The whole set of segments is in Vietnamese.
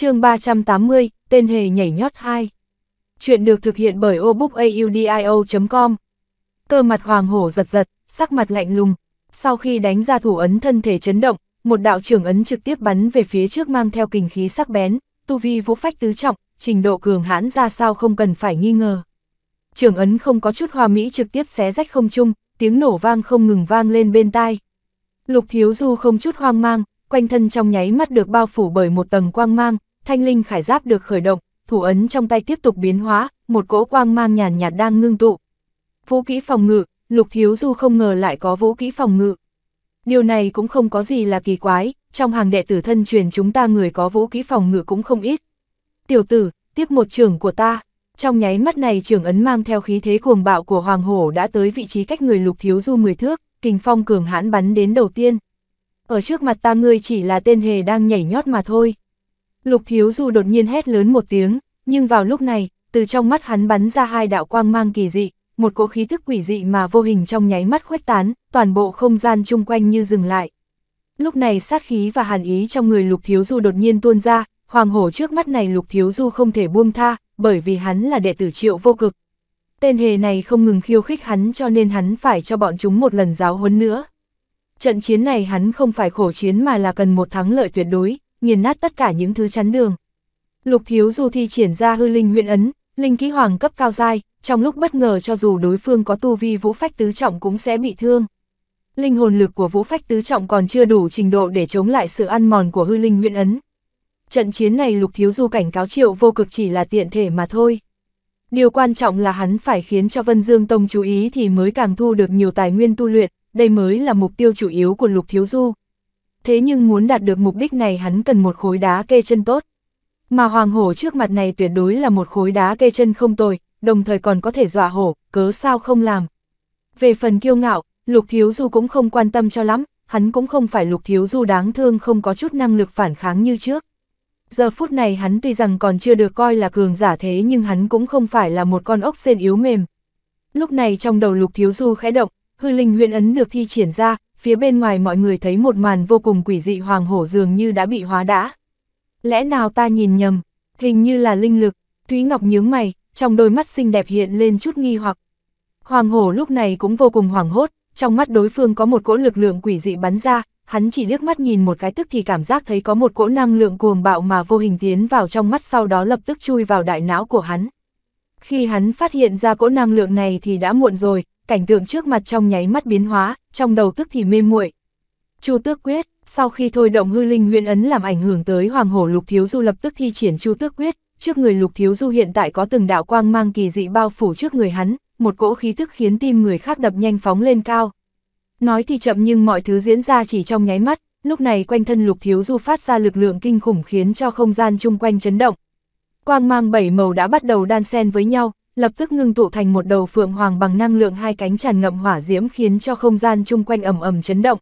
chương 380, tên hề nhảy nhót 2. Chuyện được thực hiện bởi obookaudio.com Cơ mặt hoàng hổ giật giật, sắc mặt lạnh lùng. Sau khi đánh ra thủ ấn thân thể chấn động, một đạo trưởng ấn trực tiếp bắn về phía trước mang theo kình khí sắc bén, tu vi vũ phách tứ trọng, trình độ cường hãn ra sao không cần phải nghi ngờ. Trưởng ấn không có chút hoa mỹ trực tiếp xé rách không chung, tiếng nổ vang không ngừng vang lên bên tai. Lục thiếu du không chút hoang mang, quanh thân trong nháy mắt được bao phủ bởi một tầng quang mang, thanh linh khải giáp được khởi động, thủ ấn trong tay tiếp tục biến hóa, một cỗ quang mang nhàn nhạt đang ngưng tụ. Vũ kỹ phòng ngự, lục thiếu du không ngờ lại có vũ kỹ phòng ngự. Điều này cũng không có gì là kỳ quái, trong hàng đệ tử thân truyền chúng ta người có vũ kỹ phòng ngự cũng không ít. Tiểu tử, tiếp một trưởng của ta. Trong nháy mắt này Trường ấn mang theo khí thế cuồng bạo của Hoàng Hổ đã tới vị trí cách người lục thiếu du 10 thước, kình phong cường hãn bắn đến đầu tiên. Ở trước mặt ta ngươi chỉ là tên hề đang nhảy nhót mà thôi. Lục thiếu du đột nhiên hét lớn một tiếng, nhưng vào lúc này, từ trong mắt hắn bắn ra hai đạo quang mang kỳ dị, một cỗ khí thức quỷ dị mà vô hình trong nháy mắt khuếch tán, toàn bộ không gian chung quanh như dừng lại. Lúc này sát khí và hàn ý trong người lục thiếu du đột nhiên tuôn ra, hoàng hổ trước mắt này lục thiếu du không thể buông tha, bởi vì hắn là đệ tử triệu vô cực. Tên hề này không ngừng khiêu khích hắn cho nên hắn phải cho bọn chúng một lần giáo huấn nữa. Trận chiến này hắn không phải khổ chiến mà là cần một thắng lợi tuyệt đối, nghiền nát tất cả những thứ chắn đường. Lục thiếu du thi triển ra hư linh huyện ấn, linh kỹ hoàng cấp cao dai, trong lúc bất ngờ cho dù đối phương có tu vi vũ phách tứ trọng cũng sẽ bị thương. Linh hồn lực của vũ phách tứ trọng còn chưa đủ trình độ để chống lại sự ăn mòn của hư linh huyện ấn. Trận chiến này lục thiếu du cảnh cáo triệu vô cực chỉ là tiện thể mà thôi. Điều quan trọng là hắn phải khiến cho Vân Dương Tông chú ý thì mới càng thu được nhiều tài nguyên tu luyện, đây mới là mục tiêu chủ yếu của lục thiếu du. Thế nhưng muốn đạt được mục đích này hắn cần một khối đá kê chân tốt. Mà hoàng hổ trước mặt này tuyệt đối là một khối đá kê chân không tồi, đồng thời còn có thể dọa hổ, cớ sao không làm. Về phần kiêu ngạo, lục thiếu du cũng không quan tâm cho lắm, hắn cũng không phải lục thiếu du đáng thương không có chút năng lực phản kháng như trước. Giờ phút này hắn tuy rằng còn chưa được coi là cường giả thế nhưng hắn cũng không phải là một con ốc sen yếu mềm. Lúc này trong đầu lục thiếu du khẽ động, hư linh huyện ấn được thi triển ra, phía bên ngoài mọi người thấy một màn vô cùng quỷ dị hoàng hổ dường như đã bị hóa đã. Lẽ nào ta nhìn nhầm, hình như là linh lực, Thúy Ngọc nhướng mày, trong đôi mắt xinh đẹp hiện lên chút nghi hoặc. Hoàng hổ lúc này cũng vô cùng hoảng hốt, trong mắt đối phương có một cỗ lực lượng quỷ dị bắn ra, hắn chỉ liếc mắt nhìn một cái tức thì cảm giác thấy có một cỗ năng lượng cuồng bạo mà vô hình tiến vào trong mắt sau đó lập tức chui vào đại não của hắn. Khi hắn phát hiện ra cỗ năng lượng này thì đã muộn rồi, cảnh tượng trước mặt trong nháy mắt biến hóa, trong đầu tức thì mê muội. Chu Tước Quyết, sau khi thôi động hư linh huyền ấn làm ảnh hưởng tới Hoàng Hổ Lục Thiếu Du lập tức thi triển Chu Tước Quyết, trước người Lục Thiếu Du hiện tại có từng đạo quang mang kỳ dị bao phủ trước người hắn, một cỗ khí tức khiến tim người khác đập nhanh phóng lên cao. Nói thì chậm nhưng mọi thứ diễn ra chỉ trong nháy mắt, lúc này quanh thân Lục Thiếu Du phát ra lực lượng kinh khủng khiến cho không gian chung quanh chấn động. Quang mang bảy màu đã bắt đầu đan xen với nhau, lập tức ngưng tụ thành một đầu phượng hoàng bằng năng lượng hai cánh tràn ngậm hỏa diễm khiến cho không gian chung quanh ầm ầm chấn động.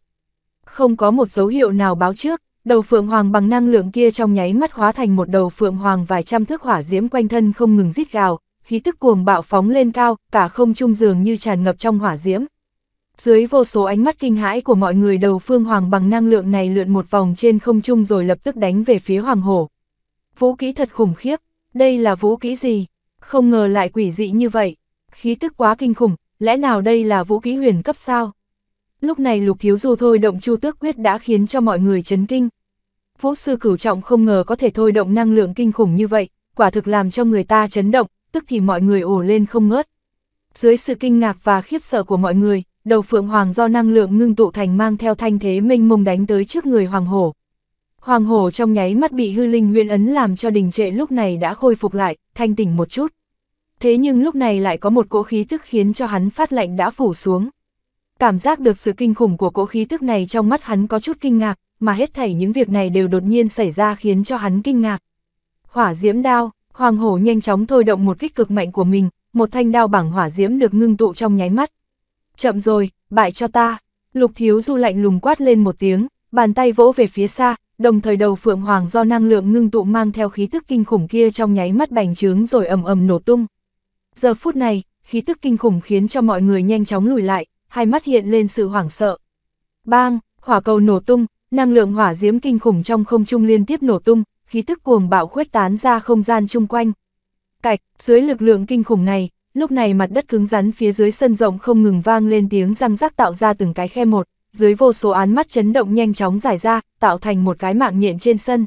Không có một dấu hiệu nào báo trước, đầu phượng hoàng bằng năng lượng kia trong nháy mắt hóa thành một đầu phượng hoàng vài trăm thước hỏa diễm quanh thân không ngừng rít gào, khí tức cuồng bạo phóng lên cao, cả không trung dường như tràn ngập trong hỏa diễm. Dưới vô số ánh mắt kinh hãi của mọi người đầu phương hoàng bằng năng lượng này lượn một vòng trên không trung rồi lập tức đánh về phía hoàng hổ. Vũ kỹ thật khủng khiếp, đây là vũ kỹ gì? Không ngờ lại quỷ dị như vậy. Khí tức quá kinh khủng, lẽ nào đây là vũ khí huyền cấp sao? Lúc này lục thiếu du thôi động chu tước quyết đã khiến cho mọi người chấn kinh. Vũ sư cửu trọng không ngờ có thể thôi động năng lượng kinh khủng như vậy, quả thực làm cho người ta chấn động, tức thì mọi người ổ lên không ngớt. Dưới sự kinh ngạc và khiếp sợ của mọi người, đầu phượng hoàng do năng lượng ngưng tụ thành mang theo thanh thế minh mông đánh tới trước người hoàng hổ. Hoàng hổ trong nháy mắt bị hư linh huyễn ấn làm cho đình trệ lúc này đã khôi phục lại, thanh tỉnh một chút. Thế nhưng lúc này lại có một cỗ khí tức khiến cho hắn phát lạnh đã phủ xuống. Cảm giác được sự kinh khủng của cỗ khí tức này trong mắt hắn có chút kinh ngạc, mà hết thảy những việc này đều đột nhiên xảy ra khiến cho hắn kinh ngạc. Hỏa diễm đao, hoàng hổ nhanh chóng thôi động một kích cực mạnh của mình, một thanh đao bảng hỏa diễm được ngưng tụ trong nháy mắt. Chậm rồi, bại cho ta. Lục thiếu du lạnh lùng quát lên một tiếng, bàn tay vỗ về phía xa, đồng thời đầu phượng hoàng do năng lượng ngưng tụ mang theo khí tức kinh khủng kia trong nháy mắt bành trướng rồi ầm ầm nổ tung. Giờ phút này, khí tức kinh khủng khiến cho mọi người nhanh chóng lùi lại, hai mắt hiện lên sự hoảng sợ. Bang, hỏa cầu nổ tung, năng lượng hỏa diễm kinh khủng trong không trung liên tiếp nổ tung, khí tức cuồng bạo khuếch tán ra không gian chung quanh. Cạch, dưới lực lượng kinh khủng này, lúc này mặt đất cứng rắn phía dưới sân rộng không ngừng vang lên tiếng răng rắc tạo ra từng cái khe một, dưới vô số án mắt chấn động nhanh chóng giải ra, tạo thành một cái mạng nhện trên sân.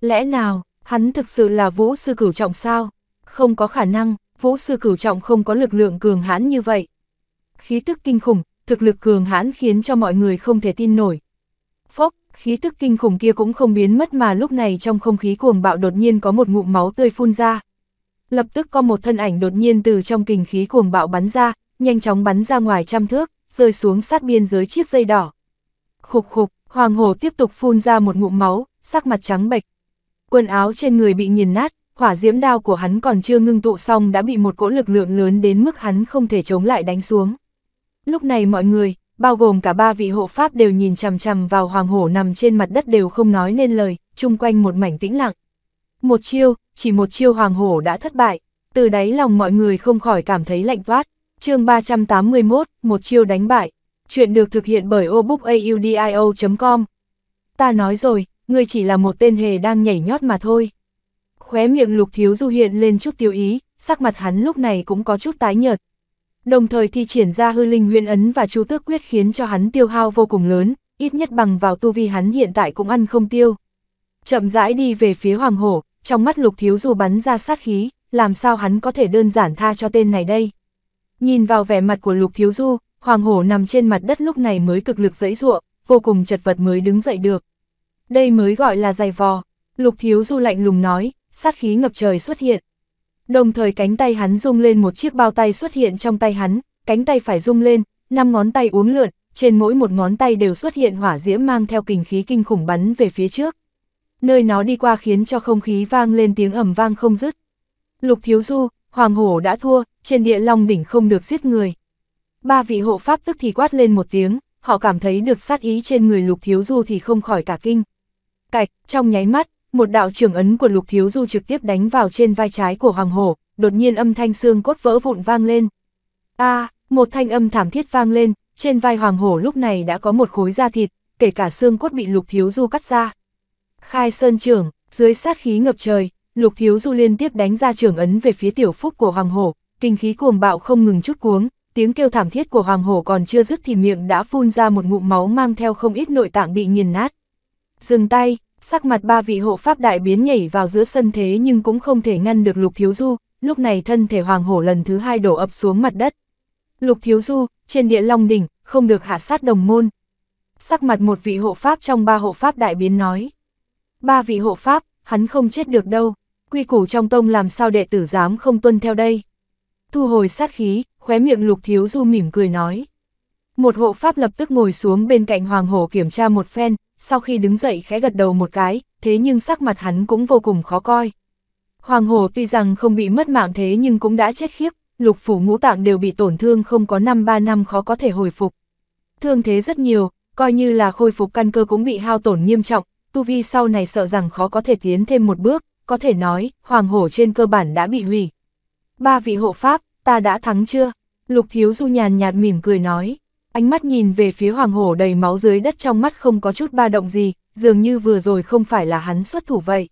Lẽ nào, hắn thực sự là vũ sư cửu trọng sao? Không có khả năng, vũ sư cửu trọng không có lực lượng cường hãn như vậy. Khí tức kinh khủng, thực lực cường hãn khiến cho mọi người không thể tin nổi. Phốc, khí tức kinh khủng kia cũng không biến mất mà lúc này trong không khí cuồng bạo đột nhiên có một ngụm máu tươi phun ra. Lập tức có một thân ảnh đột nhiên từ trong kình khí cuồng bạo bắn ra, nhanh chóng bắn ra ngoài trăm thước, rơi xuống sát biên dưới chiếc dây đỏ. Khục khục, hoàng hồ tiếp tục phun ra một ngụm máu, sắc mặt trắng bệch. Quần áo trên người bị nghiền nát, hỏa diễm đao của hắn còn chưa ngưng tụ xong đã bị một cỗ lực lượng lớn đến mức hắn không thể chống lại đánh xuống. Lúc này mọi người, bao gồm cả ba vị hộ pháp đều nhìn chằm chằm vào hoàng hổ nằm trên mặt đất đều không nói nên lời, chung quanh một mảnh tĩnh lặng. Một chiêu, chỉ một chiêu hoàng hổ đã thất bại, từ đáy lòng mọi người không khỏi cảm thấy lạnh toát. chương 381, một chiêu đánh bại. Chuyện được thực hiện bởi obookaudio.com Ta nói rồi, ngươi chỉ là một tên hề đang nhảy nhót mà thôi. Khóe miệng lục thiếu du hiện lên chút tiêu ý, sắc mặt hắn lúc này cũng có chút tái nhợt. Đồng thời thi triển ra hư linh huyễn ấn và chú tước quyết khiến cho hắn tiêu hao vô cùng lớn, ít nhất bằng vào tu vi hắn hiện tại cũng ăn không tiêu. Chậm rãi đi về phía hoàng hổ, trong mắt lục thiếu du bắn ra sát khí, làm sao hắn có thể đơn giản tha cho tên này đây. Nhìn vào vẻ mặt của lục thiếu du, hoàng hổ nằm trên mặt đất lúc này mới cực lực dẫy ruộng, vô cùng chật vật mới đứng dậy được. Đây mới gọi là dày vò. Lục thiếu du lạnh lùng nói, sát khí ngập trời xuất hiện. Đồng thời cánh tay hắn rung lên một chiếc bao tay xuất hiện trong tay hắn, cánh tay phải rung lên, năm ngón tay uống lượn, trên mỗi một ngón tay đều xuất hiện hỏa diễm mang theo kình khí kinh khủng bắn về phía trước. Nơi nó đi qua khiến cho không khí vang lên tiếng ầm vang không dứt. Lục Thiếu Du, Hoàng Hổ đã thua, trên địa long đỉnh không được giết người. Ba vị hộ pháp tức thì quát lên một tiếng, họ cảm thấy được sát ý trên người Lục Thiếu Du thì không khỏi cả kinh. Cạch, trong nháy mắt, một đạo trường ấn của Lục Thiếu Du trực tiếp đánh vào trên vai trái của Hoàng Hổ, đột nhiên âm thanh xương cốt vỡ vụn vang lên. a một thanh âm thảm thiết vang lên, trên vai Hoàng Hổ lúc này đã có một khối da thịt, kể cả xương cốt bị Lục Thiếu Du cắt ra. Khai Sơn trưởng, dưới sát khí ngập trời, Lục Thiếu Du liên tiếp đánh ra trường ấn về phía tiểu phúc của Hoàng Hổ, kinh khí cuồng bạo không ngừng chút cuống, tiếng kêu thảm thiết của Hoàng Hổ còn chưa dứt thì miệng đã phun ra một ngụm máu mang theo không ít nội tạng bị nghiền nát. Dừng tay, sắc mặt ba vị hộ pháp đại biến nhảy vào giữa sân thế nhưng cũng không thể ngăn được Lục Thiếu Du, lúc này thân thể Hoàng Hổ lần thứ hai đổ ập xuống mặt đất. Lục Thiếu Du, trên địa Long Đỉnh, không được hạ sát đồng môn. Sắc mặt một vị hộ pháp trong ba hộ pháp đại biến nói. Ba vị hộ pháp, hắn không chết được đâu, quy củ trong tông làm sao đệ tử dám không tuân theo đây. Thu hồi sát khí, khóe miệng lục thiếu du mỉm cười nói. Một hộ pháp lập tức ngồi xuống bên cạnh hoàng hổ kiểm tra một phen, sau khi đứng dậy khẽ gật đầu một cái, thế nhưng sắc mặt hắn cũng vô cùng khó coi. Hoàng hổ tuy rằng không bị mất mạng thế nhưng cũng đã chết khiếp, lục phủ ngũ tạng đều bị tổn thương không có năm ba năm khó có thể hồi phục. Thương thế rất nhiều, coi như là khôi phục căn cơ cũng bị hao tổn nghiêm trọng, tu vi sau này sợ rằng khó có thể tiến thêm một bước, có thể nói, hoàng hổ trên cơ bản đã bị hủy. Ba vị hộ pháp, ta đã thắng chưa? Lục thiếu du nhàn nhạt mỉm cười nói, ánh mắt nhìn về phía hoàng hổ đầy máu dưới đất trong mắt không có chút ba động gì, dường như vừa rồi không phải là hắn xuất thủ vậy.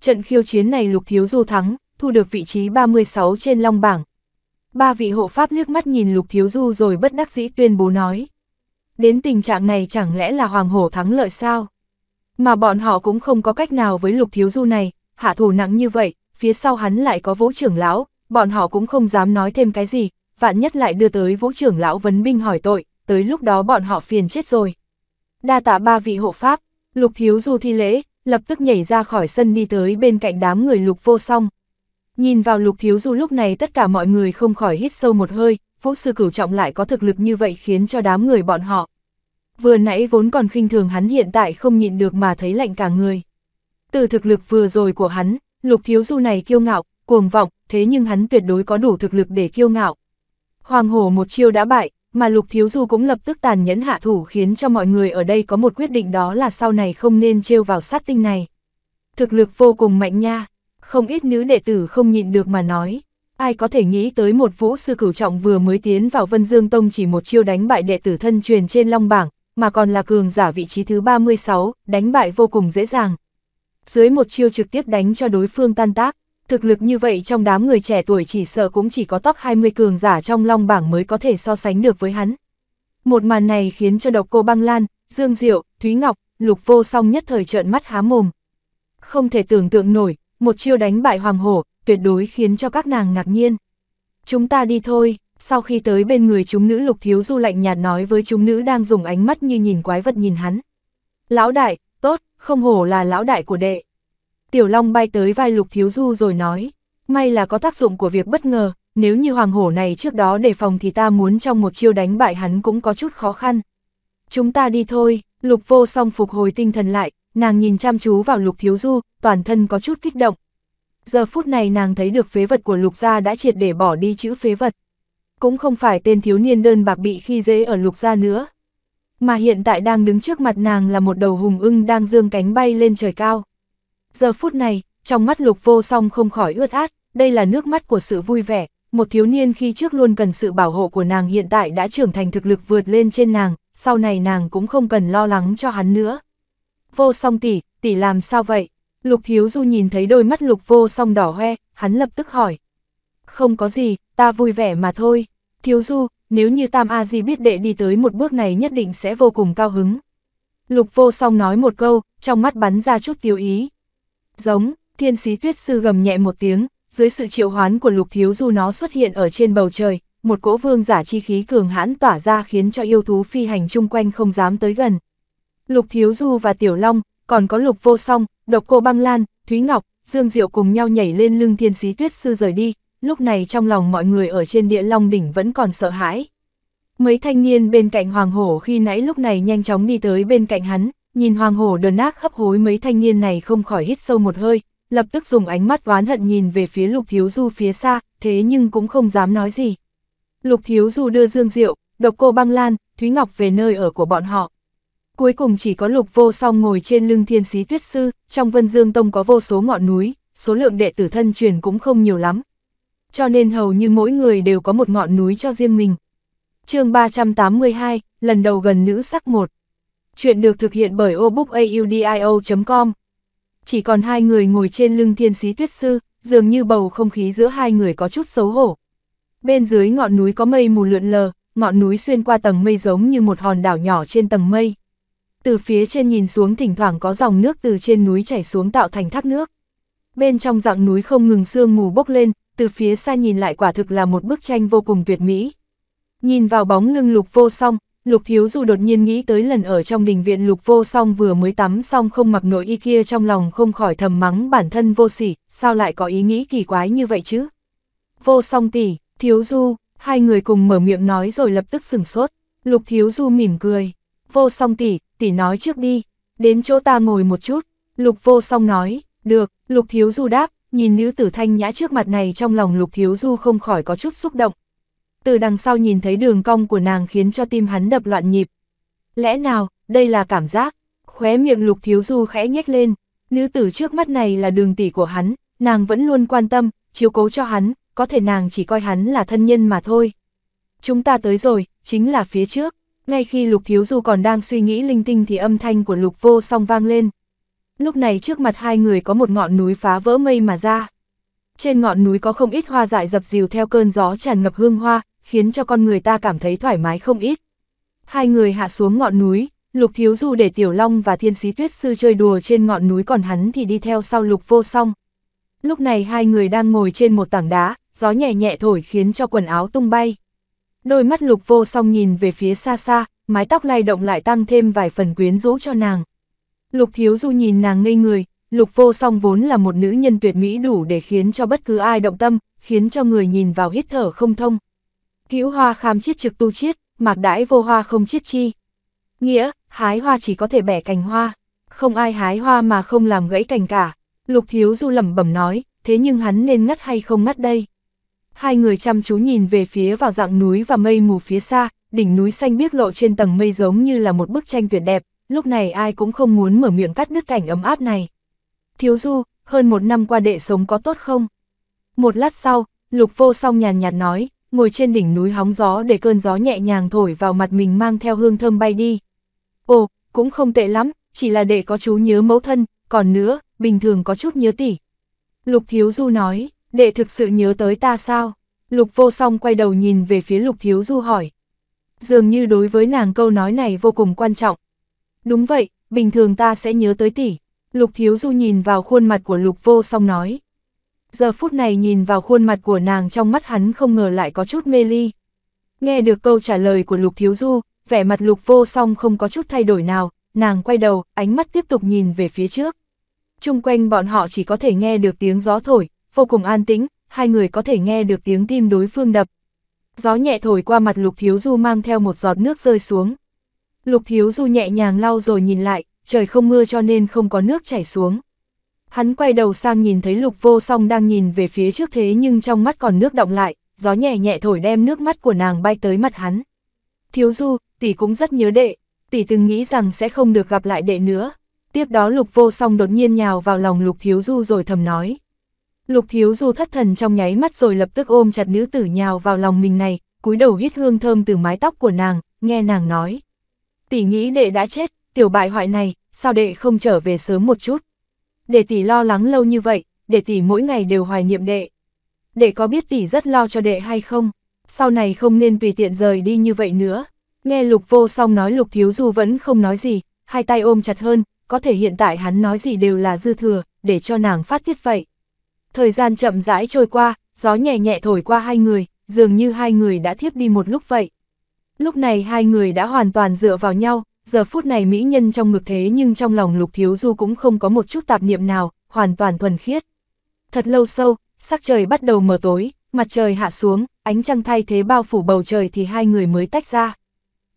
Trận khiêu chiến này lục thiếu du thắng, thu được vị trí 36 trên long bảng. Ba vị hộ pháp liếc mắt nhìn lục thiếu du rồi bất đắc dĩ tuyên bố nói. Đến tình trạng này chẳng lẽ là hoàng hổ thắng lợi sao? Mà bọn họ cũng không có cách nào với lục thiếu du này, hạ thủ nặng như vậy, phía sau hắn lại có vũ trưởng lão, bọn họ cũng không dám nói thêm cái gì, vạn nhất lại đưa tới vũ trưởng lão vấn binh hỏi tội, tới lúc đó bọn họ phiền chết rồi. Đa tạ ba vị hộ pháp, lục thiếu du thi lễ, lập tức nhảy ra khỏi sân đi tới bên cạnh đám người lục vô song. Nhìn vào lục thiếu du lúc này tất cả mọi người không khỏi hít sâu một hơi, vũ sư cửu trọng lại có thực lực như vậy khiến cho đám người bọn họ. Vừa nãy vốn còn khinh thường hắn hiện tại không nhịn được mà thấy lạnh cả người. Từ thực lực vừa rồi của hắn, lục thiếu du này kiêu ngạo, cuồng vọng, thế nhưng hắn tuyệt đối có đủ thực lực để kiêu ngạo. Hoàng hổ một chiêu đã bại, mà lục thiếu du cũng lập tức tàn nhẫn hạ thủ khiến cho mọi người ở đây có một quyết định đó là sau này không nên trêu vào sát tinh này. Thực lực vô cùng mạnh nha, không ít nữ đệ tử không nhịn được mà nói. Ai có thể nghĩ tới một vũ sư cửu trọng vừa mới tiến vào Vân Dương Tông chỉ một chiêu đánh bại đệ tử thân truyền trên Long Bảng, mà còn là cường giả vị trí thứ 36, đánh bại vô cùng dễ dàng. dưới một chiêu trực tiếp đánh cho đối phương tan tác. Thực lực như vậy trong đám người trẻ tuổi chỉ sợ cũng chỉ có top 20 cường giả trong long bảng mới có thể so sánh được với hắn. Một màn này khiến cho độc cô băng lan, Dương Diệu, Thúy Ngọc, Lục Vô song nhất thời trợn mắt há mồm. Không thể tưởng tượng nổi, một chiêu đánh bại Hoàng Hổ, tuyệt đối khiến cho các nàng ngạc nhiên. Chúng ta đi thôi, sau khi tới bên người chúng nữ Lục Thiếu Du lạnh nhạt nói với chúng nữ đang dùng ánh mắt như nhìn quái vật nhìn hắn. Lão đại, tốt, không hổ là lão đại của đệ. Tiểu Long bay tới vai Lục Thiếu Du rồi nói, may là có tác dụng của việc bất ngờ, nếu như hoàng hổ này trước đó đề phòng thì ta muốn trong một chiêu đánh bại hắn cũng có chút khó khăn. Chúng ta đi thôi, Lục vô song phục hồi tinh thần lại, nàng nhìn chăm chú vào Lục Thiếu Du, toàn thân có chút kích động. Giờ phút này nàng thấy được phế vật của Lục gia đã triệt để bỏ đi chữ phế vật. Cũng không phải tên thiếu niên đơn bạc bị khi dễ ở Lục gia nữa. Mà hiện tại đang đứng trước mặt nàng là một đầu hùng ưng đang dương cánh bay lên trời cao. Giờ phút này, trong mắt lục vô song không khỏi ướt át, đây là nước mắt của sự vui vẻ, một thiếu niên khi trước luôn cần sự bảo hộ của nàng hiện tại đã trưởng thành thực lực vượt lên trên nàng, sau này nàng cũng không cần lo lắng cho hắn nữa. Vô song tỷ, tỷ làm sao vậy? Lục thiếu du nhìn thấy đôi mắt lục vô song đỏ hoe, hắn lập tức hỏi. Không có gì, ta vui vẻ mà thôi. Thiếu du, nếu như Tam A Di biết đệ đi tới một bước này nhất định sẽ vô cùng cao hứng. Lục vô song nói một câu, trong mắt bắn ra chút tiêu ý. Giống, thiên sĩ tuyết sư gầm nhẹ một tiếng, dưới sự triệu hoán của lục thiếu du nó xuất hiện ở trên bầu trời, một cỗ vương giả chi khí cường hãn tỏa ra khiến cho yêu thú phi hành chung quanh không dám tới gần. Lục thiếu du và tiểu long, còn có lục vô song, độc cô băng lan, Thúy Ngọc, Dương Diệu cùng nhau nhảy lên lưng thiên sĩ tuyết sư rời đi, lúc này trong lòng mọi người ở trên địa long đỉnh vẫn còn sợ hãi. Mấy thanh niên bên cạnh hoàng hổ khi nãy lúc này nhanh chóng đi tới bên cạnh hắn, nhìn hoàng hổ đờn ác hấp hối mấy thanh niên này không khỏi hít sâu một hơi, lập tức dùng ánh mắt oán hận nhìn về phía lục thiếu du phía xa, thế nhưng cũng không dám nói gì. Lục thiếu du đưa Dương Diệu, độc cô băng lan, Thúy Ngọc về nơi ở của bọn họ. Cuối cùng chỉ có lục vô song ngồi trên lưng thiên sĩ tuyết sư, trong vân dương tông có vô số ngọn núi, số lượng đệ tử thân truyền cũng không nhiều lắm. Cho nên hầu như mỗi người đều có một ngọn núi cho riêng mình. chương 382, lần đầu gần nữ sắc một. Chuyện được thực hiện bởi obookaudio.com Chỉ còn hai người ngồi trên lưng thiên sĩ tuyết sư, dường như bầu không khí giữa hai người có chút xấu hổ. Bên dưới ngọn núi có mây mù lượn lờ, ngọn núi xuyên qua tầng mây giống như một hòn đảo nhỏ trên tầng mây. Từ phía trên nhìn xuống thỉnh thoảng có dòng nước từ trên núi chảy xuống tạo thành thác nước. Bên trong dạng núi không ngừng sương mù bốc lên, từ phía xa nhìn lại quả thực là một bức tranh vô cùng tuyệt mỹ. Nhìn vào bóng lưng lục vô song, Lục Thiếu dù đột nhiên nghĩ tới lần ở trong đình viện Lục Vô Song vừa mới tắm xong không mặc nội y kia trong lòng không khỏi thầm mắng bản thân vô sỉ, sao lại có ý nghĩ kỳ quái như vậy chứ? Vô Song tỷ, Thiếu Du, hai người cùng mở miệng nói rồi lập tức sừng sốt. Lục Thiếu Du mỉm cười. Vô Song tỷ, tỷ nói trước đi, đến chỗ ta ngồi một chút. Lục Vô Song nói, được, Lục Thiếu Du đáp, nhìn nữ tử thanh nhã trước mặt này trong lòng Lục Thiếu Du không khỏi có chút xúc động từ đằng sau nhìn thấy đường cong của nàng khiến cho tim hắn đập loạn nhịp. Lẽ nào, đây là cảm giác, khóe miệng lục thiếu du khẽ nhếch lên, nữ tử trước mắt này là đường tỷ của hắn, nàng vẫn luôn quan tâm, chiếu cố cho hắn, có thể nàng chỉ coi hắn là thân nhân mà thôi. Chúng ta tới rồi, chính là phía trước, ngay khi lục thiếu du còn đang suy nghĩ linh tinh thì âm thanh của lục vô song vang lên. Lúc này trước mặt hai người có một ngọn núi phá vỡ mây mà ra. Trên ngọn núi có không ít hoa dại dập dìu theo cơn gió tràn ngập hương hoa, khiến cho con người ta cảm thấy thoải mái không ít. Hai người hạ xuống ngọn núi, Lục Thiếu Du để Tiểu Long và Thiên Sĩ Tuyết Sư chơi đùa trên ngọn núi còn hắn thì đi theo sau Lục Vô Song. Lúc này hai người đang ngồi trên một tảng đá, gió nhẹ nhẹ thổi khiến cho quần áo tung bay. Đôi mắt Lục Vô Song nhìn về phía xa xa, mái tóc lay động lại tăng thêm vài phần quyến rũ cho nàng. Lục Thiếu Du nhìn nàng ngây người, Lục Vô Song vốn là một nữ nhân tuyệt mỹ đủ để khiến cho bất cứ ai động tâm, khiến cho người nhìn vào hít thở không thông. Hữu hoa kham chiết trực tu chiết, mạc đãi vô hoa không chiết chi. Nghĩa, hái hoa chỉ có thể bẻ cành hoa, không ai hái hoa mà không làm gãy cành cả. Lục Thiếu Du lẩm bẩm nói, thế nhưng hắn nên ngắt hay không ngắt đây? Hai người chăm chú nhìn về phía vào dạng núi và mây mù phía xa, đỉnh núi xanh biếc lộ trên tầng mây giống như là một bức tranh tuyệt đẹp, lúc này ai cũng không muốn mở miệng cắt đứt cảnh ấm áp này. Thiếu Du, hơn một năm qua đệ sống có tốt không? Một lát sau, Lục Vô Song nhàn nhạt nói, ngồi trên đỉnh núi hóng gió để cơn gió nhẹ nhàng thổi vào mặt mình mang theo hương thơm bay đi. Ồ, cũng không tệ lắm, chỉ là để có chú nhớ mẫu thân, còn nữa, bình thường có chút nhớ tỷ. Lục Thiếu Du nói, đệ thực sự nhớ tới ta sao? Lục vô song quay đầu nhìn về phía Lục Thiếu Du hỏi. Dường như đối với nàng câu nói này vô cùng quan trọng. Đúng vậy, bình thường ta sẽ nhớ tới tỷ. Lục Thiếu Du nhìn vào khuôn mặt của Lục vô song nói. Giờ phút này nhìn vào khuôn mặt của nàng trong mắt hắn không ngờ lại có chút mê ly. Nghe được câu trả lời của Lục Thiếu Du, vẻ mặt Lục vô song không có chút thay đổi nào, nàng quay đầu, ánh mắt tiếp tục nhìn về phía trước. Trung quanh bọn họ chỉ có thể nghe được tiếng gió thổi, vô cùng an tĩnh, hai người có thể nghe được tiếng tim đối phương đập. Gió nhẹ thổi qua mặt Lục Thiếu Du mang theo một giọt nước rơi xuống. Lục Thiếu Du nhẹ nhàng lau rồi nhìn lại, trời không mưa cho nên không có nước chảy xuống. Hắn quay đầu sang nhìn thấy Lục Vô Song đang nhìn về phía trước thế nhưng trong mắt còn nước động lại, gió nhẹ nhẹ thổi đem nước mắt của nàng bay tới mặt hắn. Thiếu Du, tỷ cũng rất nhớ đệ, tỷ từng nghĩ rằng sẽ không được gặp lại đệ nữa. Tiếp đó Lục Vô Song đột nhiên nhào vào lòng Lục Thiếu Du rồi thầm nói. Lục Thiếu Du thất thần trong nháy mắt rồi lập tức ôm chặt nữ tử nhào vào lòng mình này, cúi đầu hít hương thơm từ mái tóc của nàng, nghe nàng nói. Tỷ nghĩ đệ đã chết, tiểu bại hoại này, sao đệ không trở về sớm một chút? Để tỷ lo lắng lâu như vậy, để tỷ mỗi ngày đều hoài niệm đệ. để có biết tỷ rất lo cho đệ hay không? Sau này không nên tùy tiện rời đi như vậy nữa. Nghe lục vô song nói lục thiếu du vẫn không nói gì, hai tay ôm chặt hơn, có thể hiện tại hắn nói gì đều là dư thừa, để cho nàng phát tiết vậy. Thời gian chậm rãi trôi qua, gió nhẹ nhẹ thổi qua hai người, dường như hai người đã thiếp đi một lúc vậy. Lúc này hai người đã hoàn toàn dựa vào nhau, giờ phút này mỹ nhân trong ngực thế nhưng trong lòng lục thiếu du cũng không có một chút tạp niệm nào, hoàn toàn thuần khiết. Thật lâu sâu, sắc trời bắt đầu mờ tối, mặt trời hạ xuống, ánh trăng thay thế bao phủ bầu trời thì hai người mới tách ra.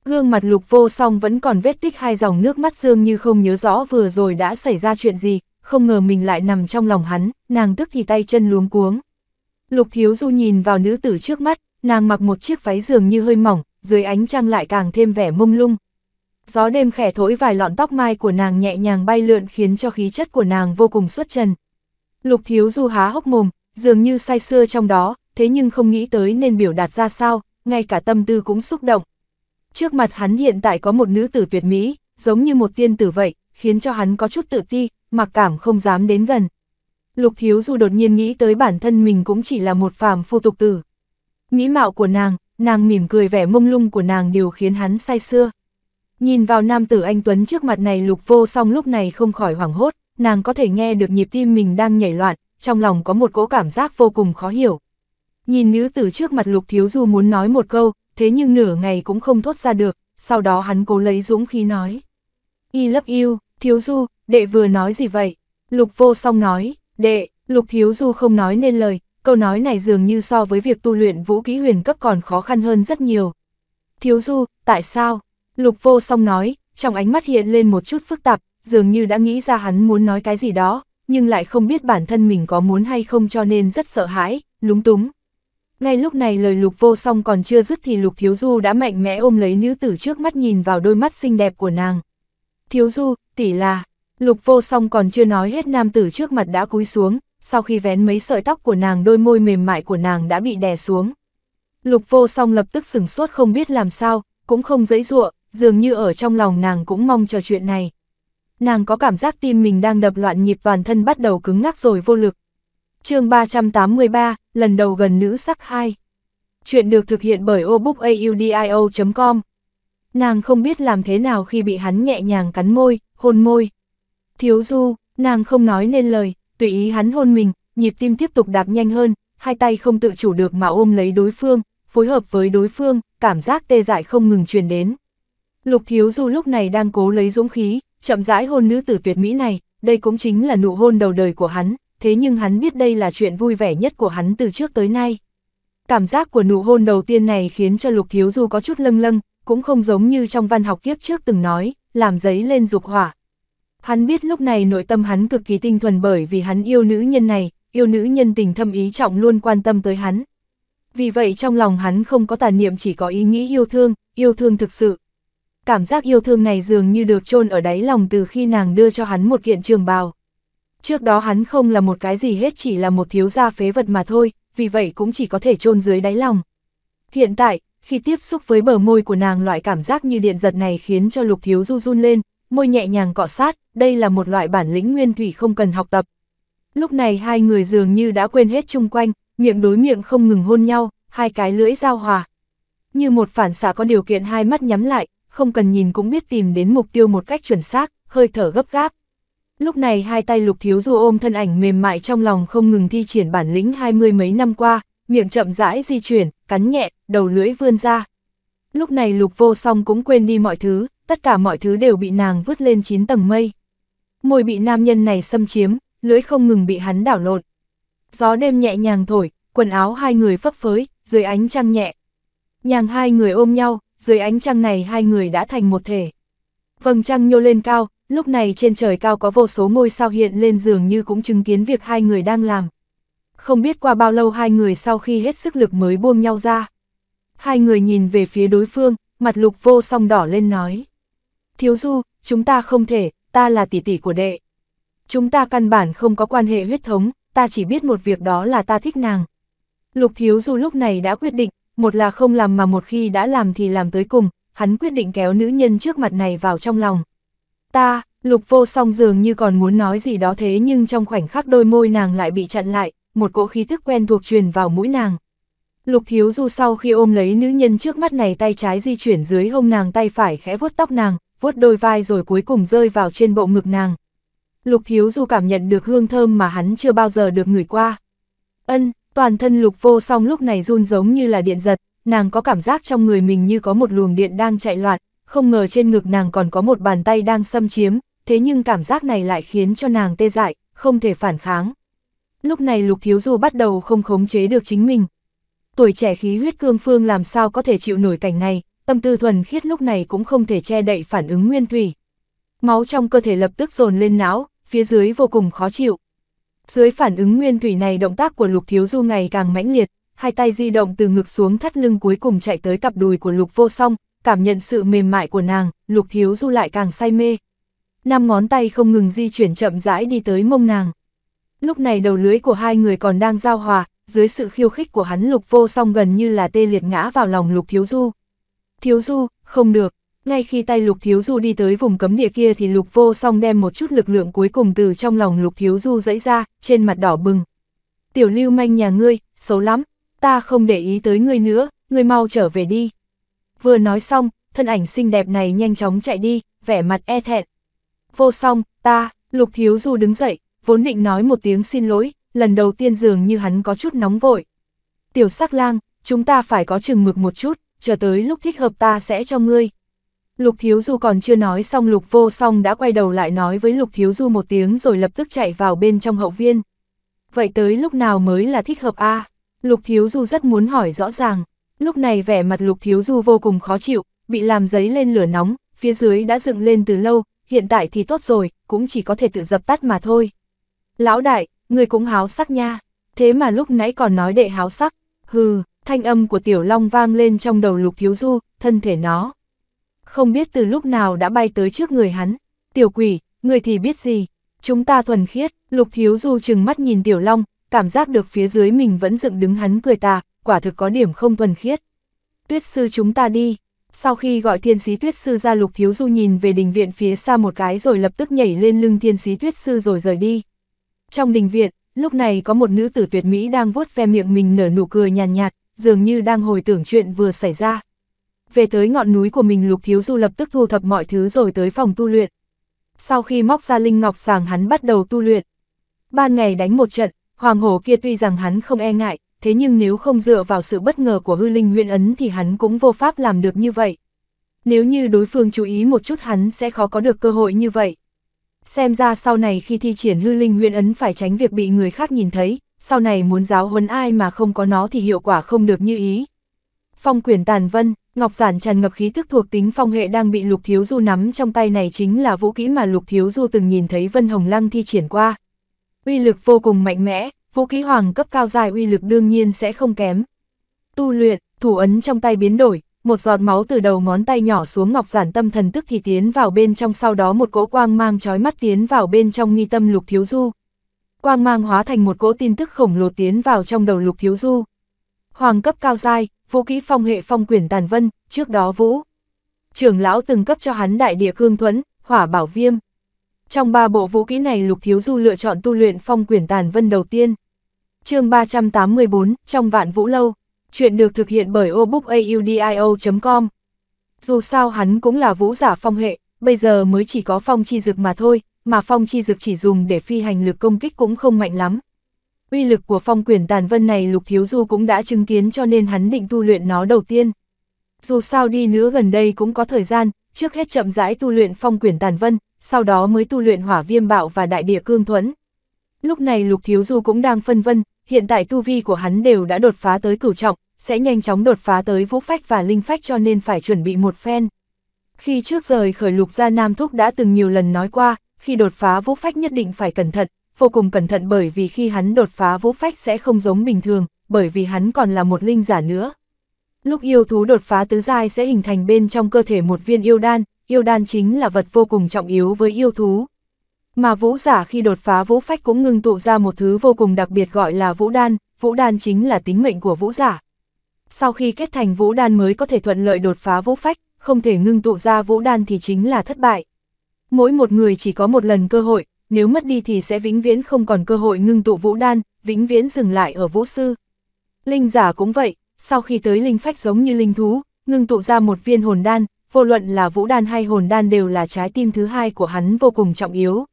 Gương mặt lục vô song vẫn còn vết tích hai dòng nước mắt dương như không nhớ rõ vừa rồi đã xảy ra chuyện gì, không ngờ mình lại nằm trong lòng hắn, nàng tức thì tay chân luống cuống. Lục thiếu du nhìn vào nữ tử trước mắt, nàng mặc một chiếc váy dường như hơi mỏng, dưới ánh trăng lại càng thêm vẻ mông lung. Gió đêm khẽ thổi vài lọn tóc mai của nàng nhẹ nhàng bay lượn khiến cho khí chất của nàng vô cùng xuất trần. Lục thiếu du há hốc mồm, dường như say xưa trong đó, thế nhưng không nghĩ tới nên biểu đạt ra sao, ngay cả tâm tư cũng xúc động. Trước mặt hắn hiện tại có một nữ tử tuyệt mỹ, giống như một tiên tử vậy, khiến cho hắn có chút tự ti, mặc cảm không dám đến gần. Lục thiếu du đột nhiên nghĩ tới bản thân mình cũng chỉ là một phàm phu tục tử. Nghĩ mạo của nàng, nàng mỉm cười vẻ mông lung của nàng đều khiến hắn say xưa. Nhìn vào nam tử anh Tuấn trước mặt này lục vô song lúc này không khỏi hoảng hốt, nàng có thể nghe được nhịp tim mình đang nhảy loạn, trong lòng có một cỗ cảm giác vô cùng khó hiểu. Nhìn nữ tử trước mặt lục thiếu du muốn nói một câu, thế nhưng nửa ngày cũng không thốt ra được, sau đó hắn cố lấy dũng khí nói. Y lấp yêu, thiếu du, đệ vừa nói gì vậy? Lục vô song nói, đệ, lục thiếu du không nói nên lời, câu nói này dường như so với việc tu luyện vũ kỹ huyền cấp còn khó khăn hơn rất nhiều. Thiếu du, tại sao? Lục vô song nói, trong ánh mắt hiện lên một chút phức tạp, dường như đã nghĩ ra hắn muốn nói cái gì đó, nhưng lại không biết bản thân mình có muốn hay không cho nên rất sợ hãi, lúng túng. Ngay lúc này lời lục vô song còn chưa dứt thì lục thiếu du đã mạnh mẽ ôm lấy nữ tử trước mắt nhìn vào đôi mắt xinh đẹp của nàng. Thiếu du, tỷ là, lục vô song còn chưa nói hết nam tử trước mặt đã cúi xuống, sau khi vén mấy sợi tóc của nàng đôi môi mềm mại của nàng đã bị đè xuống. Lục vô song lập tức sửng sốt không biết làm sao, cũng không dãy dụa, dường như ở trong lòng nàng cũng mong chờ chuyện này. Nàng có cảm giác tim mình đang đập loạn nhịp toàn thân bắt đầu cứng ngắc rồi vô lực. chương 383, lần đầu gần nữ sắc 2. Chuyện được thực hiện bởi obookaudio.com Nàng không biết làm thế nào khi bị hắn nhẹ nhàng cắn môi, hôn môi. Thiếu du, nàng không nói nên lời, tùy ý hắn hôn mình, nhịp tim tiếp tục đạp nhanh hơn, hai tay không tự chủ được mà ôm lấy đối phương, phối hợp với đối phương, cảm giác tê dại không ngừng truyền đến. Lục Thiếu Du lúc này đang cố lấy dũng khí, chậm rãi hôn nữ tử tuyệt mỹ này, đây cũng chính là nụ hôn đầu đời của hắn, thế nhưng hắn biết đây là chuyện vui vẻ nhất của hắn từ trước tới nay. Cảm giác của nụ hôn đầu tiên này khiến cho Lục Thiếu Du có chút lâng lâng, cũng không giống như trong văn học kiếp trước từng nói, làm giấy lên dục hỏa. Hắn biết lúc này nội tâm hắn cực kỳ tinh thuần bởi vì hắn yêu nữ nhân này, yêu nữ nhân tình thâm ý trọng luôn quan tâm tới hắn. Vì vậy trong lòng hắn không có tà niệm chỉ có ý nghĩ yêu thương, yêu thương thực sự cảm giác yêu thương này dường như được chôn ở đáy lòng từ khi nàng đưa cho hắn một kiện trường bào. Trước đó hắn không là một cái gì hết chỉ là một thiếu gia phế vật mà thôi, vì vậy cũng chỉ có thể chôn dưới đáy lòng. Hiện tại, khi tiếp xúc với bờ môi của nàng loại cảm giác như điện giật này khiến cho lục thiếu du run lên, môi nhẹ nhàng cọ sát, đây là một loại bản lĩnh nguyên thủy không cần học tập. Lúc này hai người dường như đã quên hết chung quanh, miệng đối miệng không ngừng hôn nhau, hai cái lưỡi giao hòa. Như một phản xạ có điều kiện hai mắt nhắm lại, không cần nhìn cũng biết tìm đến mục tiêu một cách chuẩn xác, hơi thở gấp gáp. Lúc này hai tay lục thiếu du ôm thân ảnh mềm mại trong lòng không ngừng thi triển bản lĩnh hai mươi mấy năm qua, miệng chậm rãi di chuyển, cắn nhẹ, đầu lưỡi vươn ra. Lúc này lục vô song cũng quên đi mọi thứ, tất cả mọi thứ đều bị nàng vứt lên chín tầng mây. Môi bị nam nhân này xâm chiếm, lưỡi không ngừng bị hắn đảo lộn. Gió đêm nhẹ nhàng thổi, quần áo hai người phấp phới, dưới ánh trăng nhẹ. Nhàng hai người ôm nhau, dưới ánh trăng này hai người đã thành một thể. Vầng trăng nhô lên cao, lúc này trên trời cao có vô số ngôi sao hiện lên dường như cũng chứng kiến việc hai người đang làm. Không biết qua bao lâu hai người sau khi hết sức lực mới buông nhau ra. Hai người nhìn về phía đối phương, mặt lục vô song đỏ lên nói. Thiếu du, chúng ta không thể, ta là tỷ tỷ của đệ. Chúng ta căn bản không có quan hệ huyết thống, ta chỉ biết một việc đó là ta thích nàng. Lục thiếu du lúc này đã quyết định, một là không làm mà một khi đã làm thì làm tới cùng, hắn quyết định kéo nữ nhân trước mặt này vào trong lòng. Ta, lục vô song dường như còn muốn nói gì đó thế nhưng trong khoảnh khắc đôi môi nàng lại bị chặn lại, một cỗ khí thức quen thuộc truyền vào mũi nàng. Lục thiếu du sau khi ôm lấy nữ nhân trước mắt này tay trái di chuyển dưới hông nàng tay phải khẽ vuốt tóc nàng, vuốt đôi vai rồi cuối cùng rơi vào trên bộ ngực nàng. Lục thiếu du cảm nhận được hương thơm mà hắn chưa bao giờ được ngửi qua. Ân, toàn thân lục vô song lúc này run giống như là điện giật, nàng có cảm giác trong người mình như có một luồng điện đang chạy loạn, không ngờ trên ngực nàng còn có một bàn tay đang xâm chiếm, thế nhưng cảm giác này lại khiến cho nàng tê dại, không thể phản kháng. Lúc này lục thiếu du bắt đầu không khống chế được chính mình. Tuổi trẻ khí huyết cương phương làm sao có thể chịu nổi cảnh này, tâm tư thuần khiết lúc này cũng không thể che đậy phản ứng nguyên thủy. Máu trong cơ thể lập tức dồn lên não, phía dưới vô cùng khó chịu. Dưới phản ứng nguyên thủy này động tác của lục thiếu du ngày càng mãnh liệt, hai tay di động từ ngực xuống thắt lưng cuối cùng chạy tới cặp đùi của lục vô song, cảm nhận sự mềm mại của nàng, lục thiếu du lại càng say mê. Năm ngón tay không ngừng di chuyển chậm rãi đi tới mông nàng. Lúc này đầu lưới của hai người còn đang giao hòa, dưới sự khiêu khích của hắn lục vô song gần như là tê liệt ngã vào lòng lục thiếu du. Thiếu du, không được, ngay khi tay lục thiếu du đi tới vùng cấm địa kia thì lục vô song đem một chút lực lượng cuối cùng từ trong lòng lục thiếu du dẫy ra, trên mặt đỏ bừng. Tiểu lưu manh nhà ngươi, xấu lắm, ta không để ý tới ngươi nữa, ngươi mau trở về đi. Vừa nói xong, thân ảnh xinh đẹp này nhanh chóng chạy đi, vẻ mặt e thẹn. Vô song, ta, lục thiếu du đứng dậy, vốn định nói một tiếng xin lỗi, lần đầu tiên dường như hắn có chút nóng vội. Tiểu sắc lang, chúng ta phải có chừng mực một chút, chờ tới lúc thích hợp ta sẽ cho ngươi. Lục Thiếu Du còn chưa nói xong Lục Vô Song đã quay đầu lại nói với Lục Thiếu Du một tiếng rồi lập tức chạy vào bên trong hậu viên. Vậy tới lúc nào mới là thích hợp a? Lục Thiếu Du rất muốn hỏi rõ ràng. Lúc này vẻ mặt Lục Thiếu Du vô cùng khó chịu, bị làm giấy lên lửa nóng, phía dưới đã dựng lên từ lâu, hiện tại thì tốt rồi, cũng chỉ có thể tự dập tắt mà thôi. Lão đại, người cũng háo sắc nha, thế mà lúc nãy còn nói đệ háo sắc, hừ, thanh âm của Tiểu Long vang lên trong đầu Lục Thiếu Du, thân thể nó không biết từ lúc nào đã bay tới trước người hắn. Tiểu quỷ, người thì biết gì? Chúng ta thuần khiết, lục thiếu du chừng mắt nhìn tiểu long, cảm giác được phía dưới mình vẫn dựng đứng hắn cười tà, quả thực có điểm không thuần khiết. Tuyết sư chúng ta đi. Sau khi gọi thiên sĩ tuyết sư ra lục thiếu du nhìn về đình viện phía xa một cái rồi lập tức nhảy lên lưng thiên sĩ tuyết sư rồi rời đi. Trong đình viện, lúc này có một nữ tử tuyệt mỹ đang vuốt ve miệng mình nở nụ cười nhàn nhạt, nhạt, dường như đang hồi tưởng chuyện vừa xảy ra. Về tới ngọn núi của mình Lục Thiếu Du lập tức thu thập mọi thứ rồi tới phòng tu luyện. Sau khi móc ra linh ngọc sàng hắn bắt đầu tu luyện. Ban ngày đánh một trận, hoàng hổ kia tuy rằng hắn không e ngại, thế nhưng nếu không dựa vào sự bất ngờ của hư linh huyện ấn thì hắn cũng vô pháp làm được như vậy. Nếu như đối phương chú ý một chút hắn sẽ khó có được cơ hội như vậy. Xem ra sau này khi thi triển hư linh huyện ấn phải tránh việc bị người khác nhìn thấy, sau này muốn giáo huấn ai mà không có nó thì hiệu quả không được như ý. Phong quyền tàn vân, Ngọc giản tràn ngập khí thức thuộc tính phong hệ đang bị Lục Thiếu Du nắm trong tay này chính là vũ kỹ mà Lục Thiếu Du từng nhìn thấy Vân Hồng Lăng thi triển qua. Uy lực vô cùng mạnh mẽ, vũ kỹ hoàng cấp cao dài uy lực đương nhiên sẽ không kém. Tu luyện, thủ ấn trong tay biến đổi, một giọt máu từ đầu ngón tay nhỏ xuống ngọc giản tâm thần tức thì tiến vào bên trong sau đó một cỗ quang mang chói mắt tiến vào bên trong nghi tâm Lục Thiếu Du. Quang mang hóa thành một cỗ tin tức khổng lồ tiến vào trong đầu Lục Thiếu Du. Hoàng cấp cao giai vũ kỹ phong hệ phong quyển tàn vân, trước đó vũ. Trưởng lão từng cấp cho hắn đại địa cương thuẫn, hỏa bảo viêm. Trong ba bộ vũ kỹ này Lục Thiếu Du lựa chọn tu luyện phong quyển tàn vân đầu tiên. chương 384, trong vạn vũ lâu, chuyện được thực hiện bởi obookaudio.com. Dù sao hắn cũng là vũ giả phong hệ, bây giờ mới chỉ có phong chi dực mà thôi, mà phong chi dực chỉ dùng để phi hành lực công kích cũng không mạnh lắm. Uy lực của phong quyền tàn vân này Lục Thiếu Du cũng đã chứng kiến cho nên hắn định tu luyện nó đầu tiên. Dù sao đi nữa gần đây cũng có thời gian, trước hết chậm rãi tu luyện phong quyền tàn vân, sau đó mới tu luyện hỏa viêm bạo và đại địa cương thuẫn. Lúc này Lục Thiếu Du cũng đang phân vân, hiện tại tu vi của hắn đều đã đột phá tới cửu trọng, sẽ nhanh chóng đột phá tới vũ phách và linh phách cho nên phải chuẩn bị một phen. Khi trước rời khởi lục gia Nam Thúc đã từng nhiều lần nói qua, khi đột phá vũ phách nhất định phải cẩn thận, vô cùng cẩn thận bởi vì khi hắn đột phá vũ phách sẽ không giống bình thường, bởi vì hắn còn là một linh giả nữa. Lúc yêu thú đột phá tứ giai sẽ hình thành bên trong cơ thể một viên yêu đan, yêu đan chính là vật vô cùng trọng yếu với yêu thú. Mà vũ giả khi đột phá vũ phách cũng ngưng tụ ra một thứ vô cùng đặc biệt gọi là vũ đan, vũ đan chính là tính mệnh của vũ giả. Sau khi kết thành vũ đan mới có thể thuận lợi đột phá vũ phách, không thể ngưng tụ ra vũ đan thì chính là thất bại. Mỗi một người chỉ có một lần cơ hội, nếu mất đi thì sẽ vĩnh viễn không còn cơ hội ngưng tụ vũ đan, vĩnh viễn dừng lại ở vũ sư. Linh giả cũng vậy, sau khi tới linh phách giống như linh thú, ngưng tụ ra một viên hồn đan, vô luận là vũ đan hay hồn đan đều là trái tim thứ hai của hắn vô cùng trọng yếu.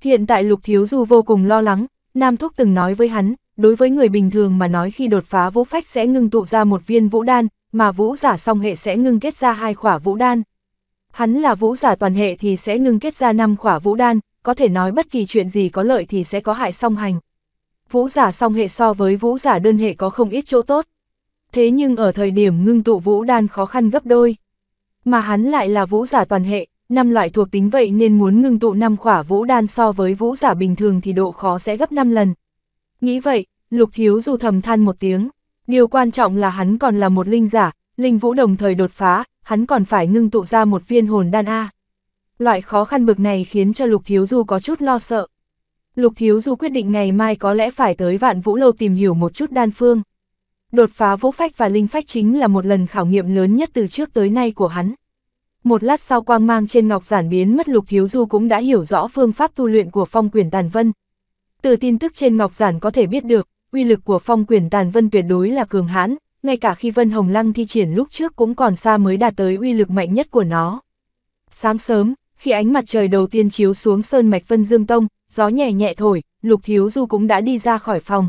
Hiện tại Lục Thiếu Du vô cùng lo lắng, Nam Thúc từng nói với hắn, đối với người bình thường mà nói khi đột phá vũ phách sẽ ngưng tụ ra một viên vũ đan, mà vũ giả song hệ sẽ ngưng kết ra hai khỏa vũ đan. Hắn là vũ giả toàn hệ thì sẽ ngưng kết ra năm khỏa vũ đan, có thể nói bất kỳ chuyện gì có lợi thì sẽ có hại song hành. Vũ giả song hệ so với vũ giả đơn hệ có không ít chỗ tốt. Thế nhưng ở thời điểm ngưng tụ vũ đan khó khăn gấp đôi. Mà hắn lại là vũ giả toàn hệ, năm loại thuộc tính vậy nên muốn ngưng tụ năm khỏa vũ đan so với vũ giả bình thường thì độ khó sẽ gấp 5 lần. Nghĩ vậy, Lục Thiếu dù thầm than một tiếng. Điều quan trọng là hắn còn là một linh giả, linh vũ đồng thời đột phá, hắn còn phải ngưng tụ ra một viên hồn đan A. Loại khó khăn bực này khiến cho Lục Thiếu Du có chút lo sợ. Lục Thiếu Du quyết định ngày mai có lẽ phải tới vạn vũ lâu tìm hiểu một chút đan phương. Đột phá vũ phách và linh phách chính là một lần khảo nghiệm lớn nhất từ trước tới nay của hắn. Một lát sau quang mang trên ngọc giản biến mất Lục Thiếu Du cũng đã hiểu rõ phương pháp tu luyện của phong quyển tàn vân. Từ tin tức trên ngọc giản có thể biết được, uy lực của phong quyển tàn vân tuyệt đối là cường hãn, ngay cả khi Vân Hồng Lăng thi triển lúc trước cũng còn xa mới đạt tới uy lực mạnh nhất của nó. Sáng sớm, khi ánh mặt trời đầu tiên chiếu xuống sơn mạch Vân Dương Tông, gió nhẹ nhẹ thổi, Lục Thiếu Du cũng đã đi ra khỏi phòng.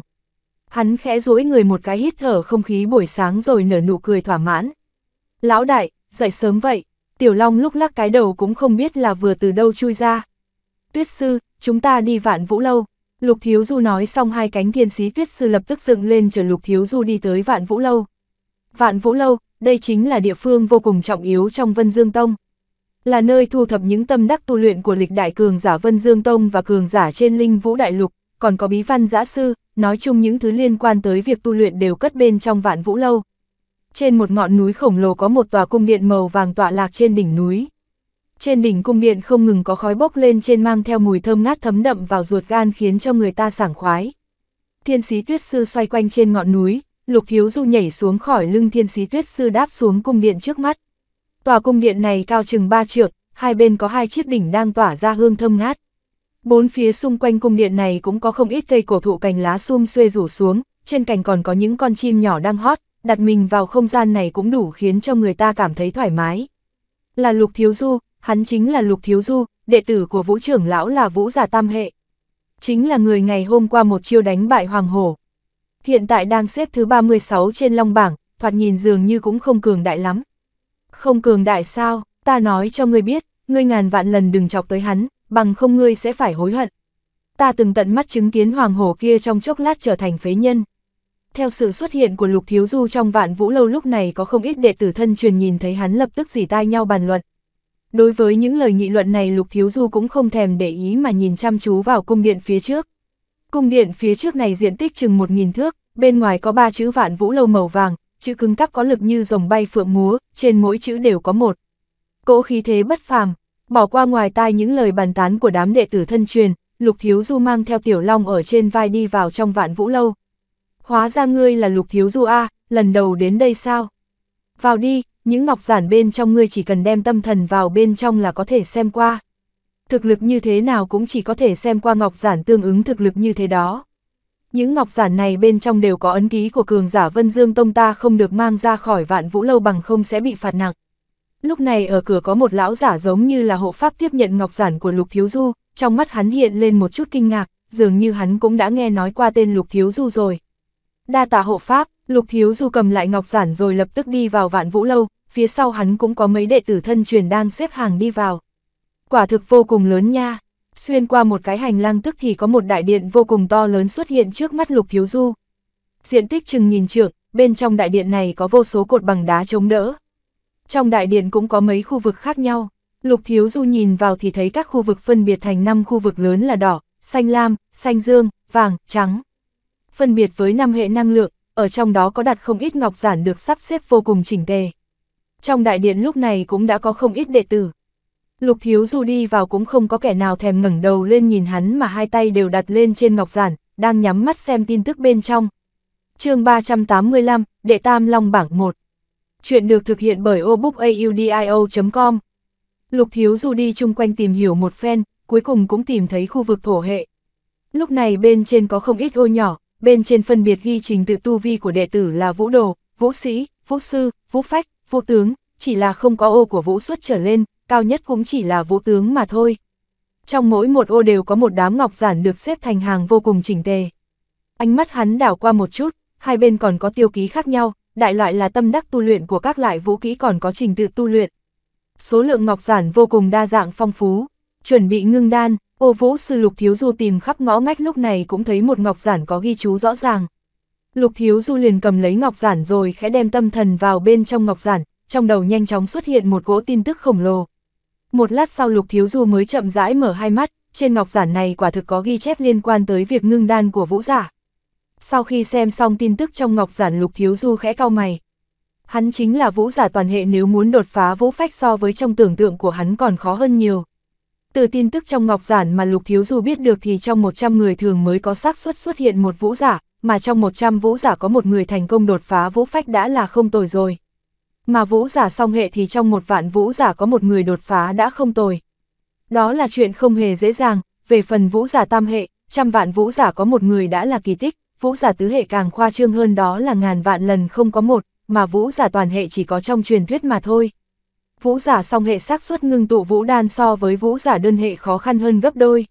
Hắn khẽ duỗi người một cái hít thở không khí buổi sáng rồi nở nụ cười thỏa mãn. Lão đại, dậy sớm vậy, Tiểu Long lúc lắc cái đầu cũng không biết là vừa từ đâu chui ra. Tuyết sư, chúng ta đi vạn vũ lâu. Lục Thiếu Du nói xong hai cánh thiên sĩ tuyết sư lập tức dựng lên chờ Lục Thiếu Du đi tới Vạn Vũ Lâu. Vạn Vũ Lâu, đây chính là địa phương vô cùng trọng yếu trong Vân Dương Tông. Là nơi thu thập những tâm đắc tu luyện của lịch đại cường giả Vân Dương Tông và cường giả trên linh vũ đại lục, còn có bí văn giã sư, nói chung những thứ liên quan tới việc tu luyện đều cất bên trong Vạn Vũ Lâu. Trên một ngọn núi khổng lồ có một tòa cung điện màu vàng tọa lạc trên đỉnh núi. Trên đỉnh cung điện không ngừng có khói bốc lên trên mang theo mùi thơm ngát thấm đậm vào ruột gan khiến cho người ta sảng khoái. Thiên sĩ tuyết sư xoay quanh trên ngọn núi, lục hiếu du nhảy xuống khỏi lưng thiên sĩ tuyết sư đáp xuống cung điện trước mắt. Tòa cung điện này cao chừng ba trượng, hai bên có hai chiếc đỉnh đang tỏa ra hương thơm ngát. Bốn phía xung quanh cung điện này cũng có không ít cây cổ thụ cành lá sum xuê rủ xuống, trên cành còn có những con chim nhỏ đang hót, đặt mình vào không gian này cũng đủ khiến cho người ta cảm thấy thoải mái. Là lục thiếu du, hắn chính là Lục Thiếu Du, đệ tử của vũ trưởng lão là vũ giả tam hệ. Chính là người ngày hôm qua một chiêu đánh bại Hoàng Hổ. Hiện tại đang xếp thứ 36 trên long bảng, thoạt nhìn dường như cũng không cường đại lắm. Không cường đại sao, ta nói cho ngươi biết, ngươi ngàn vạn lần đừng chọc tới hắn, bằng không ngươi sẽ phải hối hận. Ta từng tận mắt chứng kiến Hoàng Hổ kia trong chốc lát trở thành phế nhân. Theo sự xuất hiện của Lục Thiếu Du trong vạn vũ lâu lúc này có không ít đệ tử thân truyền nhìn thấy hắn lập tức dì tai nhau bàn luận. Đối với những lời nghị luận này Lục Thiếu Du cũng không thèm để ý mà nhìn chăm chú vào cung điện phía trước. Cung điện phía trước này diện tích chừng 1.000 thước, bên ngoài có ba chữ vạn vũ lâu màu vàng, chữ cứng cắp có lực như rồng bay phượng múa, trên mỗi chữ đều có một. Cỗ khí thế bất phàm, bỏ qua ngoài tai những lời bàn tán của đám đệ tử thân truyền, Lục Thiếu Du mang theo Tiểu Long ở trên vai đi vào trong vạn vũ lâu. Hóa ra ngươi là Lục Thiếu Du A, lần đầu đến đây sao? Vào đi, những ngọc giản bên trong ngươi chỉ cần đem tâm thần vào bên trong là có thể xem qua. thực lực như thế nào cũng chỉ có thể xem qua ngọc giản tương ứng thực lực như thế đó. Những ngọc giản này bên trong đều có ấn ký của cường giả Vân Dương Tông ta không được mang ra khỏi vạn vũ lâu bằng không sẽ bị phạt nặng. Lúc này ở cửa có một lão giả giống như là hộ pháp tiếp nhận ngọc giản của Lục Thiếu Du, trong mắt hắn hiện lên một chút kinh ngạc, dường như hắn cũng đã nghe nói qua tên Lục Thiếu Du rồi. Đa tạ hộ pháp, Lục Thiếu Du cầm lại ngọc giản rồi lập tức đi vào vạn vũ lâu, phía sau hắn cũng có mấy đệ tử thân truyền đang xếp hàng đi vào. Quả thực vô cùng lớn nha, xuyên qua một cái hành lang tức thì có một đại điện vô cùng to lớn xuất hiện trước mắt Lục Thiếu Du. Diện tích chừng nghìn trượng, bên trong đại điện này có vô số cột bằng đá chống đỡ. Trong đại điện cũng có mấy khu vực khác nhau. Lục Thiếu Du nhìn vào thì thấy các khu vực phân biệt thành 5 khu vực lớn là đỏ, xanh lam, xanh dương, vàng, trắng. Phân biệt với 5 hệ năng lượng, ở trong đó có đặt không ít ngọc giản được sắp xếp vô cùng chỉnh tề. Trong đại điện lúc này cũng đã có không ít đệ tử. Lục Thiếu Du đi vào cũng không có kẻ nào thèm ngẩng đầu lên nhìn hắn mà hai tay đều đặt lên trên ngọc giản, đang nhắm mắt xem tin tức bên trong. chương 385, Đệ Tam Long Bảng 1 Chuyện được thực hiện bởi obookaudio.com Lục Thiếu Du đi chung quanh tìm hiểu một phen, cuối cùng cũng tìm thấy khu vực thổ hệ. Lúc này bên trên có không ít ô nhỏ, bên trên phân biệt ghi trình tự tu vi của đệ tử là Vũ Đồ, Vũ Sĩ, Vũ Sư, Vũ Phách, Vũ Tướng, chỉ là không có ô của Vũ xuất trở lên, cao nhất cũng chỉ là Vũ Tướng mà thôi. Trong mỗi một ô đều có một đám ngọc giản được xếp thành hàng vô cùng chỉnh tề. Ánh mắt hắn đảo qua một chút, hai bên còn có tiêu ký khác nhau, đại loại là tâm đắc tu luyện của các loại vũ kỹ còn có trình tự tu luyện. Số lượng ngọc giản vô cùng đa dạng phong phú, chuẩn bị ngưng đan, ô vũ sư lục thiếu du tìm khắp ngõ ngách lúc này cũng thấy một ngọc giản có ghi chú rõ ràng. Lục thiếu du liền cầm lấy ngọc giản rồi khẽ đem tâm thần vào bên trong ngọc giản, trong đầu nhanh chóng xuất hiện một gỗ tin tức khổng lồ. Một lát sau lục thiếu du mới chậm rãi mở hai mắt, trên ngọc giản này quả thực có ghi chép liên quan tới việc ngưng đan của vũ giả. Sau khi xem xong tin tức trong ngọc giản lục thiếu du khẽ cau mày. Hắn chính là vũ giả toàn hệ nếu muốn đột phá vũ phách so với trong tưởng tượng của hắn còn khó hơn nhiều. Từ tin tức trong ngọc giản mà lục thiếu du biết được thì trong 100 người thường mới có xác suất xuất hiện một vũ giả, mà trong 100 vũ giả có một người thành công đột phá vũ phách đã là không tồi rồi. Mà vũ giả song hệ thì trong một vạn vũ giả có một người đột phá đã không tồi. Đó là chuyện không hề dễ dàng, về phần vũ giả tam hệ, trăm vạn vũ giả có một người đã là kỳ tích, vũ giả tứ hệ càng khoa trương hơn đó là ngàn vạn lần không có một, mà vũ giả toàn hệ chỉ có trong truyền thuyết mà thôi. Vũ giả song hệ xác suất ngưng tụ vũ đan so với vũ giả đơn hệ khó khăn hơn gấp đôi.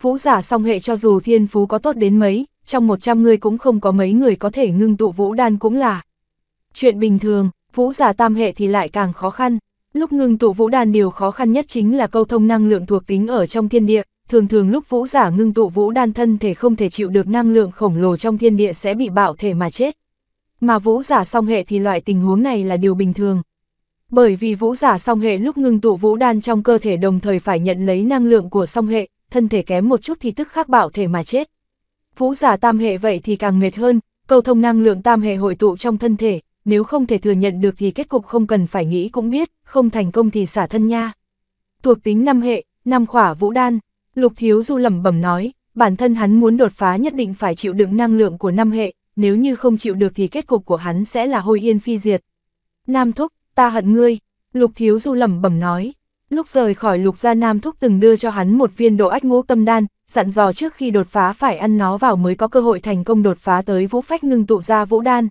Vũ giả song hệ cho dù thiên phú có tốt đến mấy, trong 100 người cũng không có mấy người có thể ngưng tụ vũ đan cũng là chuyện bình thường, vũ giả tam hệ thì lại càng khó khăn. Lúc ngưng tụ vũ đan điều khó khăn nhất chính là câu thông năng lượng thuộc tính ở trong thiên địa, thường thường lúc vũ giả ngưng tụ vũ đan thân thể không thể chịu được năng lượng khổng lồ trong thiên địa sẽ bị bạo thể mà chết. Mà vũ giả song hệ thì loại tình huống này là điều bình thường. Bởi vì vũ giả song hệ lúc ngưng tụ vũ đan trong cơ thể đồng thời phải nhận lấy năng lượng của song hệ, thân thể kém một chút thì tức khắc bạo thể mà chết. Vũ giả tam hệ vậy thì càng mệt hơn, cầu thông năng lượng tam hệ hội tụ trong thân thể, nếu không thể thừa nhận được thì kết cục không cần phải nghĩ cũng biết, không thành công thì xả thân nha. Thuộc tính năm hệ, năm khỏa vũ đan, Lục Thiếu Du lẩm bẩm nói, bản thân hắn muốn đột phá nhất định phải chịu đựng năng lượng của năm hệ, nếu như không chịu được thì kết cục của hắn sẽ là hôi yên phi diệt. Nam Thúc, ta hận ngươi, Lục Thiếu Du lẩm bẩm nói. Lúc rời khỏi Lục gia Nam Thúc từng đưa cho hắn một viên độ ách ngũ tâm đan, dặn dò trước khi đột phá phải ăn nó vào mới có cơ hội thành công đột phá tới vũ phách ngưng tụ ra vũ đan.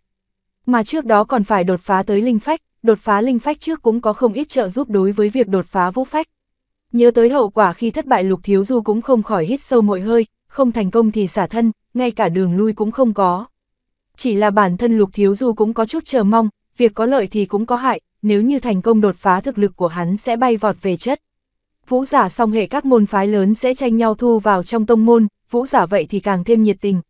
Mà trước đó còn phải đột phá tới linh phách, đột phá linh phách trước cũng có không ít trợ giúp đối với việc đột phá vũ phách. Nhớ tới hậu quả khi thất bại Lục Thiếu Du cũng không khỏi hít sâu mỗi hơi, không thành công thì xả thân, ngay cả đường lui cũng không có. Chỉ là bản thân Lục Thiếu Du cũng có chút chờ mong, việc có lợi thì cũng có hại, nếu như thành công đột phá thực lực của hắn sẽ bay vọt về chất. Vũ giả song hệ các môn phái lớn sẽ tranh nhau thu vào trong tông môn, vũ giả vậy thì càng thêm nhiệt tình.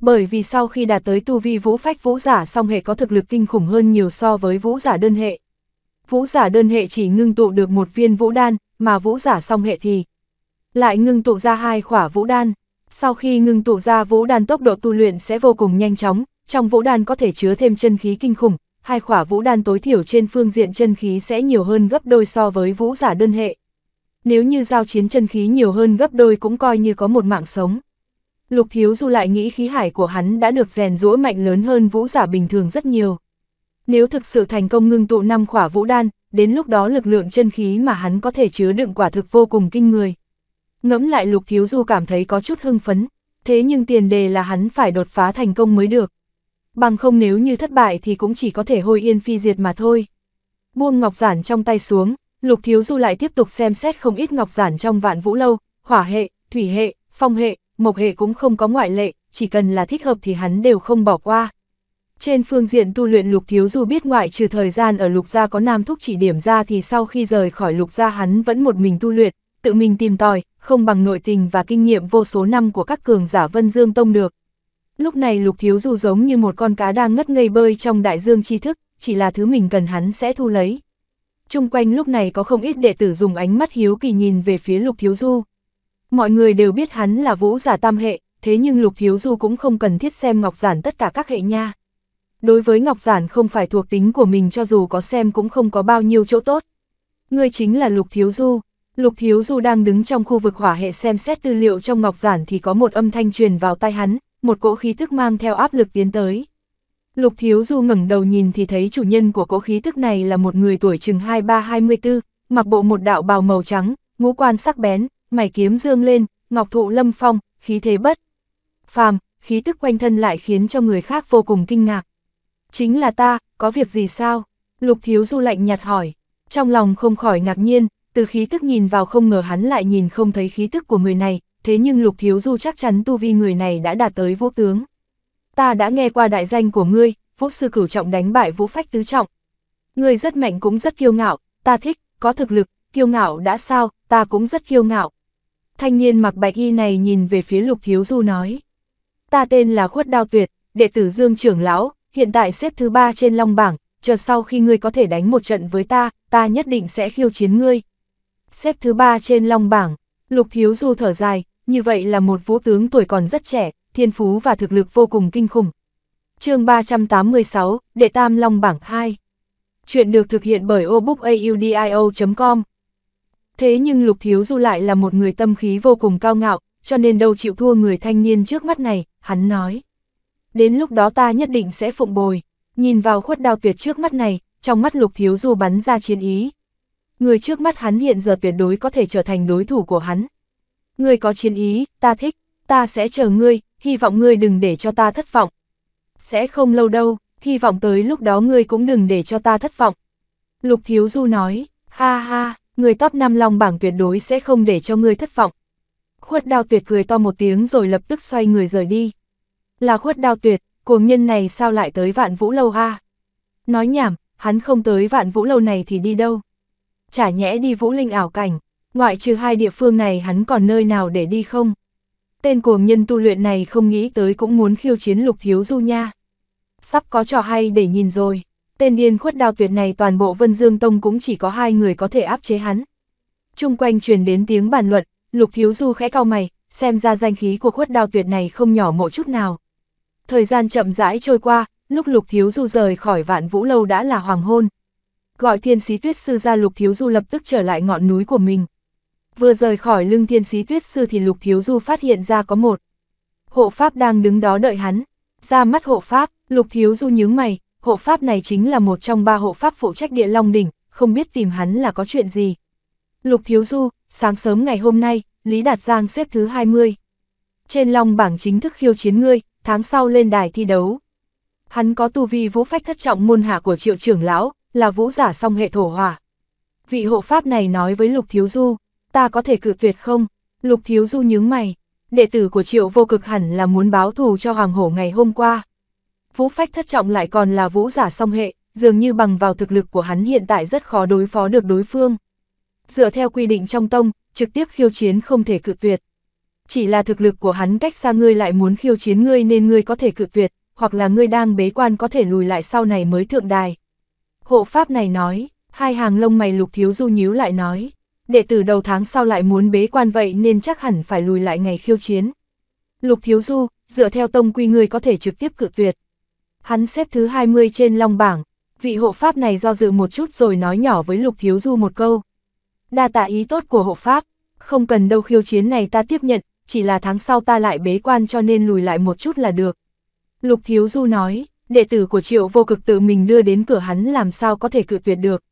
Bởi vì sau khi đạt tới tu vi vũ phách vũ giả song hệ có thực lực kinh khủng hơn nhiều so với vũ giả đơn hệ. Vũ giả đơn hệ chỉ ngưng tụ được một viên vũ đan, mà vũ giả song hệ thì lại ngưng tụ ra hai khỏa vũ đan. Sau khi ngưng tụ ra vũ đan tốc độ tu luyện sẽ vô cùng nhanh chóng, trong vũ đan có thể chứa thêm chân khí kinh khủng, hai khỏa vũ đan tối thiểu trên phương diện chân khí sẽ nhiều hơn gấp đôi so với vũ giả đơn hệ. Nếu như giao chiến chân khí nhiều hơn gấp đôi cũng coi như có một mạng sống. Lục Thiếu Du lại nghĩ khí hải của hắn đã được rèn rũa mạnh lớn hơn vũ giả bình thường rất nhiều. Nếu thực sự thành công ngưng tụ năm khỏa vũ đan, đến lúc đó lực lượng chân khí mà hắn có thể chứa đựng quả thực vô cùng kinh người. Ngẫm lại Lục Thiếu Du cảm thấy có chút hưng phấn, thế nhưng tiền đề là hắn phải đột phá thành công mới được. Bằng không nếu như thất bại thì cũng chỉ có thể hôi yên phi diệt mà thôi. Buông ngọc giản trong tay xuống, Lục Thiếu Du lại tiếp tục xem xét không ít ngọc giản trong vạn vũ lâu, hỏa hệ, thủy hệ, phong hệ, mộc hệ cũng không có ngoại lệ, chỉ cần là thích hợp thì hắn đều không bỏ qua. Trên phương diện tu luyện Lục Thiếu Du biết ngoại trừ thời gian ở Lục Gia có nam thúc chỉ điểm ra thì sau khi rời khỏi Lục Gia hắn vẫn một mình tu luyện, tự mình tìm tòi, không bằng nội tình và kinh nghiệm vô số năm của các cường giả Vân Dương Tông được. Lúc này Lục Thiếu Du giống như một con cá đang ngất ngây bơi trong đại dương tri thức, chỉ là thứ mình cần hắn sẽ thu lấy. Trung quanh lúc này có không ít đệ tử dùng ánh mắt hiếu kỳ nhìn về phía Lục Thiếu Du. Mọi người đều biết hắn là vũ giả tam hệ, thế nhưng Lục Thiếu Du cũng không cần thiết xem ngọc giản tất cả các hệ nha. Đối với ngọc giản không phải thuộc tính của mình cho dù có xem cũng không có bao nhiêu chỗ tốt. Người chính là Lục Thiếu Du. Lục Thiếu Du đang đứng trong khu vực hỏa hệ xem xét tư liệu trong ngọc giản thì có một âm thanh truyền vào tai hắn, một cỗ khí thức mang theo áp lực tiến tới. Lục Thiếu Du ngẩng đầu nhìn thì thấy chủ nhân của cỗ khí thức này là một người tuổi chừng 23-24, mặc bộ một đạo bào màu trắng, ngũ quan sắc bén, mày kiếm dương lên, ngọc thụ lâm phong, khí thế bất. Phàm, khí tức quanh thân lại khiến cho người khác vô cùng kinh ngạc. Chính là ta, có việc gì sao? Lục Thiếu Du lạnh nhạt hỏi. Trong lòng không khỏi ngạc nhiên, từ khí tức nhìn vào không ngờ hắn lại nhìn không thấy khí tức của người này, thế nhưng Lục Thiếu Du chắc chắn tu vi người này đã đạt tới vũ tướng. Ta đã nghe qua đại danh của ngươi, vũ sư cửu trọng đánh bại vũ phách tứ trọng. Ngươi rất mạnh cũng rất kiêu ngạo, ta thích, có thực lực, kiêu ngạo đã sao, ta cũng rất kiêu ngạo. Thanh niên mặc bạch y này nhìn về phía Lục Thiếu Du nói. Ta tên là Khuất Đao Tuyệt, đệ tử Dương trưởng lão, hiện tại xếp thứ ba trên long bảng, chờ sau khi ngươi có thể đánh một trận với ta, ta nhất định sẽ khiêu chiến ngươi. Xếp thứ ba trên long bảng, Lục Thiếu Du thở dài, như vậy là một vũ tướng tuổi còn rất trẻ, thiên phú và thực lực vô cùng kinh khủng. chương 386, Đệ Tam Long bảng 2 Chuyện được thực hiện bởi obookaudio.com Thế nhưng Lục Thiếu Du lại là một người tâm khí vô cùng cao ngạo, cho nên đâu chịu thua người thanh niên trước mắt này, hắn nói. Đến lúc đó ta nhất định sẽ phụng bồi, nhìn vào khuất đao tuyệt trước mắt này, trong mắt Lục Thiếu Du bắn ra chiến ý. Người trước mắt hắn hiện giờ tuyệt đối có thể trở thành đối thủ của hắn. Người có chiến ý, ta thích, ta sẽ chờ ngươi, hy vọng ngươi đừng để cho ta thất vọng. Sẽ không lâu đâu, hy vọng tới lúc đó ngươi cũng đừng để cho ta thất vọng. Lục Thiếu Du nói, ha ha, người top 5 long bảng tuyệt đối sẽ không để cho ngươi thất vọng. Khuất đao tuyệt cười to một tiếng rồi lập tức xoay người rời đi. Là khuất đao tuyệt, cuồng nhân này sao lại tới vạn vũ lâu ha? Nói nhảm, hắn không tới vạn vũ lâu này thì đi đâu? Chả nhẽ đi vũ linh ảo cảnh, ngoại trừ hai địa phương này hắn còn nơi nào để đi không? Tên cuồng nhân tu luyện này không nghĩ tới cũng muốn khiêu chiến lục thiếu du nha. Sắp có trò hay để nhìn rồi, tên điên khuất đao tuyệt này toàn bộ Vân Dương Tông cũng chỉ có hai người có thể áp chế hắn. Trung quanh truyền đến tiếng bàn luận, lục thiếu du khẽ cau mày, xem ra danh khí của khuất đao tuyệt này không nhỏ một chút nào. Thời gian chậm rãi trôi qua, lúc lục thiếu du rời khỏi vạn vũ lâu đã là hoàng hôn. Gọi thiên sĩ tuyết sư ra lục thiếu du lập tức trở lại ngọn núi của mình. Vừa rời khỏi lưng thiên sĩ tuyết sư thì lục thiếu du phát hiện ra có một. Hộ pháp đang đứng đó đợi hắn. Ra mắt hộ pháp, lục thiếu du nhướng mày, hộ pháp này chính là một trong ba hộ pháp phụ trách địa long đỉnh, không biết tìm hắn là có chuyện gì. Lục thiếu du, sáng sớm ngày hôm nay, Lý Đạt Giang xếp thứ 20. Trên long bảng chính thức khiêu chiến ngươi, tháng sau lên đài thi đấu. Hắn có tu vi vũ phách thất trọng môn hạ của triệu trưởng lão, là vũ giả song hệ thổ hỏa. Vị hộ pháp này nói với Lục Thiếu Du, ta có thể cự tuyệt không? Lục Thiếu Du nhướng mày, đệ tử của triệu vô cực hẳn là muốn báo thù cho Hoàng Hổ ngày hôm qua. Vũ phách thất trọng lại còn là vũ giả song hệ, dường như bằng vào thực lực của hắn hiện tại rất khó đối phó được đối phương. Dựa theo quy định trong tông, trực tiếp khiêu chiến không thể cự tuyệt. Chỉ là thực lực của hắn cách xa ngươi lại muốn khiêu chiến ngươi nên ngươi có thể cự tuyệt, hoặc là ngươi đang bế quan có thể lùi lại sau này mới thượng đài. Hộ pháp này nói, hai hàng lông mày lục thiếu du nhíu lại nói, đệ tử đầu tháng sau lại muốn bế quan vậy nên chắc hẳn phải lùi lại ngày khiêu chiến. Lục thiếu du, dựa theo tông quy ngươi có thể trực tiếp cự tuyệt. Hắn xếp thứ 20 trên long bảng, vị hộ pháp này do dự một chút rồi nói nhỏ với lục thiếu du một câu. Đa tạ ý tốt của hộ pháp, không cần đâu khiêu chiến này ta tiếp nhận, chỉ là tháng sau ta lại bế quan cho nên lùi lại một chút là được. Lục thiếu du nói, đệ tử của triệu vô cực tự mình đưa đến cửa hắn làm sao có thể cự tuyệt được.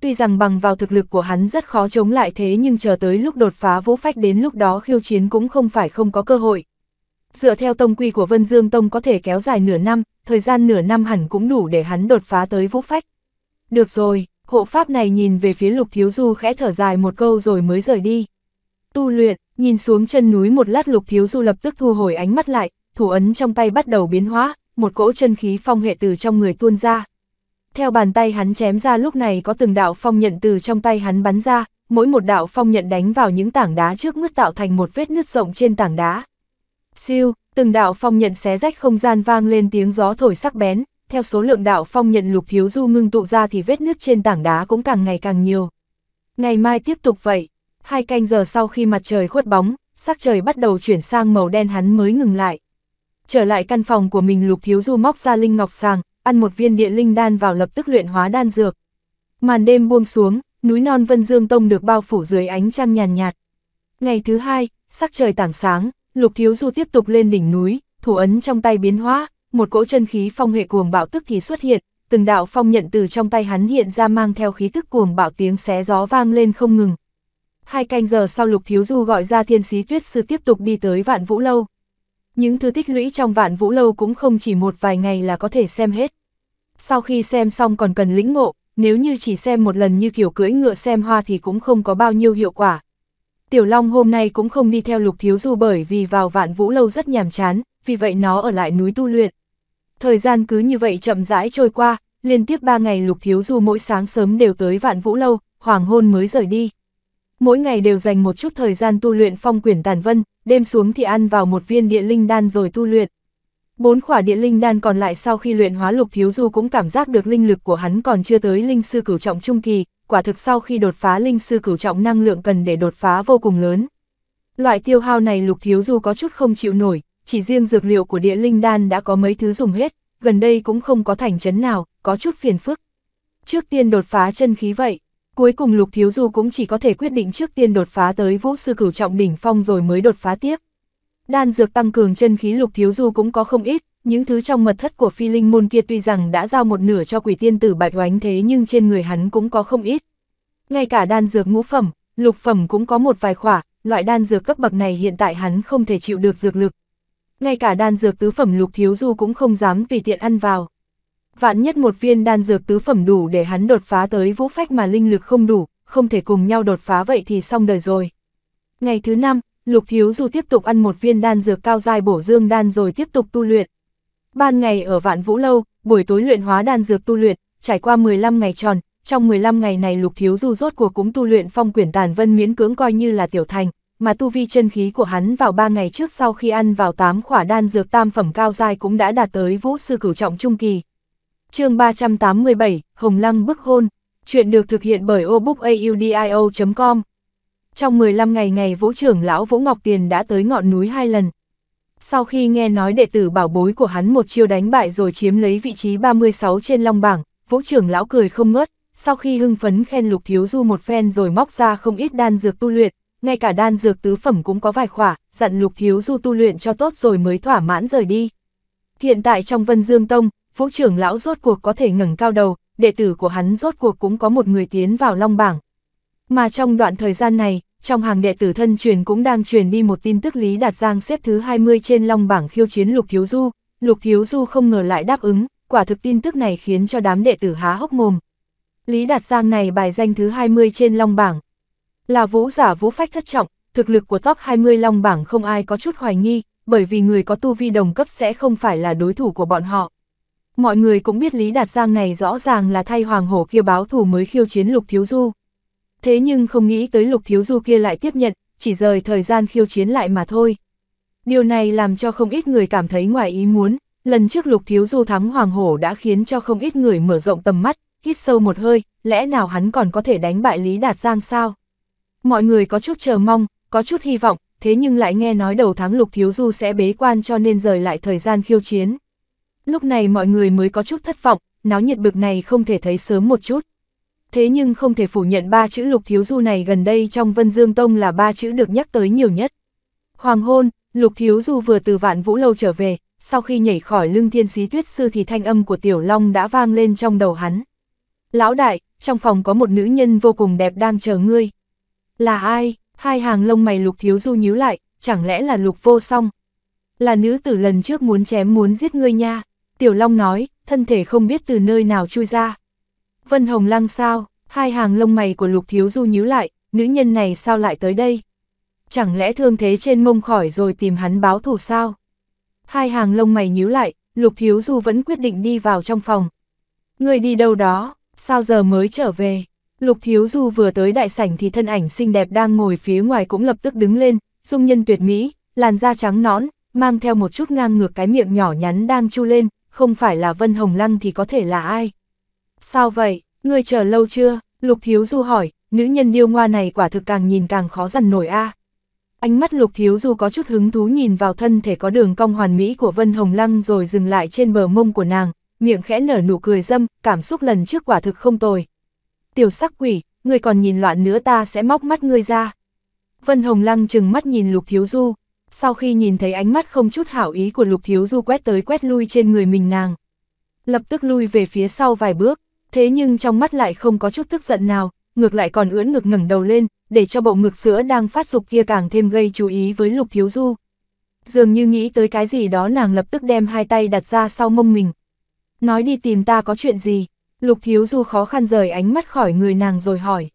Tuy rằng bằng vào thực lực của hắn rất khó chống lại thế nhưng chờ tới lúc đột phá vũ phách đến lúc đó khiêu chiến cũng không phải không có cơ hội. Dựa theo tông quy của Vân Dương Tông có thể kéo dài nửa năm, thời gian nửa năm hẳn cũng đủ để hắn đột phá tới vũ phách. Được rồi, hộ pháp này nhìn về phía lục thiếu du khẽ thở dài một câu rồi mới rời đi. Tu luyện, nhìn xuống chân núi một lát lục thiếu du lập tức thu hồi ánh mắt lại, thủ ấn trong tay bắt đầu biến hóa, một cỗ chân khí phong hệ từ trong người tuôn ra. Theo bàn tay hắn chém ra lúc này có từng đạo phong nhận từ trong tay hắn bắn ra, mỗi một đạo phong nhận đánh vào những tảng đá trước mức tạo thành một vết nứt rộng trên tảng đá. Siêu, từng đạo phong nhận xé rách không gian vang lên tiếng gió thổi sắc bén, theo số lượng đạo phong nhận lục thiếu du ngưng tụ ra thì vết nước trên tảng đá cũng càng ngày càng nhiều. Ngày mai tiếp tục vậy, hai canh giờ sau khi mặt trời khuất bóng, sắc trời bắt đầu chuyển sang màu đen hắn mới ngừng lại. Trở lại căn phòng của mình lục thiếu du móc ra linh ngọc sàng, ăn một viên địa linh đan vào lập tức luyện hóa đan dược. Màn đêm buông xuống, núi non Vân Dương Tông được bao phủ dưới ánh trăng nhàn nhạt. Ngày thứ hai, sắc trời tảng sáng, lục thiếu du tiếp tục lên đỉnh núi, thủ ấn trong tay biến hóa, một cỗ chân khí phong hệ cuồng bạo tức thì xuất hiện, từng đạo phong nhận từ trong tay hắn hiện ra mang theo khí tức cuồng bạo tiếng xé gió vang lên không ngừng. Hai canh giờ sau lục thiếu du gọi ra thiên sĩ tuyết sư tiếp tục đi tới vạn vũ lâu. Những thứ tích lũy trong vạn vũ lâu cũng không chỉ một vài ngày là có thể xem hết. Sau khi xem xong còn cần lĩnh ngộ, nếu như chỉ xem một lần như kiểu cưỡi ngựa xem hoa thì cũng không có bao nhiêu hiệu quả. Tiểu Long hôm nay cũng không đi theo Lục Thiếu Du bởi vì vào vạn vũ lâu rất nhàm chán, vì vậy nó ở lại núi tu luyện. Thời gian cứ như vậy chậm rãi trôi qua, liên tiếp 3 ngày Lục Thiếu Du mỗi sáng sớm đều tới vạn vũ lâu, hoàng hôn mới rời đi. Mỗi ngày đều dành một chút thời gian tu luyện phong quyển tàn vân, đêm xuống thì ăn vào một viên địa linh đan rồi tu luyện. Bốn khỏa địa linh đan còn lại sau khi luyện hóa lục thiếu du cũng cảm giác được linh lực của hắn còn chưa tới linh sư cửu trọng trung kỳ, quả thực sau khi đột phá linh sư cửu trọng năng lượng cần để đột phá vô cùng lớn. Loại tiêu hao này lục thiếu du có chút không chịu nổi, chỉ riêng dược liệu của địa linh đan đã có mấy thứ dùng hết, gần đây cũng không có thành chấn nào, có chút phiền phức. Trước tiên đột phá chân khí vậy, cuối cùng lục thiếu du cũng chỉ có thể quyết định trước tiên đột phá tới vũ sư cửu trọng đỉnh phong rồi mới đột phá tiếp. Đan dược tăng cường chân khí lục thiếu du cũng có không ít, những thứ trong mật thất của phi linh môn kia tuy rằng đã giao một nửa cho quỷ tiên tử bạch oánh thế nhưng trên người hắn cũng có không ít. Ngay cả đan dược ngũ phẩm, lục phẩm cũng có một vài khỏa, loại đan dược cấp bậc này hiện tại hắn không thể chịu được dược lực. Ngay cả đan dược tứ phẩm lục thiếu du cũng không dám tùy tiện ăn vào. Vạn nhất một viên đan dược tứ phẩm đủ để hắn đột phá tới vũ phách mà linh lực không đủ, không thể cùng nhau đột phá vậy thì xong đời rồi. Ngày thứ năm, Lục Thiếu Du tiếp tục ăn một viên đan dược cao dài bổ dương đan rồi tiếp tục tu luyện. Ban ngày ở Vạn Vũ Lâu, buổi tối luyện hóa đan dược tu luyện, trải qua 15 ngày tròn, trong 15 ngày này Lục Thiếu Du rốt cuộc cũng tu luyện phong quyển tàn vân miễn cưỡng coi như là tiểu thành, mà tu vi chân khí của hắn vào 3 ngày trước sau khi ăn vào 8 khỏa đan dược tam phẩm cao dai cũng đã đạt tới vũ sư cửu trọng trung kỳ. chương 387, Hồng Lăng bức hôn, chuyện được thực hiện bởi obookaudio.com trong 15 ngày ngày vũ trưởng lão Vũ Ngọc Tiền đã tới ngọn núi hai lần. Sau khi nghe nói đệ tử bảo bối của hắn một chiêu đánh bại rồi chiếm lấy vị trí 36 trên long bảng, vũ trưởng lão cười không ngớt, sau khi hưng phấn khen lục thiếu du một phen rồi móc ra không ít đan dược tu luyện, ngay cả đan dược tứ phẩm cũng có vài khỏa, dặn lục thiếu du tu luyện cho tốt rồi mới thỏa mãn rời đi. Hiện tại trong Vân Dương Tông, vũ trưởng lão rốt cuộc có thể ngẩng cao đầu, đệ tử của hắn rốt cuộc cũng có một người tiến vào long bảng. Mà trong đoạn thời gian này, trong hàng đệ tử thân truyền cũng đang truyền đi một tin tức Lý Đạt Giang xếp thứ 20 trên long bảng khiêu chiến Lục Thiếu Du, Lục Thiếu Du không ngờ lại đáp ứng, quả thực tin tức này khiến cho đám đệ tử há hốc mồm. Lý Đạt Giang này bài danh thứ 20 trên long bảng. Là vũ giả vũ phách thất trọng, thực lực của top 20 long bảng không ai có chút hoài nghi, bởi vì người có tu vi đồng cấp sẽ không phải là đối thủ của bọn họ. Mọi người cũng biết Lý Đạt Giang này rõ ràng là thay Hoàng Hổ kia báo thù mới khiêu chiến Lục Thiếu Du thế nhưng không nghĩ tới lục thiếu du kia lại tiếp nhận, chỉ rời thời gian khiêu chiến lại mà thôi. Điều này làm cho không ít người cảm thấy ngoài ý muốn, lần trước lục thiếu du thắng hoàng hổ đã khiến cho không ít người mở rộng tầm mắt, hít sâu một hơi, lẽ nào hắn còn có thể đánh bại Lý Đạt Giang sao? Mọi người có chút chờ mong, có chút hy vọng, thế nhưng lại nghe nói đầu tháng lục thiếu du sẽ bế quan cho nên rời lại thời gian khiêu chiến. Lúc này mọi người mới có chút thất vọng, náo nhiệt bực này không thể thấy sớm một chút thế nhưng không thể phủ nhận ba chữ lục thiếu du này gần đây trong Vân Dương Tông là ba chữ được nhắc tới nhiều nhất. Hoàng hôn, lục thiếu du vừa từ vạn vũ lâu trở về, sau khi nhảy khỏi lưng thiên sĩ tuyết sư thì thanh âm của tiểu long đã vang lên trong đầu hắn. Lão đại, trong phòng có một nữ nhân vô cùng đẹp đang chờ ngươi. Là ai? Hai hàng lông mày lục thiếu du nhíu lại, chẳng lẽ là lục vô song? Là nữ tử lần trước muốn chém muốn giết ngươi nha. Tiểu Long nói, thân thể không biết từ nơi nào chui ra. Vân Hồng Lăng sao? Hai hàng lông mày của lục thiếu du nhíu lại, nữ nhân này sao lại tới đây? Chẳng lẽ thương thế trên mông khỏi rồi tìm hắn báo thù sao? Hai hàng lông mày nhíu lại, lục thiếu du vẫn quyết định đi vào trong phòng. Người đi đâu đó, sao giờ mới trở về? Lục thiếu du vừa tới đại sảnh thì thân ảnh xinh đẹp đang ngồi phía ngoài cũng lập tức đứng lên, dung nhân tuyệt mỹ, làn da trắng nõn, mang theo một chút ngang ngược cái miệng nhỏ nhắn đang chu lên, không phải là Vân Hồng Lăng thì có thể là ai? Sao vậy, người chờ lâu chưa? Lục thiếu du hỏi, nữ nhân điêu ngoa này quả thực càng nhìn càng khó dằn nổi a. Ánh mắt lục thiếu du có chút hứng thú nhìn vào thân thể có đường cong hoàn mỹ của Vân Hồng Lăng rồi dừng lại trên bờ mông của nàng, miệng khẽ nở nụ cười dâm, cảm xúc lần trước quả thực không tồi. Tiểu sắc quỷ, người còn nhìn loạn nữa ta sẽ móc mắt ngươi ra. Vân Hồng Lăng chừng mắt nhìn lục thiếu du, sau khi nhìn thấy ánh mắt không chút hảo ý của lục thiếu du quét tới quét lui trên người mình nàng. Lập tức lui về phía sau vài bước, thế nhưng trong mắt lại không có chút tức giận nào, ngược lại còn ưỡn ngực ngẩng đầu lên, để cho bộ ngực sữa đang phát dục kia càng thêm gây chú ý với lục thiếu du. Dường như nghĩ tới cái gì đó nàng lập tức đem hai tay đặt ra sau mông mình. Nói đi tìm ta có chuyện gì, lục thiếu du khó khăn rời ánh mắt khỏi người nàng rồi hỏi.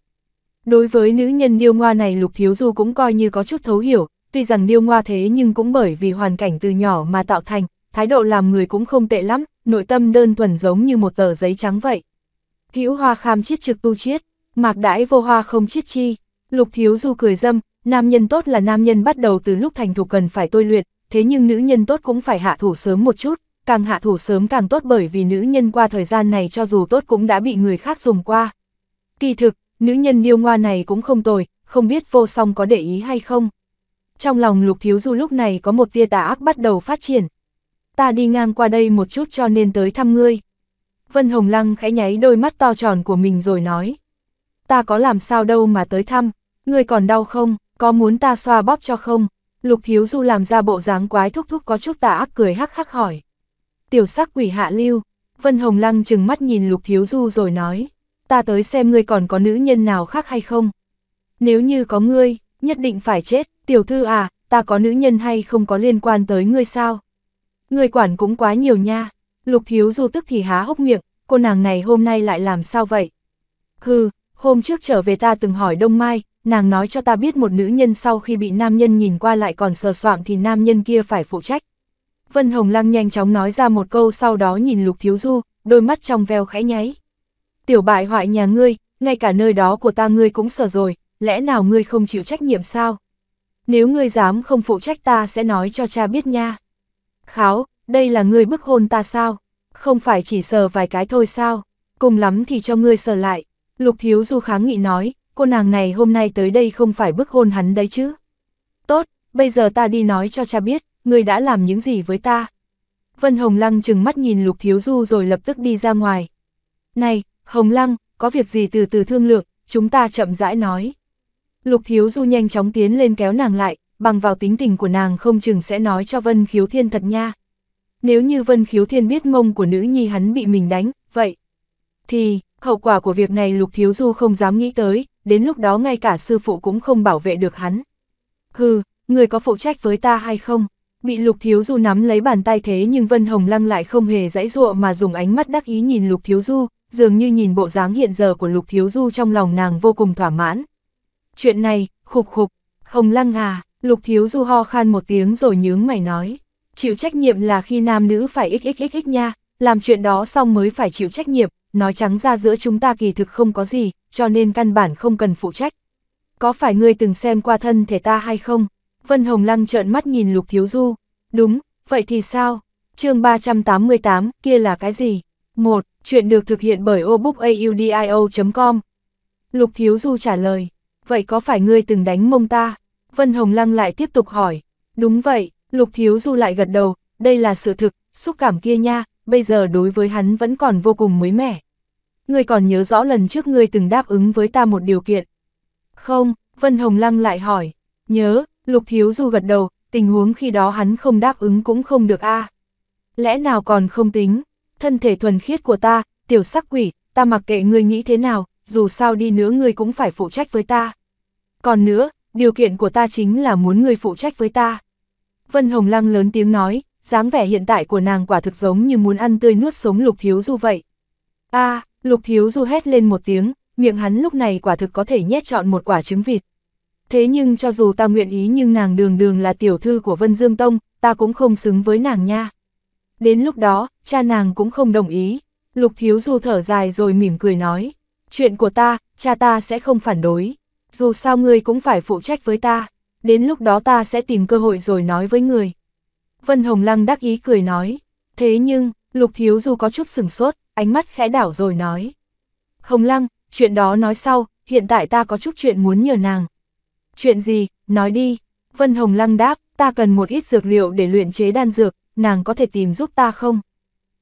Đối với nữ nhân điêu ngoa này lục thiếu du cũng coi như có chút thấu hiểu, tuy rằng điêu ngoa thế nhưng cũng bởi vì hoàn cảnh từ nhỏ mà tạo thành, thái độ làm người cũng không tệ lắm, nội tâm đơn thuần giống như một tờ giấy trắng vậy. Hữu hoa kham chiết trực tu chiết, mạc đãi vô hoa không chiết chi, lục thiếu du cười dâm, nam nhân tốt là nam nhân bắt đầu từ lúc thành thục cần phải tôi luyện, thế nhưng nữ nhân tốt cũng phải hạ thủ sớm một chút, càng hạ thủ sớm càng tốt bởi vì nữ nhân qua thời gian này cho dù tốt cũng đã bị người khác dùng qua. Kỳ thực, nữ nhân điêu ngoa này cũng không tồi, không biết vô song có để ý hay không. Trong lòng lục thiếu du lúc này có một tia tà ác bắt đầu phát triển. Ta đi ngang qua đây một chút cho nên tới thăm ngươi. Vân Hồng Lăng khẽ nháy đôi mắt to tròn của mình rồi nói. Ta có làm sao đâu mà tới thăm, ngươi còn đau không, có muốn ta xoa bóp cho không? Lục thiếu du làm ra bộ dáng quái thúc thúc có chút tà ác cười hắc hắc hỏi. Tiểu sắc quỷ hạ lưu, Vân Hồng Lăng chừng mắt nhìn lục thiếu du rồi nói. Ta tới xem ngươi còn có nữ nhân nào khác hay không? Nếu như có ngươi, nhất định phải chết, tiểu thư à, ta có nữ nhân hay không có liên quan tới ngươi sao? Ngươi quản cũng quá nhiều nha. Lục thiếu du tức thì há hốc miệng, cô nàng này hôm nay lại làm sao vậy? Hừ, hôm trước trở về ta từng hỏi Đông Mai, nàng nói cho ta biết một nữ nhân sau khi bị nam nhân nhìn qua lại còn sờ soạng thì nam nhân kia phải phụ trách. Vân Hồng Lăng nhanh chóng nói ra một câu sau đó nhìn Lục Thiếu Du, đôi mắt trong veo khẽ nháy. Tiểu bại hoại nhà ngươi, ngay cả nơi đó của ta ngươi cũng sờ rồi, lẽ nào ngươi không chịu trách nhiệm sao? Nếu ngươi dám không phụ trách ta sẽ nói cho cha biết nha. Kháo, đây là ngươi bức hôn ta sao? Không phải chỉ sờ vài cái thôi sao? Cùng lắm thì cho ngươi sờ lại. Lục Thiếu Du kháng nghị nói, cô nàng này hôm nay tới đây không phải bức hôn hắn đấy chứ. Tốt, bây giờ ta đi nói cho cha biết, ngươi đã làm những gì với ta. Vân Hồng Lăng chừng mắt nhìn Lục Thiếu Du rồi lập tức đi ra ngoài. Này, Hồng Lăng, có việc gì từ từ thương lượng, chúng ta chậm rãi nói. Lục Thiếu Du nhanh chóng tiến lên kéo nàng lại, bằng vào tính tình của nàng không chừng sẽ nói cho Vân Khiếu Thiên thật nha. Nếu như Vân Khiếu Thiên biết mông của nữ nhi hắn bị mình đánh, vậy thì, hậu quả của việc này Lục Thiếu Du không dám nghĩ tới, đến lúc đó ngay cả sư phụ cũng không bảo vệ được hắn. Hừ, người có phụ trách với ta hay không? Bị Lục Thiếu Du nắm lấy bàn tay thế nhưng Vân Hồng Lăng lại không hề dãy dụa mà dùng ánh mắt đắc ý nhìn Lục Thiếu Du, dường như nhìn bộ dáng hiện giờ của Lục Thiếu Du trong lòng nàng vô cùng thỏa mãn. Chuyện này, khục khục, Hồng Lăng à, Lục Thiếu Du ho khan một tiếng rồi nhướng mày nói. Chịu trách nhiệm là khi nam nữ phải xxxx nha, làm chuyện đó xong mới phải chịu trách nhiệm, nói trắng ra giữa chúng ta kỳ thực không có gì, cho nên căn bản không cần phụ trách. Có phải ngươi từng xem qua thân thể ta hay không? Vân Hồng Lăng trợn mắt nhìn Lục Thiếu Du. Đúng, vậy thì sao? chương 388, kia là cái gì? 1. Chuyện được thực hiện bởi obookaudio.com Lục Thiếu Du trả lời. Vậy có phải ngươi từng đánh mông ta? Vân Hồng Lăng lại tiếp tục hỏi. Đúng vậy, Lục Thiếu Du lại gật đầu, đây là sự thực, xúc cảm kia nha, bây giờ đối với hắn vẫn còn vô cùng mới mẻ. Ngươi còn nhớ rõ lần trước ngươi từng đáp ứng với ta một điều kiện. Không, Vân Hồng Lăng lại hỏi. Nhớ, Lục Thiếu Du gật đầu, tình huống khi đó hắn không đáp ứng cũng không được a. Lẽ nào còn không tính, thân thể thuần khiết của ta, tiểu sắc quỷ, ta mặc kệ ngươi nghĩ thế nào, dù sao đi nữa ngươi cũng phải phụ trách với ta. Còn nữa, điều kiện của ta chính là muốn ngươi phụ trách với ta. Vân Hồng Lăng lớn tiếng nói, dáng vẻ hiện tại của nàng quả thực giống như muốn ăn tươi nuốt sống Lục Thiếu Du vậy. a Lục Thiếu Du hét lên một tiếng, miệng hắn lúc này quả thực có thể nhét trọn một quả trứng vịt. Thế nhưng cho dù ta nguyện ý nhưng nàng đường đường là tiểu thư của Vân Dương Tông, ta cũng không xứng với nàng nha. Đến lúc đó, cha nàng cũng không đồng ý. Lục Thiếu Du thở dài rồi mỉm cười nói, chuyện của ta, cha ta sẽ không phản đối. Dù sao ngươi cũng phải phụ trách với ta, đến lúc đó ta sẽ tìm cơ hội rồi nói với người. Vân Hồng Lăng đắc ý cười nói, thế nhưng, Lục Thiếu Du có chút sửng sốt, ánh mắt khẽ đảo rồi nói. Hồng Lăng, chuyện đó nói sau, hiện tại ta có chút chuyện muốn nhờ nàng. Chuyện gì, nói đi. Vân Hồng Lăng đáp, ta cần một ít dược liệu để luyện chế đan dược, nàng có thể tìm giúp ta không?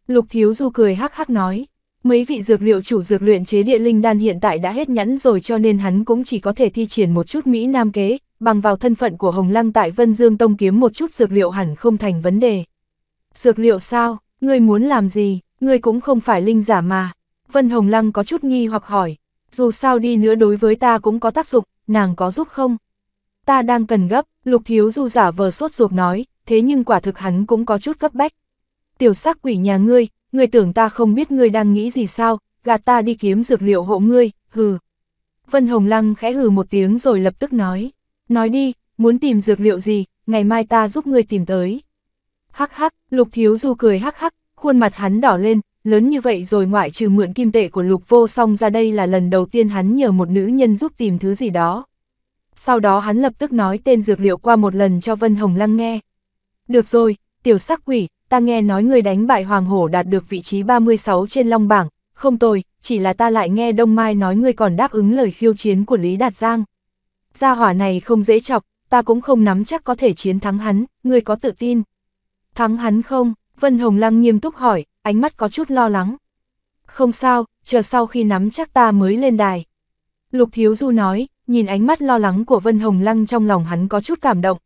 Lục Thiếu Du cười hắc hắc nói, mấy vị dược liệu chủ dược luyện chế địa linh đan hiện tại đã hết nhẫn rồi cho nên hắn cũng chỉ có thể thi triển một chút Mỹ Nam kế, bằng vào thân phận của Hồng Lăng tại Vân Dương Tông kiếm một chút dược liệu hẳn không thành vấn đề. Dược liệu sao, ngươi muốn làm gì, ngươi cũng không phải linh giả mà. Vân Hồng Lăng có chút nghi hoặc hỏi, dù sao đi nữa đối với ta cũng có tác dụng, nàng có giúp không? Ta đang cần gấp, lục thiếu du giả vờ sốt ruột nói, thế nhưng quả thực hắn cũng có chút gấp bách. Tiểu sắc quỷ nhà ngươi, ngươi tưởng ta không biết ngươi đang nghĩ gì sao, gạt ta đi kiếm dược liệu hộ ngươi, hừ. Vân Hồng Lăng khẽ hừ một tiếng rồi lập tức nói, nói đi, muốn tìm dược liệu gì, ngày mai ta giúp ngươi tìm tới. Hắc hắc, lục thiếu du cười hắc hắc, khuôn mặt hắn đỏ lên, lớn như vậy rồi ngoại trừ mượn kim tệ của lục vô song ra đây là lần đầu tiên hắn nhờ một nữ nhân giúp tìm thứ gì đó. Sau đó hắn lập tức nói tên dược liệu qua một lần cho Vân Hồng Lăng nghe. Được rồi, tiểu sắc quỷ, ta nghe nói người đánh bại Hoàng Hổ đạt được vị trí 36 trên long bảng, không tồi, chỉ là ta lại nghe Đông Mai nói ngươi còn đáp ứng lời khiêu chiến của Lý Đạt Giang. Gia hỏa này không dễ chọc, ta cũng không nắm chắc có thể chiến thắng hắn, ngươi có tự tin. Thắng hắn không? Vân Hồng Lăng nghiêm túc hỏi, ánh mắt có chút lo lắng. Không sao, chờ sau khi nắm chắc ta mới lên đài. Lục Thiếu Du nói, nhìn ánh mắt lo lắng của Vân Hồng Lăng trong lòng hắn có chút cảm động.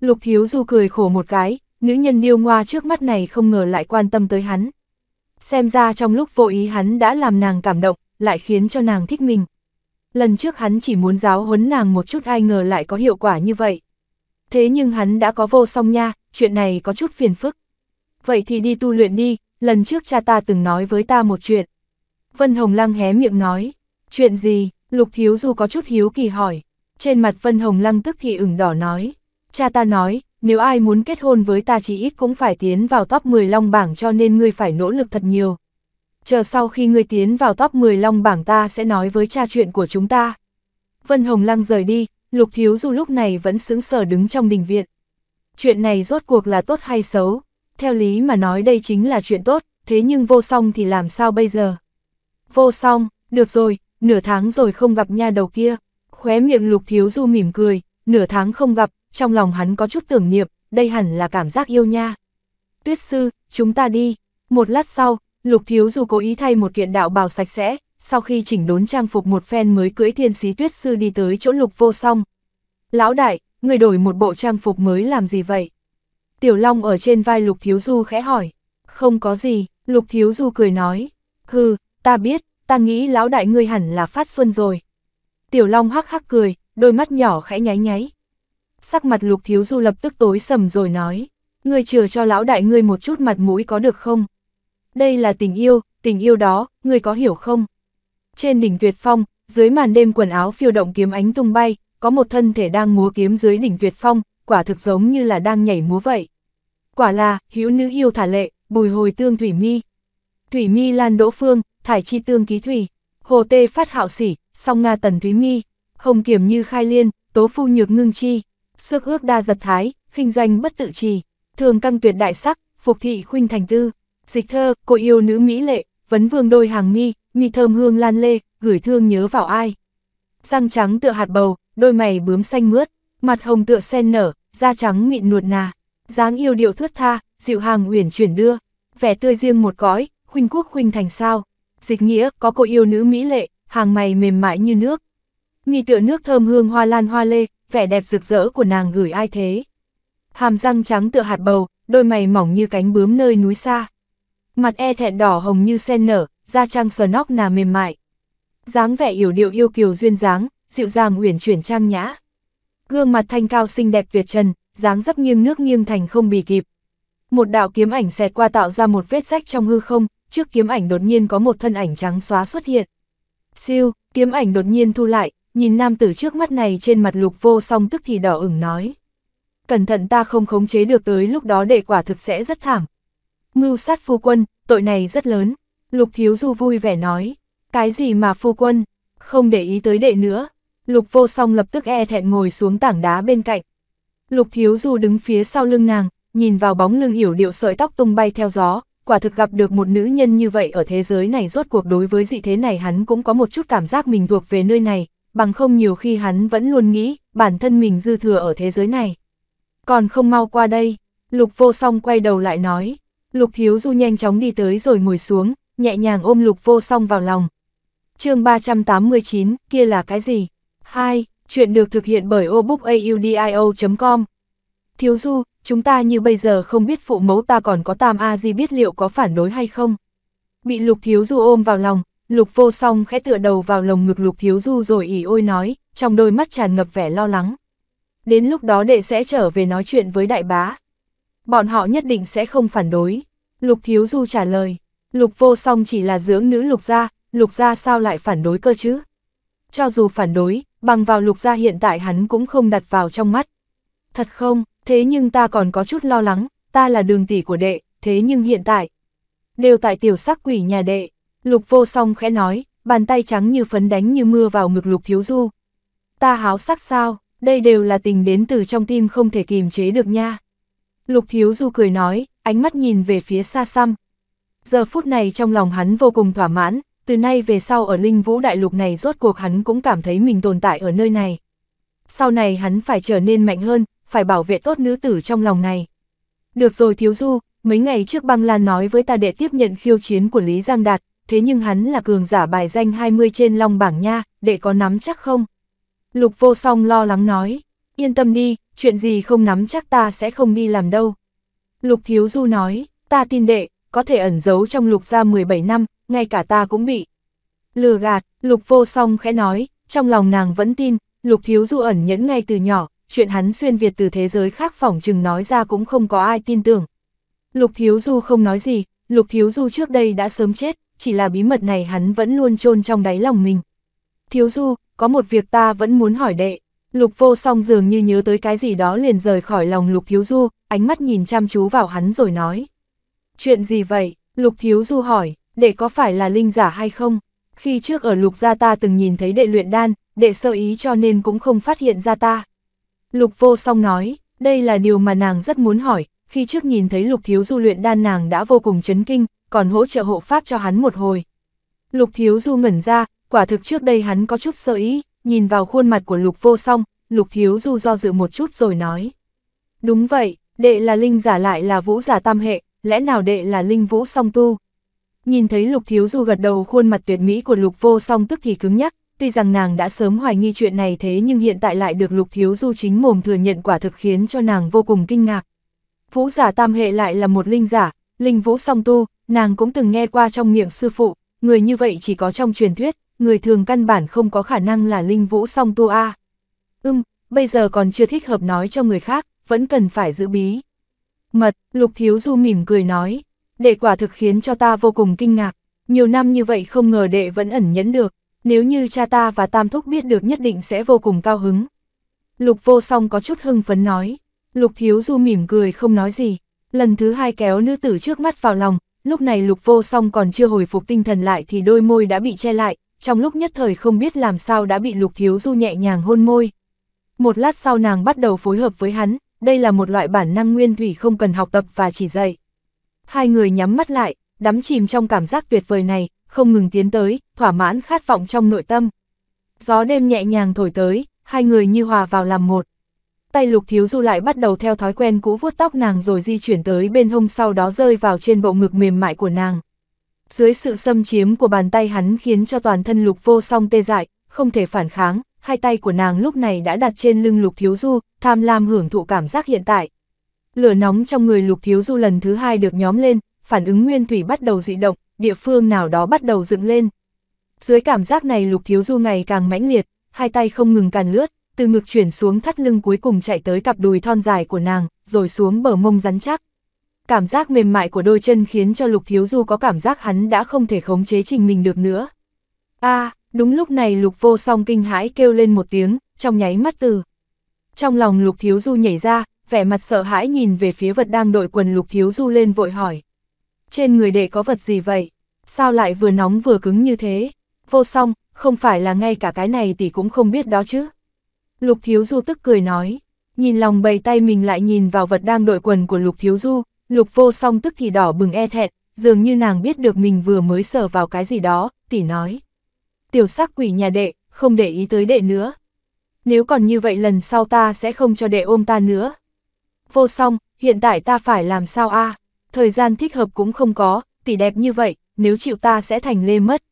Lục Thiếu Du cười khổ một cái, nữ nhân điêu ngoa trước mắt này không ngờ lại quan tâm tới hắn. Xem ra trong lúc vô ý hắn đã làm nàng cảm động, lại khiến cho nàng thích mình. Lần trước hắn chỉ muốn giáo huấn nàng một chút ai ngờ lại có hiệu quả như vậy. Thế nhưng hắn đã có vô song nha, chuyện này có chút phiền phức. Vậy thì đi tu luyện đi, lần trước cha ta từng nói với ta một chuyện. Vân Hồng Lăng hé miệng nói, chuyện gì, Lục Hiếu Du có chút hiếu kỳ hỏi. Trên mặt Vân Hồng Lăng tức thì ửng đỏ nói, cha ta nói, nếu ai muốn kết hôn với ta chỉ ít cũng phải tiến vào top 10 long bảng cho nên ngươi phải nỗ lực thật nhiều. Chờ sau khi ngươi tiến vào top 10 long bảng ta sẽ nói với cha chuyện của chúng ta. Vân Hồng Lăng rời đi, Lục Thiếu Du lúc này vẫn sững sờ đứng trong đình viện. Chuyện này rốt cuộc là tốt hay xấu? Theo lý mà nói đây chính là chuyện tốt, thế nhưng vô song thì làm sao bây giờ? Vô song, được rồi, nửa tháng rồi không gặp nha đầu kia. Khóe miệng Lục Thiếu Du mỉm cười, nửa tháng không gặp, trong lòng hắn có chút tưởng niệm, đây hẳn là cảm giác yêu nha. Tuyết sư, chúng ta đi. Một lát sau, Lục Thiếu Du cố ý thay một kiện đạo bào sạch sẽ, sau khi chỉnh đốn trang phục một phen mới cưỡi thiên sĩ tuyết sư đi tới chỗ Lục vô song. Lão đại, người đổi một bộ trang phục mới làm gì vậy? Tiểu Long ở trên vai Lục Thiếu Du khẽ hỏi. Không có gì, Lục Thiếu Du cười nói. Hừ, ta biết, ta nghĩ lão đại ngươi hẳn là phát xuân rồi. Tiểu Long hắc hắc cười, đôi mắt nhỏ khẽ nháy nháy. Sắc mặt Lục Thiếu Du lập tức tối sầm rồi nói. Ngươi chừa cho lão đại ngươi một chút mặt mũi có được không? Đây là tình yêu, tình yêu đó, người có hiểu không? Trên đỉnh tuyệt phong, dưới màn đêm quần áo phiêu động kiếm ánh tung bay, có một thân thể đang múa kiếm dưới đỉnh tuyệt phong, quả thực giống như là đang nhảy múa vậy. Quả là, hữu nữ yêu thả lệ, bùi hồi tương thủy mi. Thủy mi lan đỗ phương, thải chi tương ký thủy. Hồ tê phát hạo sỉ, song nga tần thúy mi. Hồng kiểm như khai liên, tố phu nhược ngưng chi. Sước ước đa giật thái, khinh doanh bất tự trì. Thường căng tuyệt đại sắc, phục thị khuynh thành tư. Dịch thơ, cô yêu nữ mỹ lệ, vấn vương đôi hàng mi, mi thơm hương lan lê, gửi thương nhớ vào ai. Răng trắng tựa hạt bầu, đôi mày bướm xanh mướt, mặt hồng tựa sen nở, da trắng mịn nuột nà dáng yêu điệu thướt tha, dịu hàng uyển chuyển đưa, vẻ tươi riêng một cõi, khuynh quốc khuynh thành sao. Dịch nghĩa có cô yêu nữ mỹ lệ, hàng mày mềm mại như nước. Mi tựa nước thơm hương hoa lan hoa lê, vẻ đẹp rực rỡ của nàng gửi ai thế. Hàm răng trắng tựa hạt bầu, đôi mày mỏng như cánh bướm nơi núi xa. Mặt e thẹn đỏ hồng như sen nở, da trăng sờ nóc nà mềm mại. dáng vẻ yểu điệu yêu kiều duyên dáng, dịu dàng uyển chuyển trang nhã. Gương mặt thanh cao xinh đẹp tuyệt trần, dáng dấp nghiêng nước nghiêng thành không bì kịp. Một đạo kiếm ảnh xẹt qua tạo ra một vết rách trong hư không, trước kiếm ảnh đột nhiên có một thân ảnh trắng xóa xuất hiện. Siêu, kiếm ảnh đột nhiên thu lại, nhìn nam tử trước mắt này trên mặt lục vô song tức thì đỏ ửng nói. Cẩn thận ta không khống chế được tới lúc đó đệ quả thực sẽ rất thảm. Mưu sát phu quân, tội này rất lớn. Lục thiếu du vui vẻ nói. Cái gì mà phu quân, không để ý tới đệ nữa. Lục vô song lập tức e thẹn ngồi xuống tảng đá bên cạnh. Lục thiếu du đứng phía sau lưng nàng, nhìn vào bóng lưng yểu điệu sợi tóc tung bay theo gió, quả thực gặp được một nữ nhân như vậy ở thế giới này rốt cuộc đối với dị thế này hắn cũng có một chút cảm giác mình thuộc về nơi này, bằng không nhiều khi hắn vẫn luôn nghĩ, bản thân mình dư thừa ở thế giới này. Còn không mau qua đây, lục vô song quay đầu lại nói, lục thiếu du nhanh chóng đi tới rồi ngồi xuống, nhẹ nhàng ôm lục vô song vào lòng. chương 389, kia là cái gì? 2. Chuyện được thực hiện bởi obookaudio.com Thiếu du, chúng ta như bây giờ không biết phụ mẫu ta còn có tam A di biết liệu có phản đối hay không. Bị lục thiếu du ôm vào lòng, lục vô song khẽ tựa đầu vào lồng ngực lục thiếu du rồi ỉ ôi nói, trong đôi mắt tràn ngập vẻ lo lắng. Đến lúc đó đệ sẽ trở về nói chuyện với đại bá. Bọn họ nhất định sẽ không phản đối. Lục thiếu du trả lời, lục vô song chỉ là dưỡng nữ lục gia, lục gia sao lại phản đối cơ chứ? Cho dù phản đối, bằng vào lục gia hiện tại hắn cũng không đặt vào trong mắt. Thật không, thế nhưng ta còn có chút lo lắng, ta là đường tỷ của đệ, thế nhưng hiện tại, đều tại tiểu sắc quỷ nhà đệ. Lục vô song khẽ nói, bàn tay trắng như phấn đánh như mưa vào ngực lục thiếu du. Ta háo sắc sao, đây đều là tình đến từ trong tim không thể kìm chế được nha. Lục thiếu du cười nói, ánh mắt nhìn về phía xa xăm. Giờ phút này trong lòng hắn vô cùng thỏa mãn, từ nay về sau ở linh vũ đại lục này rốt cuộc hắn cũng cảm thấy mình tồn tại ở nơi này. Sau này hắn phải trở nên mạnh hơn, phải bảo vệ tốt nữ tử trong lòng này. Được rồi thiếu du, mấy ngày trước băng lan nói với ta để tiếp nhận khiêu chiến của Lý Giang Đạt, thế nhưng hắn là cường giả bài danh 20 trên long bảng nha, để có nắm chắc không? Lục vô song lo lắng nói, yên tâm đi, chuyện gì không nắm chắc ta sẽ không đi làm đâu. Lục thiếu du nói, ta tin đệ, có thể ẩn giấu trong lục gia 17 năm, ngay cả ta cũng bị. Lừa gạt, lục vô song khẽ nói, trong lòng nàng vẫn tin, lục thiếu du ẩn nhẫn ngay từ nhỏ, chuyện hắn xuyên Việt từ thế giới khác phỏng chừng nói ra cũng không có ai tin tưởng. Lục thiếu du không nói gì, lục thiếu du trước đây đã sớm chết, chỉ là bí mật này hắn vẫn luôn chôn trong đáy lòng mình. Thiếu du, có một việc ta vẫn muốn hỏi đệ. Lục vô song dường như nhớ tới cái gì đó liền rời khỏi lòng lục thiếu du, ánh mắt nhìn chăm chú vào hắn rồi nói. Chuyện gì vậy? Lục thiếu du hỏi, đệ có phải là linh giả hay không? Khi trước ở lục gia ta từng nhìn thấy đệ luyện đan, đệ sơ ý cho nên cũng không phát hiện ra ta. Lục vô song nói, đây là điều mà nàng rất muốn hỏi, khi trước nhìn thấy lục thiếu du luyện đan nàng đã vô cùng chấn kinh, còn hỗ trợ hộ pháp cho hắn một hồi. Lục thiếu du ngẩn ra, quả thực trước đây hắn có chút sơ ý, nhìn vào khuôn mặt của lục vô song, lục thiếu du do dự một chút rồi nói. Đúng vậy, đệ là linh giả lại là vũ giả tam hệ, lẽ nào đệ là linh vũ song tu? Nhìn thấy lục thiếu du gật đầu khuôn mặt tuyệt mỹ của lục vô song tức thì cứng nhắc, tuy rằng nàng đã sớm hoài nghi chuyện này thế nhưng hiện tại lại được lục thiếu du chính mồm thừa nhận quả thực khiến cho nàng vô cùng kinh ngạc. Vũ giả tam hệ lại là một linh giả, linh vũ song tu, nàng cũng từng nghe qua trong miệng sư phụ, người như vậy chỉ có trong truyền thuyết, người thường căn bản không có khả năng là linh vũ song tu a. À. Bây giờ còn chưa thích hợp nói cho người khác, vẫn cần phải giữ bí. Mật, lục thiếu du mỉm cười nói, đệ quả thực khiến cho ta vô cùng kinh ngạc, nhiều năm như vậy không ngờ đệ vẫn ẩn nhẫn được, nếu như cha ta và tam thúc biết được nhất định sẽ vô cùng cao hứng. Lục vô song có chút hưng phấn nói, lục thiếu du mỉm cười không nói gì, lần thứ hai kéo nữ tử trước mắt vào lòng, lúc này lục vô song còn chưa hồi phục tinh thần lại thì đôi môi đã bị che lại, trong lúc nhất thời không biết làm sao đã bị lục thiếu du nhẹ nhàng hôn môi. Một lát sau nàng bắt đầu phối hợp với hắn, đây là một loại bản năng nguyên thủy không cần học tập và chỉ dạy. Hai người nhắm mắt lại, đắm chìm trong cảm giác tuyệt vời này, không ngừng tiến tới, thỏa mãn khát vọng trong nội tâm. Gió đêm nhẹ nhàng thổi tới, hai người như hòa vào làm một. Tay lục thiếu du lại bắt đầu theo thói quen cũ vuốt tóc nàng rồi di chuyển tới bên hông sau đó rơi vào trên bộ ngực mềm mại của nàng. Dưới sự xâm chiếm của bàn tay hắn khiến cho toàn thân lục vô song tê dại, không thể phản kháng, hai tay của nàng lúc này đã đặt trên lưng lục thiếu du, tham lam hưởng thụ cảm giác hiện tại. Lửa nóng trong người lục thiếu du lần thứ hai được nhóm lên, phản ứng nguyên thủy bắt đầu dị động, địa phương nào đó bắt đầu dựng lên. Dưới cảm giác này lục thiếu du ngày càng mãnh liệt, hai tay không ngừng càn lướt, từ ngực chuyển xuống thắt lưng cuối cùng chạy tới cặp đùi thon dài của nàng, rồi xuống bờ mông rắn chắc. Cảm giác mềm mại của đôi chân khiến cho lục thiếu du có cảm giác hắn đã không thể khống chế trình mình được nữa. a đúng lúc này lục vô song kinh hãi kêu lên một tiếng, trong nháy mắt từ. Trong lòng lục thiếu du nhảy ra, vẻ mặt sợ hãi nhìn về phía vật đang đội quần lục thiếu du lên vội hỏi. Trên người đệ có vật gì vậy? Sao lại vừa nóng vừa cứng như thế? Vô song, không phải là ngay cả cái này thì cũng không biết đó chứ. Lục thiếu du tức cười nói, nhìn lòng bầy tay mình lại nhìn vào vật đang đội quần của lục thiếu du, lục vô song tức thì đỏ bừng e thẹn, dường như nàng biết được mình vừa mới sờ vào cái gì đó, tỷ nói. Tiểu sắc quỷ nhà đệ, không để ý tới đệ nữa. Nếu còn như vậy lần sau ta sẽ không cho đệ ôm ta nữa. Vô song, hiện tại ta phải làm sao a? Thời gian thích hợp cũng không có, tỷ đẹp như vậy, nếu chịu ta sẽ thành lê mất.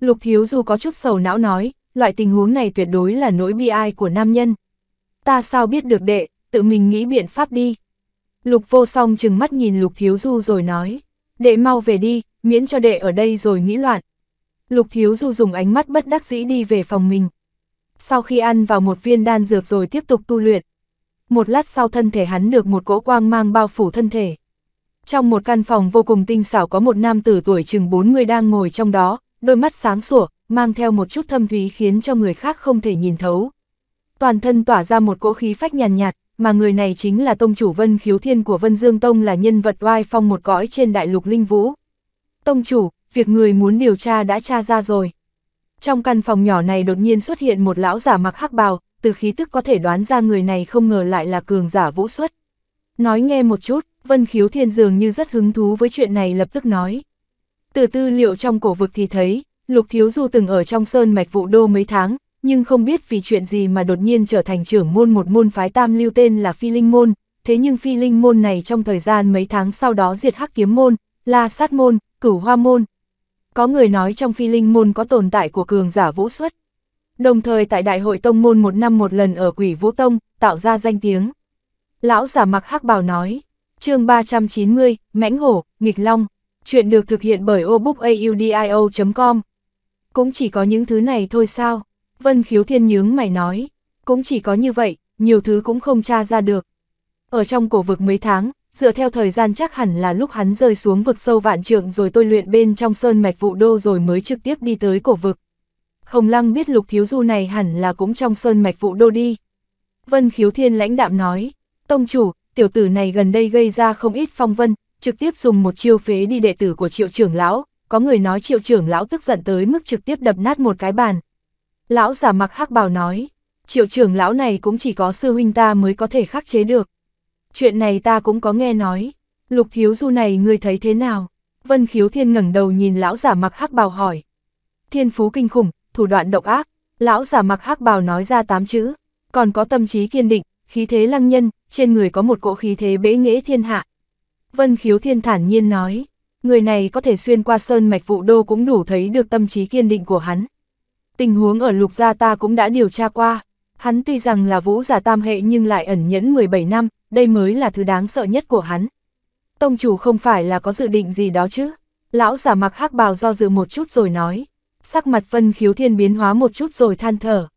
Lục thiếu du có chút sầu não nói, loại tình huống này tuyệt đối là nỗi bi ai của nam nhân. Ta sao biết được đệ, tự mình nghĩ biện pháp đi. Lục vô song chừng mắt nhìn lục thiếu du rồi nói, đệ mau về đi, miễn cho đệ ở đây rồi nghĩ loạn. Lục thiếu du dùng ánh mắt bất đắc dĩ đi về phòng mình. Sau khi ăn vào một viên đan dược rồi tiếp tục tu luyện. Một lát sau thân thể hắn được một cỗ quang mang bao phủ thân thể. Trong một căn phòng vô cùng tinh xảo có một nam tử tuổi chừng 40 đang ngồi trong đó, đôi mắt sáng sủa, mang theo một chút thâm thúy khiến cho người khác không thể nhìn thấu. Toàn thân tỏa ra một cỗ khí phách nhàn nhạt, nhạt, mà người này chính là tông chủ Vân Khiếu Thiên của Vân Dương Tông là nhân vật oai phong một cõi trên đại lục linh vũ. Tông chủ, việc người muốn điều tra đã tra ra rồi. Trong căn phòng nhỏ này đột nhiên xuất hiện một lão giả mặc hắc bào, từ khí tức có thể đoán ra người này không ngờ lại là cường giả vũ xuất. Nói nghe một chút, Vân Khiếu Thiên dường như rất hứng thú với chuyện này lập tức nói. Từ tư liệu trong cổ vực thì thấy, Lục Thiếu Du từng ở trong sơn mạch vụ đô mấy tháng, nhưng không biết vì chuyện gì mà đột nhiên trở thành trưởng môn một môn phái tam lưu tên là Phi Linh Môn, thế nhưng Phi Linh Môn này trong thời gian mấy tháng sau đó diệt hắc kiếm môn, la sát môn, cửu hoa môn. Có người nói trong Phi Linh Môn có tồn tại của cường giả vũ xuất. Đồng thời tại Đại hội Tông Môn một năm một lần ở Quỷ Vũ Tông, tạo ra danh tiếng. Lão giả mặc hắc bào nói, chương 390, Mãnh Hổ, Nghịch Long, chuyện được thực hiện bởi obookaudio.com. Cũng chỉ có những thứ này thôi sao? Vân khiếu thiên nhướng mày nói, cũng chỉ có như vậy, nhiều thứ cũng không tra ra được. Ở trong cổ vực mấy tháng, dựa theo thời gian chắc hẳn là lúc hắn rơi xuống vực sâu vạn trượng rồi tôi luyện bên trong sơn mạch vụ đô rồi mới trực tiếp đi tới cổ vực. Hồng Lăng biết lục thiếu du này hẳn là cũng trong sơn mạch vụ đô đi. Vân khiếu thiên lãnh đạm nói, tông chủ, tiểu tử này gần đây gây ra không ít phong vân, trực tiếp dùng một chiêu phế đi đệ tử của triệu trưởng lão, có người nói triệu trưởng lão tức giận tới mức trực tiếp đập nát một cái bàn. Lão giả mặc hắc bào nói, triệu trưởng lão này cũng chỉ có sư huynh ta mới có thể khắc chế được. Chuyện này ta cũng có nghe nói, lục thiếu du này ngươi thấy thế nào? Vân khiếu thiên ngẩng đầu nhìn lão giả mặc hắc bào hỏi. Thiên phú kinh khủng, thủ đoạn độc ác, lão giả mặc hắc bào nói ra tám chữ, còn có tâm trí kiên định, khí thế lăng nhân, trên người có một cỗ khí thế bế nghĩa thiên hạ. Vân khiếu thiên thản nhiên nói, người này có thể xuyên qua sơn mạch vụ đô cũng đủ thấy được tâm trí kiên định của hắn. Tình huống ở lục gia ta cũng đã điều tra qua, hắn tuy rằng là vũ giả tam hệ nhưng lại ẩn nhẫn 17 năm, đây mới là thứ đáng sợ nhất của hắn. Tông chủ không phải là có dự định gì đó chứ? Lão giả mặc hắc bào do dự một chút rồi nói, sắc mặt vân khiếu thiên biến hóa một chút rồi than thở.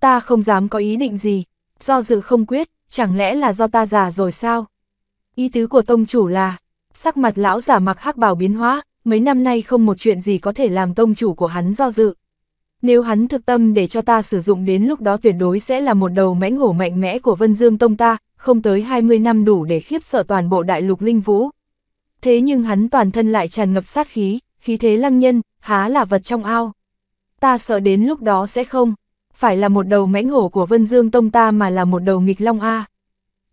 Ta không dám có ý định gì, do dự không quyết, chẳng lẽ là do ta già rồi sao? Ý tứ của tông chủ là, sắc mặt lão giả mặc hắc bào biến hóa, mấy năm nay không một chuyện gì có thể làm tông chủ của hắn do dự. Nếu hắn thực tâm để cho ta sử dụng đến lúc đó tuyệt đối sẽ là một đầu mãnh hổ mạnh mẽ của Vân Dương Tông ta, không tới 20 năm đủ để khiếp sợ toàn bộ đại lục linh vũ. Thế nhưng hắn toàn thân lại tràn ngập sát khí, khí thế lăng nhân, há là vật trong ao. Ta sợ đến lúc đó sẽ không, phải là một đầu mãnh hổ của Vân Dương Tông ta mà là một đầu nghịch long A.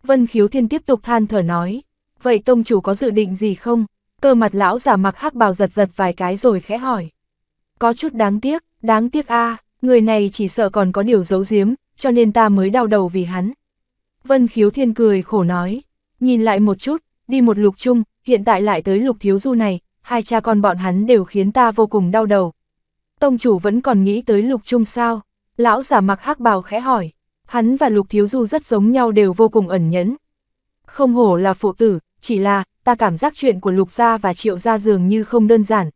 Vân Khiếu Thiên tiếp tục than thở nói, vậy tông chủ có dự định gì không? Cơ mặt lão giả mặc hắc bào giật giật vài cái rồi khẽ hỏi. Có chút đáng tiếc, đáng tiếc a người này chỉ sợ còn có điều giấu giếm, cho nên ta mới đau đầu vì hắn. Vân Khiếu Thiên cười khổ nói, nhìn lại một chút, đi một lục chung, hiện tại lại tới lục thiếu du này, hai cha con bọn hắn đều khiến ta vô cùng đau đầu. Tông chủ vẫn còn nghĩ tới lục chung sao? Lão giả mặc hắc bào khẽ hỏi, hắn và lục thiếu du rất giống nhau đều vô cùng ẩn nhẫn. Không hổ là phụ tử, chỉ là, ta cảm giác chuyện của lục gia và triệu gia dường như không đơn giản.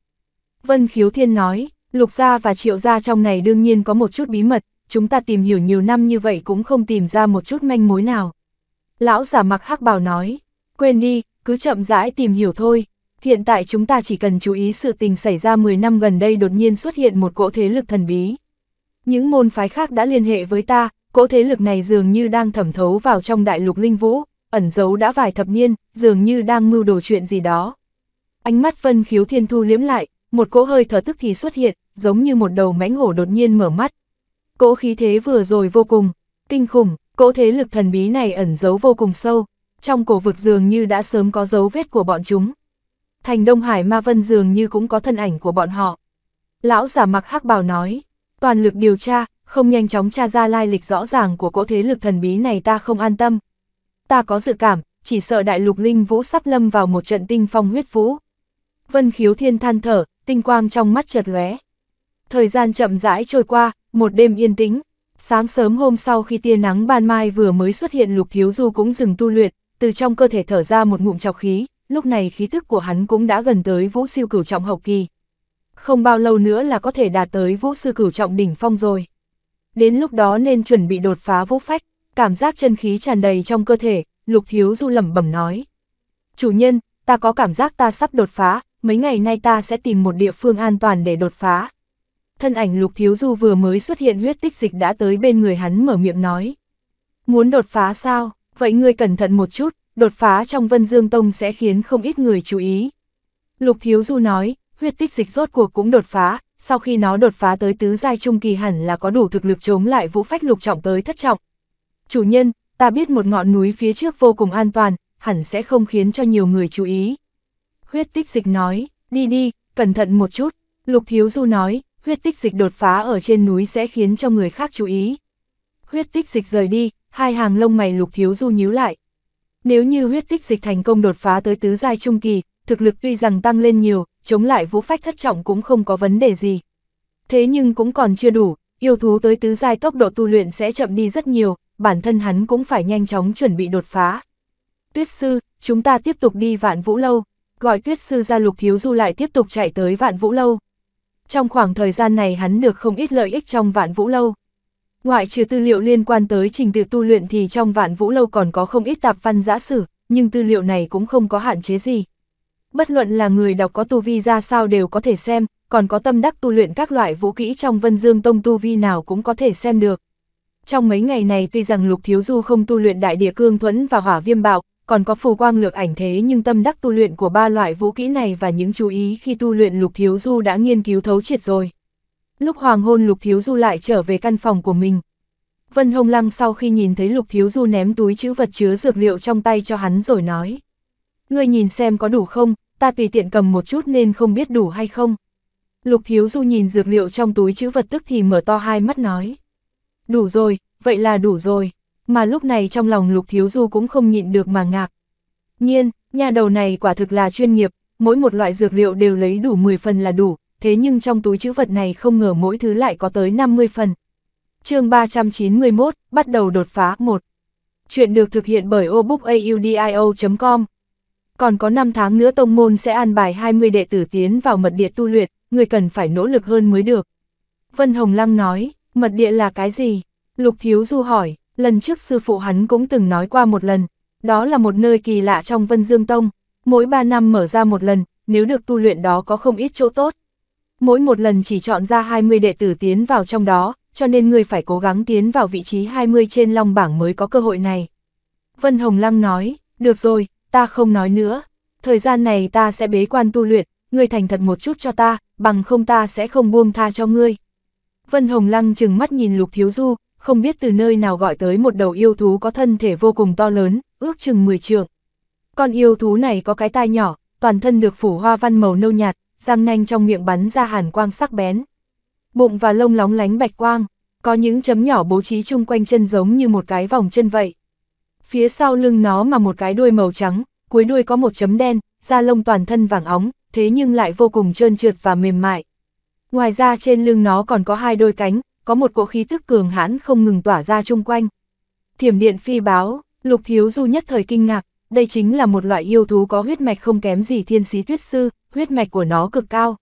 Vân Khiếu Thiên nói, Lục gia và triệu gia trong này đương nhiên có một chút bí mật, chúng ta tìm hiểu nhiều năm như vậy cũng không tìm ra một chút manh mối nào. Lão giả mặc hắc bào nói, quên đi, cứ chậm rãi tìm hiểu thôi. Hiện tại chúng ta chỉ cần chú ý sự tình xảy ra 10 năm gần đây đột nhiên xuất hiện một cỗ thế lực thần bí. Những môn phái khác đã liên hệ với ta, cỗ thế lực này dường như đang thẩm thấu vào trong đại lục linh vũ, ẩn giấu đã vài thập niên, dường như đang mưu đồ chuyện gì đó. Ánh mắt Vân Khiếu Thiên Thu liếm lại, một cỗ hơi thở tức thì xuất hiện, giống như một đầu mãnh hổ đột nhiên mở mắt. Cỗ khí thế vừa rồi vô cùng, kinh khủng, cỗ thế lực thần bí này ẩn giấu vô cùng sâu, trong cổ vực dường như đã sớm có dấu vết của bọn chúng. Thành Đông Hải Ma Vân dường như cũng có thân ảnh của bọn họ. Lão giả mặc hắc bào nói, toàn lực điều tra, không nhanh chóng tra ra lai lịch rõ ràng của cỗ thế lực thần bí này ta không an tâm. Ta có dự cảm, chỉ sợ đại lục linh vũ sắp lâm vào một trận tinh phong huyết vũ. Vân khiếu thiên than thở, tinh quang trong mắt chợt lóe. Thời gian chậm rãi trôi qua, một đêm yên tĩnh. Sáng sớm hôm sau khi tia nắng ban mai vừa mới xuất hiện lục thiếu du cũng dừng tu luyện, từ trong cơ thể thở ra một ngụm chọc khí, lúc này khí thức của hắn cũng đã gần tới vũ siêu cửu trọng hậu kỳ. Không bao lâu nữa là có thể đạt tới vũ sư cửu trọng đỉnh phong rồi. Đến lúc đó nên chuẩn bị đột phá vũ phách, cảm giác chân khí tràn đầy trong cơ thể, lục thiếu du lẩm bẩm nói. Chủ nhân, ta có cảm giác ta sắp đột phá, mấy ngày nay ta sẽ tìm một địa phương an toàn để đột phá. Thân ảnh lục thiếu du vừa mới xuất hiện huyết tích dịch đã tới bên người hắn mở miệng nói. Muốn đột phá sao, vậy ngươi cẩn thận một chút, đột phá trong Vân Dương Tông sẽ khiến không ít người chú ý. Lục thiếu du nói, huyết tích dịch rốt cuộc cũng đột phá, sau khi nó đột phá tới tứ giai trung kỳ hẳn là có đủ thực lực chống lại vũ phách lục trọng tới thất trọng. Chủ nhân, ta biết một ngọn núi phía trước vô cùng an toàn, hẳn sẽ không khiến cho nhiều người chú ý. Huyết tích dịch nói, đi đi, cẩn thận một chút. Lục Thiếu Du nói, huyết tích dịch đột phá ở trên núi sẽ khiến cho người khác chú ý. Huyết tích dịch rời đi, hai hàng lông mày Lục Thiếu Du nhíu lại. Nếu như huyết tích dịch thành công đột phá tới tứ giai trung kỳ, thực lực tuy rằng tăng lên nhiều, chống lại vũ phách thất trọng cũng không có vấn đề gì. Thế nhưng cũng còn chưa đủ, yêu thú tới tứ giai tốc độ tu luyện sẽ chậm đi rất nhiều, bản thân hắn cũng phải nhanh chóng chuẩn bị đột phá. Tuyết sư, chúng ta tiếp tục đi vạn vũ lâu, gọi tuyết sư ra lục thiếu du lại tiếp tục chạy tới vạn vũ lâu. Trong khoảng thời gian này hắn được không ít lợi ích trong vạn vũ lâu. Ngoại trừ tư liệu liên quan tới trình tự tu luyện thì trong vạn vũ lâu còn có không ít tạp văn giã sử, nhưng tư liệu này cũng không có hạn chế gì. Bất luận là người đọc có tu vi ra sao đều có thể xem, còn có tâm đắc tu luyện các loại vũ kỹ trong Vân Dương Tông tu vi nào cũng có thể xem được. Trong mấy ngày này tuy rằng Lục Thiếu Du không tu luyện đại địa cương thuẫn và hỏa viêm bạo, còn có phù quang lược ảnh thế nhưng tâm đắc tu luyện của ba loại vũ kỹ này và những chú ý khi tu luyện Lục Thiếu Du đã nghiên cứu thấu triệt rồi. Lúc hoàng hôn Lục Thiếu Du lại trở về căn phòng của mình. Vân Hồng Lăng sau khi nhìn thấy Lục Thiếu Du ném túi chữ vật chứa dược liệu trong tay cho hắn rồi nói. Ngươi nhìn xem có đủ không, ta tùy tiện cầm một chút nên không biết đủ hay không. Lục Thiếu Du nhìn dược liệu trong túi chữ vật tức thì mở to hai mắt nói. Đủ rồi, vậy là đủ rồi. Mà lúc này trong lòng Lục Thiếu Du cũng không nhịn được mà ngạc. Nhiên, nhà đầu này quả thực là chuyên nghiệp, mỗi một loại dược liệu đều lấy đủ 10 phần là đủ, thế nhưng trong túi chữ vật này không ngờ mỗi thứ lại có tới 50 phần. chương 391, bắt đầu đột phá 1. Chuyện được thực hiện bởi obookaudio.com Còn có 5 tháng nữa tông môn sẽ an bài 20 đệ tử tiến vào mật địa tu luyện, người cần phải nỗ lực hơn mới được. Vân Hồng Lăng nói, mật địa là cái gì? Lục Thiếu Du hỏi, lần trước sư phụ hắn cũng từng nói qua một lần, đó là một nơi kỳ lạ trong Vân Dương Tông, mỗi 3 năm mở ra một lần, nếu được tu luyện đó có không ít chỗ tốt. Mỗi một lần chỉ chọn ra 20 đệ tử tiến vào trong đó, cho nên người phải cố gắng tiến vào vị trí 20 trên long bảng mới có cơ hội này. Vân Hồng Lăng nói, được rồi, ta không nói nữa, thời gian này ta sẽ bế quan tu luyện, ngươi thành thật một chút cho ta, bằng không ta sẽ không buông tha cho ngươi. Vân Hồng Lăng chừng mắt nhìn Lục Thiếu Du, không biết từ nơi nào gọi tới một đầu yêu thú có thân thể vô cùng to lớn, ước chừng 10 trượng. Con yêu thú này có cái tai nhỏ, toàn thân được phủ hoa văn màu nâu nhạt, răng nanh trong miệng bắn ra hàn quang sắc bén. Bụng và lông lóng lánh bạch quang, có những chấm nhỏ bố trí chung quanh chân giống như một cái vòng chân vậy. Phía sau lưng nó mà một cái đuôi màu trắng, cuối đuôi có một chấm đen, da lông toàn thân vàng óng, thế nhưng lại vô cùng trơn trượt và mềm mại. Ngoài ra trên lưng nó còn có hai đôi cánh, có một cỗ khí thức cường hãn không ngừng tỏa ra chung quanh. Thiểm điện phi báo, lục thiếu du nhất thời kinh ngạc, đây chính là một loại yêu thú có huyết mạch không kém gì thiên sĩ tuyết sư, huyết mạch của nó cực cao.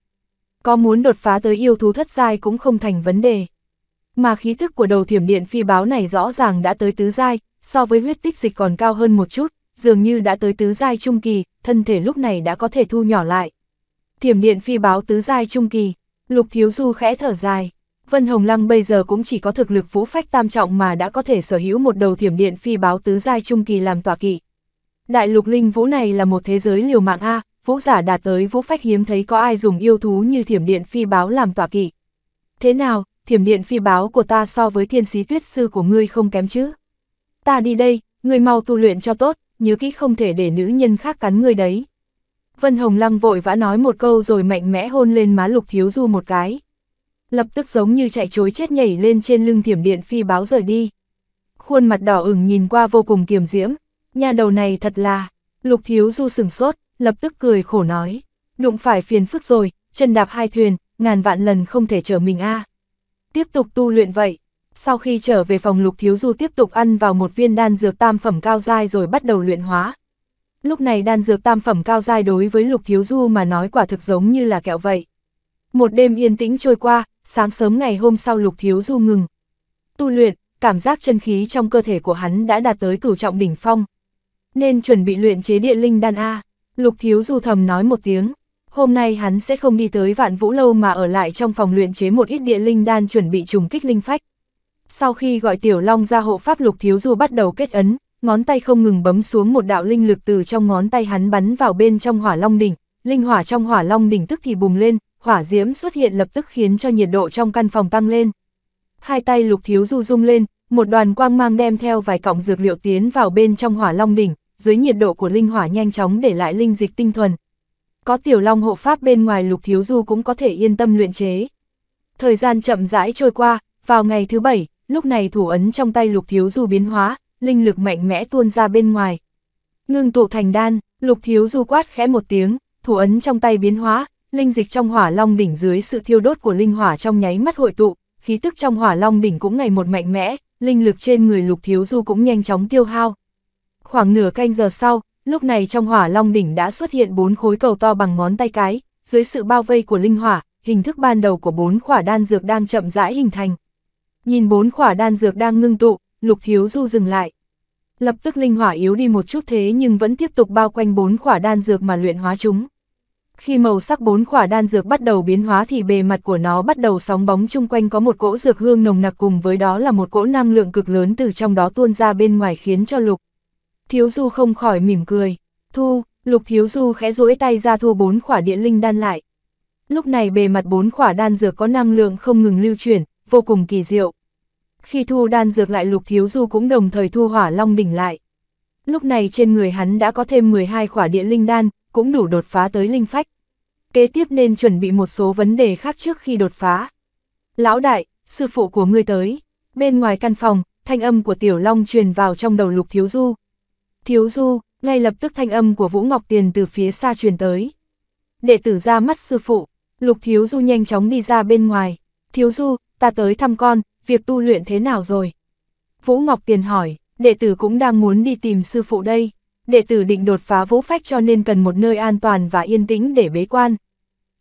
có muốn đột phá tới yêu thú thất giai cũng không thành vấn đề. Mà khí thức của đầu thiểm điện phi báo này rõ ràng đã tới tứ giai, so với huyết tích dịch còn cao hơn một chút, dường như đã tới tứ giai trung kỳ, thân thể lúc này đã có thể thu nhỏ lại. Thiểm điện phi báo tứ giai trung kỳ, lục thiếu du khẽ thở dài. Vân Hồng Lăng bây giờ cũng chỉ có thực lực vũ phách tam trọng mà đã có thể sở hữu một đầu thiểm điện phi báo tứ giai trung kỳ làm tọa kỵ. Đại lục linh vũ này là một thế giới liều mạng A, vũ giả đạt tới vũ phách hiếm thấy có ai dùng yêu thú như thiểm điện phi báo làm tọa kỵ. Thế nào, thiểm điện phi báo của ta so với thiên sĩ tuyết sư của ngươi không kém chứ? Ta đi đây, ngươi mau tu luyện cho tốt, nhớ kỹ không thể để nữ nhân khác cắn ngươi đấy. Vân Hồng Lăng vội vã nói một câu rồi mạnh mẽ hôn lên má Lục Thiếu Du một cái. Lập tức giống như chạy chối chết nhảy lên trên lưng thiểm điện phi báo rời đi. Khuôn mặt đỏ ửng nhìn qua vô cùng kiềm diễm, nhà đầu này thật là, Lục Thiếu Du sừng sốt, lập tức cười khổ nói, đụng phải phiền phức rồi, chân đạp hai thuyền, ngàn vạn lần không thể chở mình a. Tiếp tục tu luyện vậy. Sau khi trở về phòng Lục Thiếu Du tiếp tục ăn vào một viên đan dược tam phẩm cao dai rồi bắt đầu luyện hóa. Lúc này đan dược tam phẩm cao dai đối với Lục Thiếu Du mà nói quả thực giống như là kẹo vậy. Một đêm yên tĩnh trôi qua, sáng sớm ngày hôm sau Lục Thiếu Du ngừng. Tu luyện, cảm giác chân khí trong cơ thể của hắn đã đạt tới cửu trọng đỉnh phong. Nên chuẩn bị luyện chế địa linh đan A. Lục Thiếu Du thầm nói một tiếng. Hôm nay hắn sẽ không đi tới vạn vũ lâu mà ở lại trong phòng luyện chế một ít địa linh đan chuẩn bị trùng kích linh phách. Sau khi gọi Tiểu Long ra hộ pháp Lục Thiếu Du bắt đầu kết ấn, ngón tay không ngừng bấm xuống một đạo linh lực từ trong ngón tay hắn bắn vào bên trong hỏa long đỉnh, linh hỏa trong hỏa long đỉnh tức thì bùng lên, hỏa diễm xuất hiện lập tức khiến cho nhiệt độ trong căn phòng tăng lên. Hai tay Lục Thiếu Du rung lên, một đoàn quang mang đem theo vài cọng dược liệu tiến vào bên trong hỏa long đỉnh, dưới nhiệt độ của linh hỏa nhanh chóng để lại linh dịch tinh thuần. Có tiểu long hộ pháp bên ngoài Lục Thiếu Du cũng có thể yên tâm luyện chế. Thời gian chậm rãi trôi qua, vào ngày thứ bảy, lúc này thủ ấn trong tay Lục Thiếu Du biến hóa, linh lực mạnh mẽ tuôn ra bên ngoài. Ngưng tụ thành đan, Lục Thiếu Du quát khẽ một tiếng, thủ ấn trong tay biến hóa, linh dịch trong hỏa long đỉnh dưới sự thiêu đốt của linh hỏa trong nháy mắt hội tụ, khí tức trong hỏa long đỉnh cũng ngày một mạnh mẽ, linh lực trên người Lục Thiếu Du cũng nhanh chóng tiêu hao. Khoảng nửa canh giờ sau, lúc này trong hỏa long đỉnh đã xuất hiện bốn khối cầu to bằng ngón tay cái, dưới sự bao vây của linh hỏa, hình thức ban đầu của bốn khỏa đan dược đang chậm rãi hình thành. Nhìn bốn khỏa đan dược đang ngưng tụ, Lục Thiếu Du dừng lại. Lập tức linh hỏa yếu đi một chút thế nhưng vẫn tiếp tục bao quanh bốn khỏa đan dược mà luyện hóa chúng. Khi màu sắc bốn khỏa đan dược bắt đầu biến hóa thì bề mặt của nó bắt đầu sóng bóng chung quanh có một cỗ dược hương nồng nặc cùng với đó là một cỗ năng lượng cực lớn từ trong đó tuôn ra bên ngoài khiến cho Lục. Thiếu Du không khỏi mỉm cười. Thu, Lục Thiếu Du khẽ duỗi tay ra thu bốn khỏa điện linh đan lại. Lúc này bề mặt bốn khỏa đan dược có năng lượng không ngừng lưu chuyển, vô cùng kỳ diệu. Khi thu đan dược lại Lục Thiếu Du cũng đồng thời thu hỏa long đỉnh lại. Lúc này trên người hắn đã có thêm 12 khỏa điện linh đan, cũng đủ đột phá tới linh phách. Kế tiếp nên chuẩn bị một số vấn đề khác trước khi đột phá. Lão đại, sư phụ của ngươi tới. Bên ngoài căn phòng, thanh âm của Tiểu Long truyền vào trong đầu Lục Thiếu Du. Thiếu Du, ngay lập tức thanh âm của Vũ Ngọc Tiền từ phía xa truyền tới. Đệ tử ra mắt sư phụ, Lục Thiếu Du nhanh chóng đi ra bên ngoài. Thiếu Du, ta tới thăm con, việc tu luyện thế nào rồi? Vũ Ngọc Tiền hỏi, đệ tử cũng đang muốn đi tìm sư phụ đây. Đệ tử định đột phá vũ phách cho nên cần một nơi an toàn và yên tĩnh để bế quan.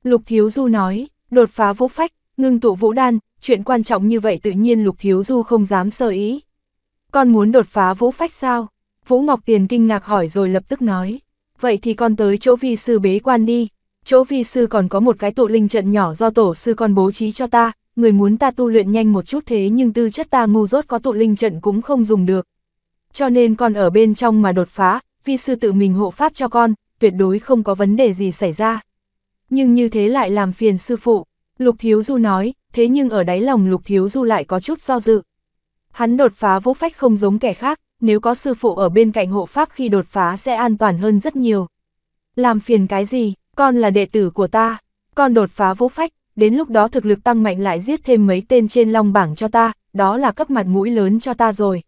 Lục Thiếu Du nói, đột phá vũ phách, ngưng tụ vũ đan, chuyện quan trọng như vậy tự nhiên Lục Thiếu Du không dám sơ ý. Con muốn đột phá vũ phách sao? Vũ Ngọc Tiền kinh ngạc hỏi rồi lập tức nói, vậy thì con tới chỗ vi sư bế quan đi, chỗ vi sư còn có một cái tụ linh trận nhỏ do tổ sư con bố trí cho ta, người muốn ta tu luyện nhanh một chút thế nhưng tư chất ta ngu dốt có tụ linh trận cũng không dùng được. Cho nên con ở bên trong mà đột phá, vi sư tự mình hộ pháp cho con, tuyệt đối không có vấn đề gì xảy ra. Nhưng như thế lại làm phiền sư phụ, Lục Thiếu Du nói, thế nhưng ở đáy lòng Lục Thiếu Du lại có chút do dự. Hắn đột phá vũ phách không giống kẻ khác, nếu có sư phụ ở bên cạnh hộ pháp khi đột phá sẽ an toàn hơn rất nhiều. Làm phiền cái gì, con là đệ tử của ta, con đột phá vũ phách, đến lúc đó thực lực tăng mạnh lại giết thêm mấy tên trên long bảng cho ta, đó là cấp mặt mũi lớn cho ta rồi.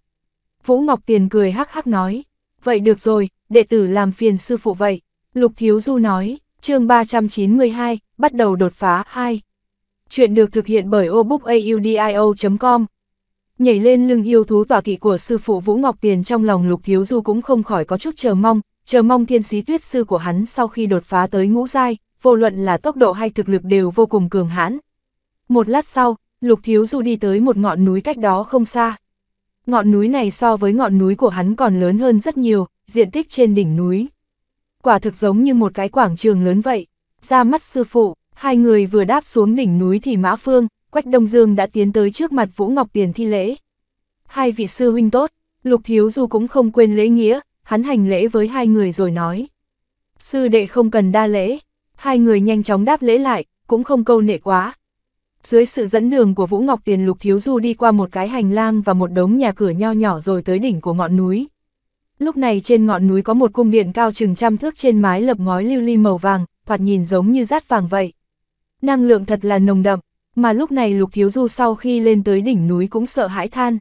Vũ Ngọc Tiền cười hắc hắc nói, vậy được rồi, đệ tử làm phiền sư phụ vậy. Lục Thiếu Du nói, chương 392, bắt đầu đột phá 2. Chuyện được thực hiện bởi obookaudio.com Nhảy lên lưng yêu thú tòa kỵ của sư phụ Vũ Ngọc Tiền trong lòng Lục Thiếu Du cũng không khỏi có chút chờ mong, chờ mong thiên sĩ tuyết sư của hắn sau khi đột phá tới ngũ giai, vô luận là tốc độ hay thực lực đều vô cùng cường hãn. Một lát sau, Lục Thiếu Du đi tới một ngọn núi cách đó không xa. Ngọn núi này so với ngọn núi của hắn còn lớn hơn rất nhiều, diện tích trên đỉnh núi. Quả thực giống như một cái quảng trường lớn vậy. Ra mắt sư phụ, hai người vừa đáp xuống đỉnh núi thì Mã Phương, Quách Đông Dương đã tiến tới trước mặt Vũ Ngọc Tiền thi lễ. Hai vị sư huynh tốt, Lục Thiếu Du cũng không quên lễ nghĩa, hắn hành lễ với hai người rồi nói. Sư đệ không cần đa lễ, hai người nhanh chóng đáp lễ lại, cũng không câu nệ quá. Dưới sự dẫn đường của Vũ Ngọc Tiền Lục Thiếu Du đi qua một cái hành lang và một đống nhà cửa nho nhỏ rồi tới đỉnh của ngọn núi. Lúc này trên ngọn núi có một cung điện cao chừng trăm thước trên mái lập ngói lưu ly màu vàng, thoạt nhìn giống như rát vàng vậy. Năng lượng thật là nồng đậm, mà lúc này Lục Thiếu Du sau khi lên tới đỉnh núi cũng sợ hãi than.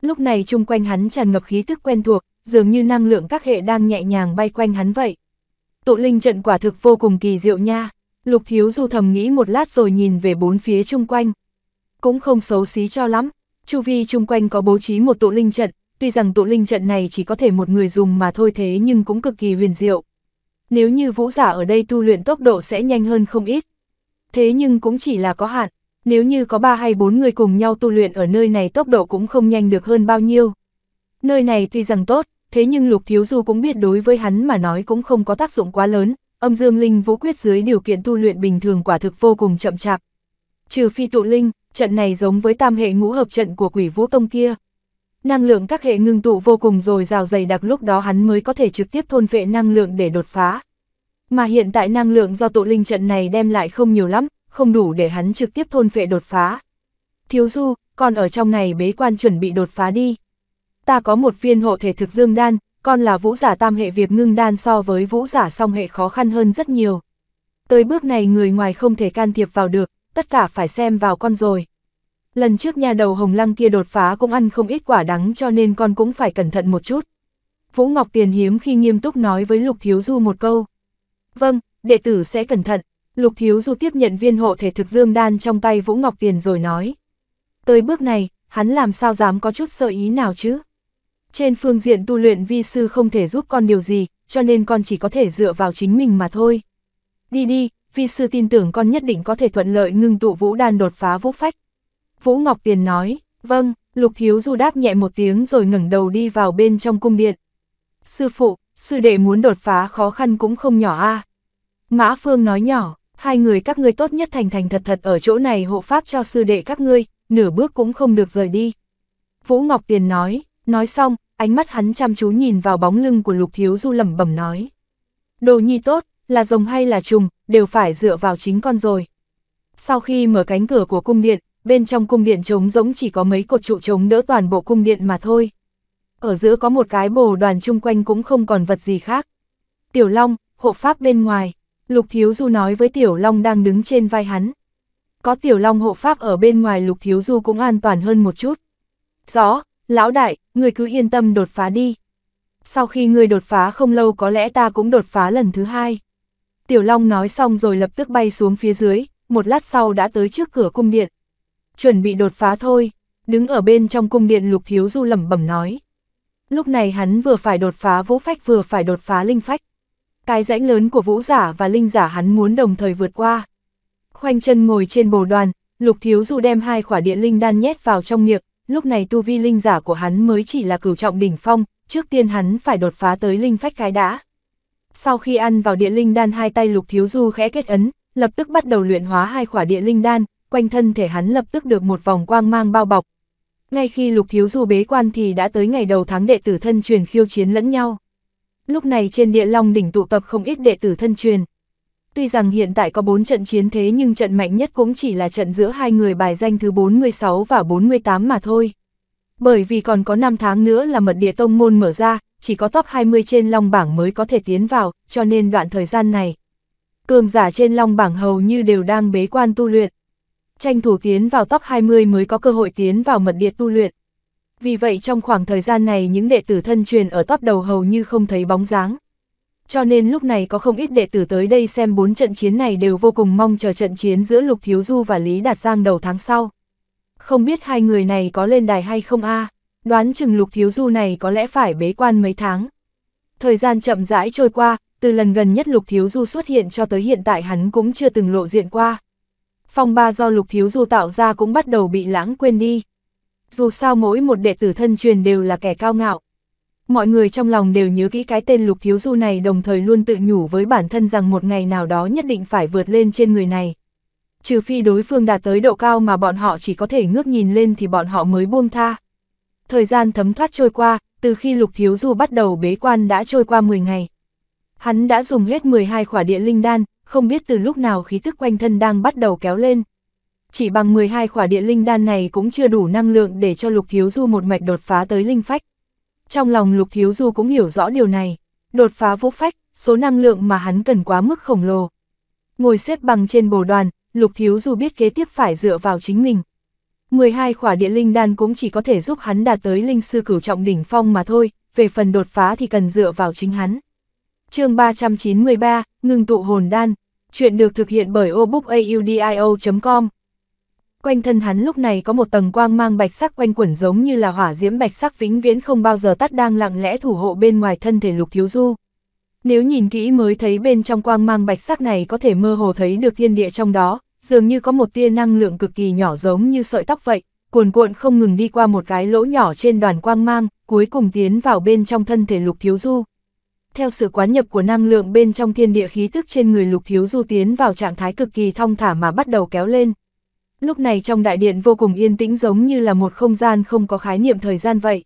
Lúc này chung quanh hắn tràn ngập khí thức quen thuộc, dường như năng lượng các hệ đang nhẹ nhàng bay quanh hắn vậy. Tụ linh trận quả thực vô cùng kỳ diệu nha. Lục Thiếu Du thầm nghĩ một lát rồi nhìn về bốn phía chung quanh. Cũng không xấu xí cho lắm, chu vi chung quanh có bố trí một tụ linh trận, tuy rằng tụ linh trận này chỉ có thể một người dùng mà thôi thế nhưng cũng cực kỳ huyền diệu. Nếu như vũ giả ở đây tu luyện tốc độ sẽ nhanh hơn không ít. Thế nhưng cũng chỉ là có hạn, nếu như có ba hay bốn người cùng nhau tu luyện ở nơi này tốc độ cũng không nhanh được hơn bao nhiêu. Nơi này tuy rằng tốt, thế nhưng Lục Thiếu Du cũng biết đối với hắn mà nói cũng không có tác dụng quá lớn, âm dương linh vũ quyết dưới điều kiện tu luyện bình thường quả thực vô cùng chậm chạp. Trừ phi tụ linh, trận này giống với tam hệ ngũ hợp trận của quỷ vũ tông kia. Năng lượng các hệ ngưng tụ vô cùng rồi rào dày đặc lúc đó hắn mới có thể trực tiếp thôn vệ năng lượng để đột phá. Mà hiện tại năng lượng do tụ linh trận này đem lại không nhiều lắm, không đủ để hắn trực tiếp thôn vệ đột phá. Thiếu du, còn ở trong này bế quan chuẩn bị đột phá đi. Ta có một viên hộ thể thực dương đan, con là vũ giả tam hệ việc ngưng đan so với vũ giả song hệ khó khăn hơn rất nhiều. Tới bước này người ngoài không thể can thiệp vào được, tất cả phải xem vào con rồi. Lần trước nhà đầu hồng lăng kia đột phá cũng ăn không ít quả đắng cho nên con cũng phải cẩn thận một chút. Vũ Ngọc Tiền hiếm khi nghiêm túc nói với Lục Thiếu Du một câu. Vâng, đệ tử sẽ cẩn thận. Lục Thiếu Du tiếp nhận viên hộ thể thực dương đan trong tay Vũ Ngọc Tiền rồi nói. Tới bước này, hắn làm sao dám có chút sợ ý nào chứ? Trên phương diện tu luyện vi sư không thể giúp con điều gì, cho nên con chỉ có thể dựa vào chính mình mà thôi. Đi đi, vi sư tin tưởng con nhất định có thể thuận lợi ngưng tụ vũ đan đột phá vũ phách. Vũ Ngọc Tiền nói, vâng, Lục Thiếu Du đáp nhẹ một tiếng rồi ngẩng đầu đi vào bên trong cung điện. Sư phụ, sư đệ muốn đột phá khó khăn cũng không nhỏ a. Mã Phương nói nhỏ, hai người các ngươi tốt nhất thành thành thật thật ở chỗ này hộ pháp cho sư đệ các ngươi, nửa bước cũng không được rời đi. Vũ Ngọc Tiền nói, nói xong, ánh mắt hắn chăm chú nhìn vào bóng lưng của Lục Thiếu Du lẩm bẩm nói. Đồ nhi tốt, là rồng hay là trùng, đều phải dựa vào chính con rồi. Sau khi mở cánh cửa của cung điện, bên trong cung điện trống rỗng chỉ có mấy cột trụ chống đỡ toàn bộ cung điện mà thôi. Ở giữa có một cái bồ đoàn chung quanh cũng không còn vật gì khác. Tiểu Long, hộ pháp bên ngoài, Lục Thiếu Du nói với Tiểu Long đang đứng trên vai hắn. Có Tiểu Long hộ pháp ở bên ngoài Lục Thiếu Du cũng an toàn hơn một chút. Rõ, lão đại, người cứ yên tâm đột phá đi. Sau khi người đột phá không lâu có lẽ ta cũng đột phá lần thứ hai. Tiểu Long nói xong rồi lập tức bay xuống phía dưới, một lát sau đã tới trước cửa cung điện. Chuẩn bị đột phá thôi, đứng ở bên trong cung điện Lục Thiếu Du lẩm bẩm nói. Lúc này hắn vừa phải đột phá vũ phách vừa phải đột phá linh phách. Cái rãnh lớn của vũ giả và linh giả hắn muốn đồng thời vượt qua. Khoanh chân ngồi trên bồ đoàn, Lục Thiếu Du đem hai khỏa địa linh đan nhét vào trong miệng, lúc này tu vi linh giả của hắn mới chỉ là cửu trọng đỉnh phong, trước tiên hắn phải đột phá tới linh phách cái đã. Sau khi ăn vào địa linh đan hai tay lục thiếu du khẽ kết ấn, lập tức bắt đầu luyện hóa hai khỏa địa linh đan, quanh thân thể hắn lập tức được một vòng quang mang bao bọc. Ngay khi lục thiếu du bế quan thì đã tới ngày đầu tháng đệ tử thân truyền khiêu chiến lẫn nhau. Lúc này trên địa long đỉnh tụ tập không ít đệ tử thân truyền. Tuy rằng hiện tại có 4 trận chiến thế nhưng trận mạnh nhất cũng chỉ là trận giữa hai người bài danh thứ 46 và 48 mà thôi. Bởi vì còn có 5 tháng nữa là mật địa tông môn mở ra, chỉ có top 20 trên long bảng mới có thể tiến vào, cho nên đoạn thời gian này. Cường giả trên long bảng hầu như đều đang bế quan tu luyện. Tranh thủ tiến vào top 20 mới có cơ hội tiến vào mật địa tu luyện. Vì vậy trong khoảng thời gian này những đệ tử thân truyền ở top đầu hầu như không thấy bóng dáng. Cho nên lúc này có không ít đệ tử tới đây xem bốn trận chiến này đều vô cùng mong chờ trận chiến giữa Lục Thiếu Du và Lý Đạt Giang đầu tháng sau. Không biết hai người này có lên đài hay không a đoán chừng Lục Thiếu Du này có lẽ phải bế quan mấy tháng. Thời gian chậm rãi trôi qua, từ lần gần nhất Lục Thiếu Du xuất hiện cho tới hiện tại hắn cũng chưa từng lộ diện qua. Phong ba do Lục Thiếu Du tạo ra cũng bắt đầu bị lãng quên đi. Dù sao mỗi một đệ tử thân truyền đều là kẻ cao ngạo. Mọi người trong lòng đều nhớ kỹ cái tên Lục Thiếu Du này đồng thời luôn tự nhủ với bản thân rằng một ngày nào đó nhất định phải vượt lên trên người này. Trừ phi đối phương đạt tới độ cao mà bọn họ chỉ có thể ngước nhìn lên thì bọn họ mới buông tha. Thời gian thấm thoát trôi qua, từ khi Lục Thiếu Du bắt đầu bế quan đã trôi qua 10 ngày. Hắn đã dùng hết 12 khỏa địa linh đan, không biết từ lúc nào khí thức quanh thân đang bắt đầu kéo lên. Chỉ bằng 12 khỏa địa linh đan này cũng chưa đủ năng lượng để cho Lục Thiếu Du một mạch đột phá tới linh phách. Trong lòng Lục Thiếu Du cũng hiểu rõ điều này, đột phá vũ phách, số năng lượng mà hắn cần quá mức khổng lồ. Ngồi xếp bằng trên bồ đoàn, Lục Thiếu Du biết kế tiếp phải dựa vào chính mình. 12 khỏa địa linh đan cũng chỉ có thể giúp hắn đạt tới linh sư cửu trọng đỉnh phong mà thôi, về phần đột phá thì cần dựa vào chính hắn. chương 393, ngừng tụ hồn đan, chuyện được thực hiện bởi obookaudio.com Quanh thân hắn lúc này có một tầng quang mang bạch sắc quanh quẩn giống như là hỏa diễm bạch sắc vĩnh viễn không bao giờ tắt đang lặng lẽ thủ hộ bên ngoài thân thể lục thiếu du. Nếu nhìn kỹ mới thấy bên trong quang mang bạch sắc này có thể mơ hồ thấy được thiên địa trong đó, dường như có một tia năng lượng cực kỳ nhỏ giống như sợi tóc vậy, cuồn cuộn không ngừng đi qua một cái lỗ nhỏ trên đoàn quang mang, cuối cùng tiến vào bên trong thân thể lục thiếu du. Theo sự quán nhập của năng lượng bên trong thiên địa khí thức trên người lục thiếu du tiến vào trạng thái cực kỳ thong thả mà bắt đầu kéo lên. Lúc này trong đại điện vô cùng yên tĩnh giống như là một không gian không có khái niệm thời gian vậy.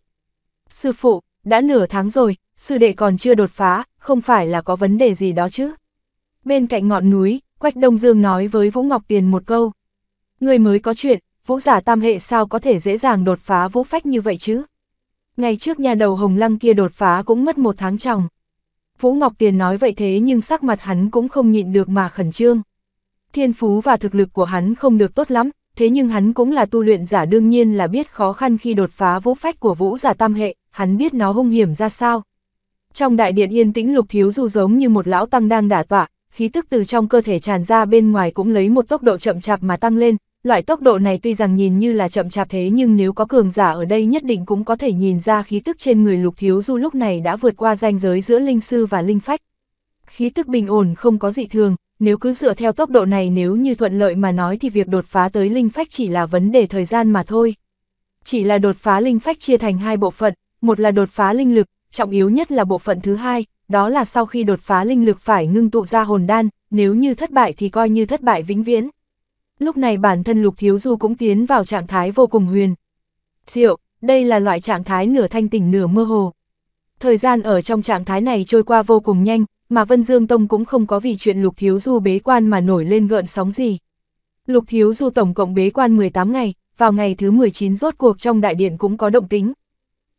Sư phụ, đã nửa tháng rồi, sư đệ còn chưa đột phá, không phải là có vấn đề gì đó chứ. Bên cạnh ngọn núi, Quách Đông Dương nói với Vũ Ngọc Tiền một câu. Người mới có chuyện, Vũ giả tam hệ sao có thể dễ dàng đột phá vũ phách như vậy chứ? Ngày trước nhà đầu hồng lăng kia đột phá cũng mất một tháng tròng. Vũ Ngọc Tiền nói vậy thế nhưng sắc mặt hắn cũng không nhịn được mà khẩn trương. Thiên phú và thực lực của hắn không được tốt lắm, thế nhưng hắn cũng là tu luyện giả đương nhiên là biết khó khăn khi đột phá vũ phách của vũ giả tam hệ, hắn biết nó hung hiểm ra sao. Trong đại điện yên tĩnh lục thiếu dù giống như một lão tăng đang đả tọa, khí tức từ trong cơ thể tràn ra bên ngoài cũng lấy một tốc độ chậm chạp mà tăng lên, loại tốc độ này tuy rằng nhìn như là chậm chạp thế nhưng nếu có cường giả ở đây nhất định cũng có thể nhìn ra khí tức trên người lục thiếu du lúc này đã vượt qua ranh giới giữa linh sư và linh phách. Khí tức bình ổn không có dị thường, nếu cứ dựa theo tốc độ này nếu như thuận lợi mà nói thì việc đột phá tới linh phách chỉ là vấn đề thời gian mà thôi. Chỉ là đột phá linh phách chia thành hai bộ phận, một là đột phá linh lực, trọng yếu nhất là bộ phận thứ hai, đó là sau khi đột phá linh lực phải ngưng tụ ra hồn đan, nếu như thất bại thì coi như thất bại vĩnh viễn. Lúc này bản thân Lục Thiếu Du cũng tiến vào trạng thái vô cùng huyền. Diệu, đây là loại trạng thái nửa thanh tỉnh nửa mơ hồ. Thời gian ở trong trạng thái này trôi qua vô cùng nhanh, mà Vân Dương Tông cũng không có vì chuyện Lục Thiếu Du bế quan mà nổi lên gợn sóng gì. Lục Thiếu Du tổng cộng bế quan 18 ngày, vào ngày thứ 19 rốt cuộc trong đại điện cũng có động tính.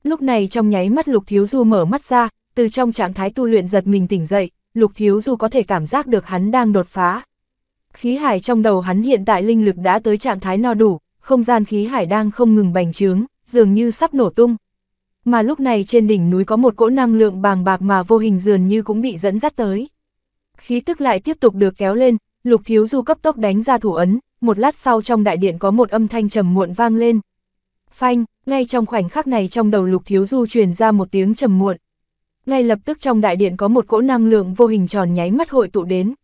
Lúc này trong nháy mắt Lục Thiếu Du mở mắt ra, từ trong trạng thái tu luyện giật mình tỉnh dậy, Lục Thiếu Du có thể cảm giác được hắn đang đột phá. Khí hải trong đầu hắn hiện tại linh lực đã tới trạng thái no đủ, không gian khí hải đang không ngừng bành trướng, dường như sắp nổ tung. Mà lúc này trên đỉnh núi có một cỗ năng lượng bàng bạc mà vô hình dường như cũng bị dẫn dắt tới. Khí tức lại tiếp tục được kéo lên, Lục Thiếu Du cấp tốc đánh ra thủ ấn, một lát sau trong đại điện có một âm thanh trầm muộn vang lên. Phanh, ngay trong khoảnh khắc này trong đầu Lục Thiếu Du truyền ra một tiếng trầm muộn. Ngay lập tức trong đại điện có một cỗ năng lượng vô hình tròn nháy mắt hội tụ đến.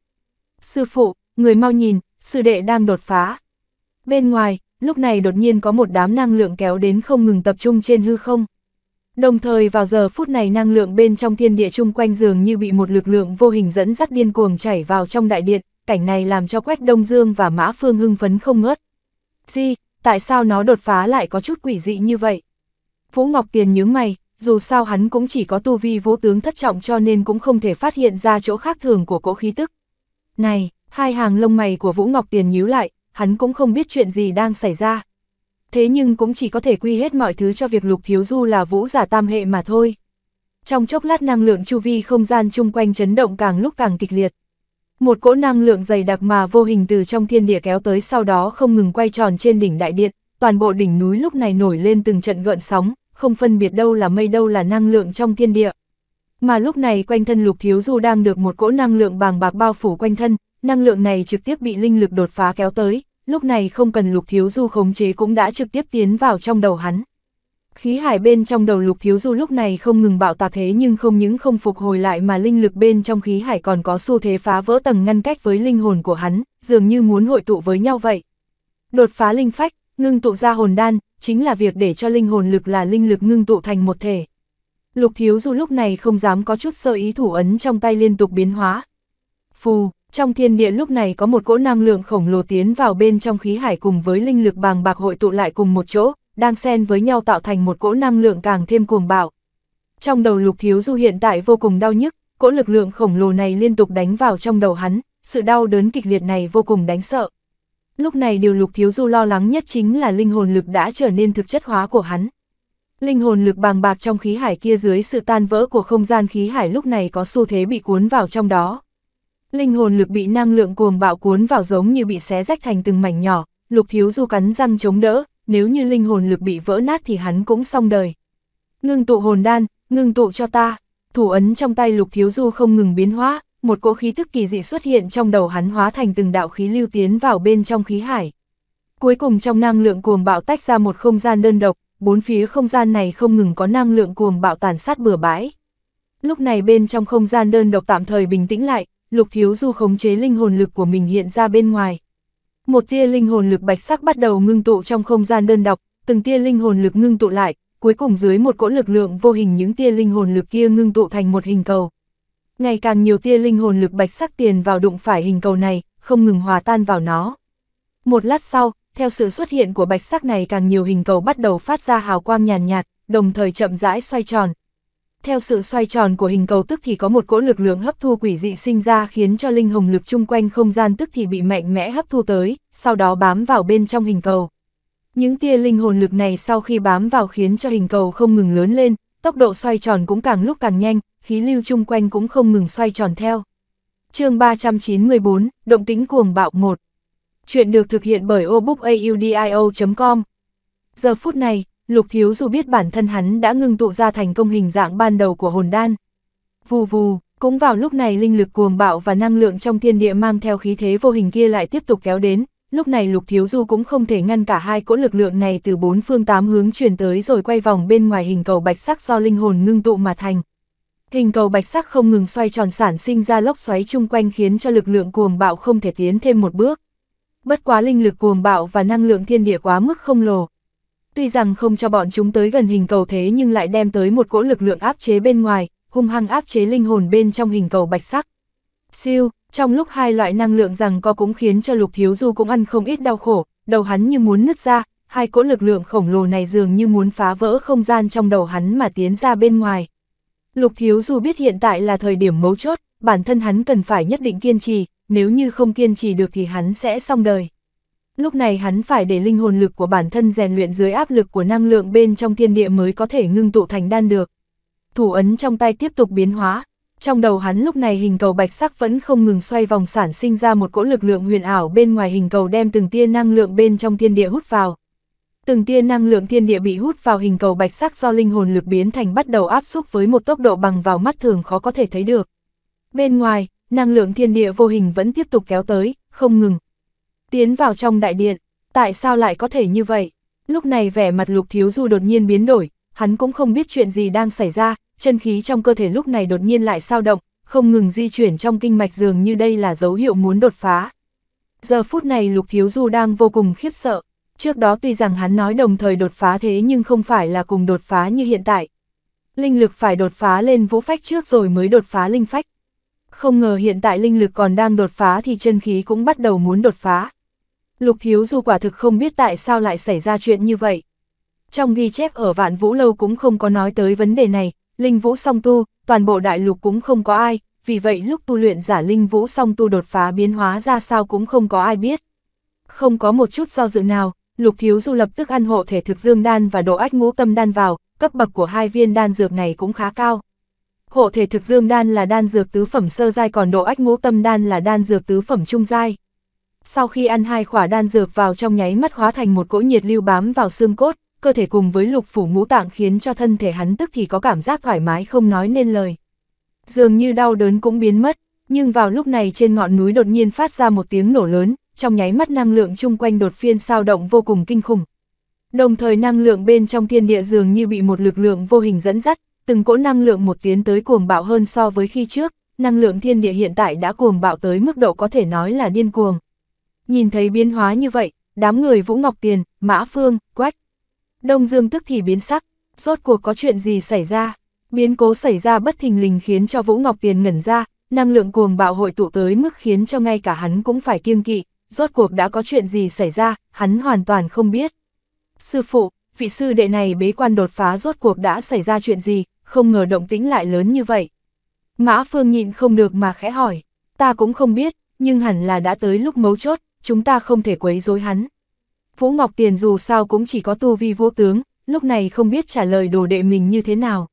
Sư phụ, người mau nhìn, sư đệ đang đột phá. Bên ngoài, lúc này đột nhiên có một đám năng lượng kéo đến không ngừng tập trung trên hư không. Đồng thời vào giờ phút này năng lượng bên trong thiên địa chung quanh dường như bị một lực lượng vô hình dẫn dắt điên cuồng chảy vào trong đại điện, cảnh này làm cho Quách Đông Dương và Mã Phương hưng phấn không ngớt. gì tại sao nó đột phá lại có chút quỷ dị như vậy? Vũ Ngọc Tiền nhướng mày, dù sao hắn cũng chỉ có tu vi vũ tướng thất trọng cho nên cũng không thể phát hiện ra chỗ khác thường của cỗ khí tức. Này, hai hàng lông mày của Vũ Ngọc Tiền nhíu lại, hắn cũng không biết chuyện gì đang xảy ra. Thế nhưng cũng chỉ có thể quy hết mọi thứ cho việc lục thiếu du là vũ giả tam hệ mà thôi. Trong chốc lát năng lượng chu vi không gian chung quanh chấn động càng lúc càng kịch liệt. Một cỗ năng lượng dày đặc mà vô hình từ trong thiên địa kéo tới sau đó không ngừng quay tròn trên đỉnh đại điện, toàn bộ đỉnh núi lúc này nổi lên từng trận gợn sóng, không phân biệt đâu là mây đâu là năng lượng trong thiên địa. Mà lúc này quanh thân lục thiếu du đang được một cỗ năng lượng bàng bạc bao phủ quanh thân, năng lượng này trực tiếp bị linh lực đột phá kéo tới, lúc này không cần lục thiếu du khống chế cũng đã trực tiếp tiến vào trong đầu hắn. Khí hải bên trong đầu lục thiếu du lúc này không ngừng bạo tạc thế nhưng không những không phục hồi lại mà linh lực bên trong khí hải còn có xu thế phá vỡ tầng ngăn cách với linh hồn của hắn, dường như muốn hội tụ với nhau vậy. Đột phá linh phách, ngưng tụ ra hồn đan, chính là việc để cho linh hồn lực là linh lực ngưng tụ thành một thể. Lục thiếu du lúc này không dám có chút sơ ý thủ ấn trong tay liên tục biến hóa. Phù, trong thiên địa lúc này có một cỗ năng lượng khổng lồ tiến vào bên trong khí hải cùng với linh lực bàng bạc hội tụ lại cùng một chỗ, đang xen với nhau tạo thành một cỗ năng lượng càng thêm cuồng bạo. Trong đầu lục thiếu du hiện tại vô cùng đau nhức, cỗ lực lượng khổng lồ này liên tục đánh vào trong đầu hắn, sự đau đớn kịch liệt này vô cùng đánh sợ. Lúc này điều lục thiếu du lo lắng nhất chính là linh hồn lực đã trở nên thực chất hóa của hắn. Linh hồn lực bàng bạc trong khí hải kia dưới sự tan vỡ của không gian khí hải lúc này có xu thế bị cuốn vào trong đó. Linh hồn lực bị năng lượng cuồng bạo cuốn vào giống như bị xé rách thành từng mảnh nhỏ, lục thiếu du cắn răng chống đỡ, nếu như linh hồn lực bị vỡ nát thì hắn cũng xong đời. Ngưng tụ hồn đan, ngưng tụ cho ta, thủ ấn trong tay lục thiếu du không ngừng biến hóa, một cỗ khí thức kỳ dị xuất hiện trong đầu hắn hóa thành từng đạo khí lưu tiến vào bên trong khí hải. Cuối cùng trong năng lượng cuồng bạo tách ra một không gian đơn độc, bốn phía không gian này không ngừng có năng lượng cuồng bạo tàn sát bừa bãi. Lúc này bên trong không gian đơn độc tạm thời bình tĩnh lại, lục thiếu du khống chế linh hồn lực của mình hiện ra bên ngoài. Một tia linh hồn lực bạch sắc bắt đầu ngưng tụ trong không gian đơn độc, từng tia linh hồn lực ngưng tụ lại, cuối cùng dưới một cỗ lực lượng vô hình những tia linh hồn lực kia ngưng tụ thành một hình cầu. Ngày càng nhiều tia linh hồn lực bạch sắc tiền vào đụng phải hình cầu này, không ngừng hòa tan vào nó. Một lát sau, theo sự xuất hiện của bạch sắc này càng nhiều hình cầu bắt đầu phát ra hào quang nhàn nhạt, nhạt, đồng thời chậm rãi xoay tròn. Theo sự xoay tròn của hình cầu tức thì có một cỗ lực lượng hấp thu quỷ dị sinh ra khiến cho linh hồn lực chung quanh không gian tức thì bị mạnh mẽ hấp thu tới, sau đó bám vào bên trong hình cầu. Những tia linh hồn lực này sau khi bám vào khiến cho hình cầu không ngừng lớn lên, tốc độ xoay tròn cũng càng lúc càng nhanh, khí lưu chung quanh cũng không ngừng xoay tròn theo. chương 394, Động tính cuồng bạo 1 Chuyện được thực hiện bởi obookaudio.com Giờ phút này, Lục Thiếu dù biết bản thân hắn đã ngưng tụ ra thành công hình dạng ban đầu của hồn đan. Vù vù, cũng vào lúc này linh lực cuồng bạo và năng lượng trong thiên địa mang theo khí thế vô hình kia lại tiếp tục kéo đến, lúc này Lục Thiếu Du cũng không thể ngăn cả hai cỗ lực lượng này từ bốn phương tám hướng truyền tới rồi quay vòng bên ngoài hình cầu bạch sắc do linh hồn ngưng tụ mà thành. Hình cầu bạch sắc không ngừng xoay tròn sản sinh ra lốc xoáy chung quanh khiến cho lực lượng cuồng bạo không thể tiến thêm một bước. Bất quá linh lực cuồng bạo và năng lượng thiên địa quá mức không lồ. Tuy rằng không cho bọn chúng tới gần hình cầu thế nhưng lại đem tới một cỗ lực lượng áp chế bên ngoài, hung hăng áp chế linh hồn bên trong hình cầu bạch sắc. Siêu, trong lúc hai loại năng lượng rằng co cũng khiến cho lục thiếu du cũng ăn không ít đau khổ, đầu hắn như muốn nứt ra, hai cỗ lực lượng khổng lồ này dường như muốn phá vỡ không gian trong đầu hắn mà tiến ra bên ngoài. Lục thiếu du biết hiện tại là thời điểm mấu chốt, bản thân hắn cần phải nhất định kiên trì, nếu như không kiên trì được thì hắn sẽ xong đời. Lúc này hắn phải để linh hồn lực của bản thân rèn luyện dưới áp lực của năng lượng bên trong thiên địa mới có thể ngưng tụ thành đan được. Thủ ấn trong tay tiếp tục biến hóa, trong đầu hắn lúc này hình cầu bạch sắc vẫn không ngừng xoay vòng sản sinh ra một cỗ lực lượng huyền ảo bên ngoài hình cầu đem từng tia năng lượng bên trong thiên địa hút vào. Từng tia năng lượng thiên địa bị hút vào hình cầu bạch sắc do linh hồn lực biến thành bắt đầu áp xúc với một tốc độ bằng vào mắt thường khó có thể thấy được. Bên ngoài, năng lượng thiên địa vô hình vẫn tiếp tục kéo tới, không ngừng. Tiến vào trong đại điện, tại sao lại có thể như vậy? Lúc này vẻ mặt lục thiếu du đột nhiên biến đổi, hắn cũng không biết chuyện gì đang xảy ra, chân khí trong cơ thể lúc này đột nhiên lại sao động, không ngừng di chuyển trong kinh mạch dường như đây là dấu hiệu muốn đột phá. Giờ phút này lục thiếu du đang vô cùng khiếp sợ, trước đó tuy rằng hắn nói đồng thời đột phá thế nhưng không phải là cùng đột phá như hiện tại. Linh lực phải đột phá lên vũ phách trước rồi mới đột phá linh phách. Không ngờ hiện tại linh lực còn đang đột phá thì chân khí cũng bắt đầu muốn đột phá. Lục Hiếu Du quả thực không biết tại sao lại xảy ra chuyện như vậy. Trong ghi chép ở Vạn Vũ Lâu cũng không có nói tới vấn đề này, Linh Vũ song tu, toàn bộ đại lục cũng không có ai, vì vậy lúc tu luyện giả Linh Vũ song tu đột phá biến hóa ra sao cũng không có ai biết. Không có một chút do dự nào, Lục Hiếu Du lập tức ăn hộ thể thực dương đan và độ ách ngũ tâm đan vào, cấp bậc của hai viên đan dược này cũng khá cao. Hộ thể thực dương đan là đan dược tứ phẩm sơ giai còn độ ách ngũ tâm đan là đan dược tứ phẩm trung giai. Sau khi ăn hai khỏa đan dược vào trong nháy mắt hóa thành một cỗ nhiệt lưu bám vào xương cốt, cơ thể cùng với lục phủ ngũ tạng khiến cho thân thể hắn tức thì có cảm giác thoải mái không nói nên lời. Dường như đau đớn cũng biến mất, nhưng vào lúc này trên ngọn núi đột nhiên phát ra một tiếng nổ lớn, trong nháy mắt năng lượng chung quanh đột phiên sao động vô cùng kinh khủng. Đồng thời năng lượng bên trong thiên địa dường như bị một lực lượng vô hình dẫn dắt, từng cỗ năng lượng một tiến tới cuồng bạo hơn so với khi trước, năng lượng thiên địa hiện tại đã cuồng bạo tới mức độ có thể nói là điên cuồng. Nhìn thấy biến hóa như vậy, đám người Vũ Ngọc Tiền, Mã Phương, Quách. Đông Dương tức thì biến sắc, rốt cuộc có chuyện gì xảy ra. Biến cố xảy ra bất thình lình khiến cho Vũ Ngọc Tiền ngẩn ra, năng lượng cuồng bạo hội tụ tới mức khiến cho ngay cả hắn cũng phải kiêng kỵ, rốt cuộc đã có chuyện gì xảy ra, hắn hoàn toàn không biết. Sư phụ, vị sư đệ này bế quan đột phá rốt cuộc đã xảy ra chuyện gì, không ngờ động tĩnh lại lớn như vậy. Mã Phương nhịn không được mà khẽ hỏi, ta cũng không biết, nhưng hẳn là đã tới lúc mấu chốt, chúng ta không thể quấy rối hắn. Vũ Ngọc Tiền dù sao cũng chỉ có tu vi vô tướng, lúc này không biết trả lời đồ đệ mình như thế nào.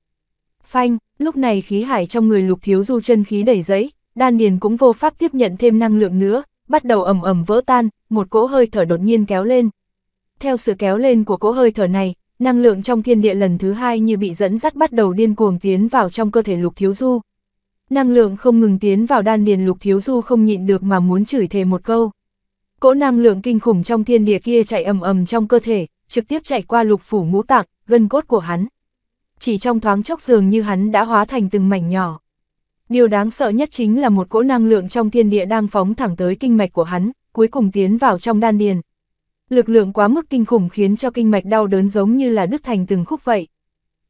Phanh, lúc này khí hải trong người lục thiếu du chân khí đẩy giấy, đan điền cũng vô pháp tiếp nhận thêm năng lượng nữa, bắt đầu ẩm ẩm vỡ tan, một cỗ hơi thở đột nhiên kéo lên. Theo sự kéo lên của cỗ hơi thở này, năng lượng trong thiên địa lần thứ hai như bị dẫn dắt bắt đầu điên cuồng tiến vào trong cơ thể lục thiếu du. Năng lượng không ngừng tiến vào đan điền lục thiếu du không nhịn được mà muốn chửi thề một câu. Cỗ năng lượng kinh khủng trong thiên địa kia chạy ầm ầm trong cơ thể, trực tiếp chạy qua lục phủ ngũ tạng, gân cốt của hắn. Chỉ trong thoáng chốc dường như hắn đã hóa thành từng mảnh nhỏ. Điều đáng sợ nhất chính là một cỗ năng lượng trong thiên địa đang phóng thẳng tới kinh mạch của hắn, cuối cùng tiến vào trong đan điền. Lực lượng quá mức kinh khủng khiến cho kinh mạch đau đớn giống như là đứt thành từng khúc vậy.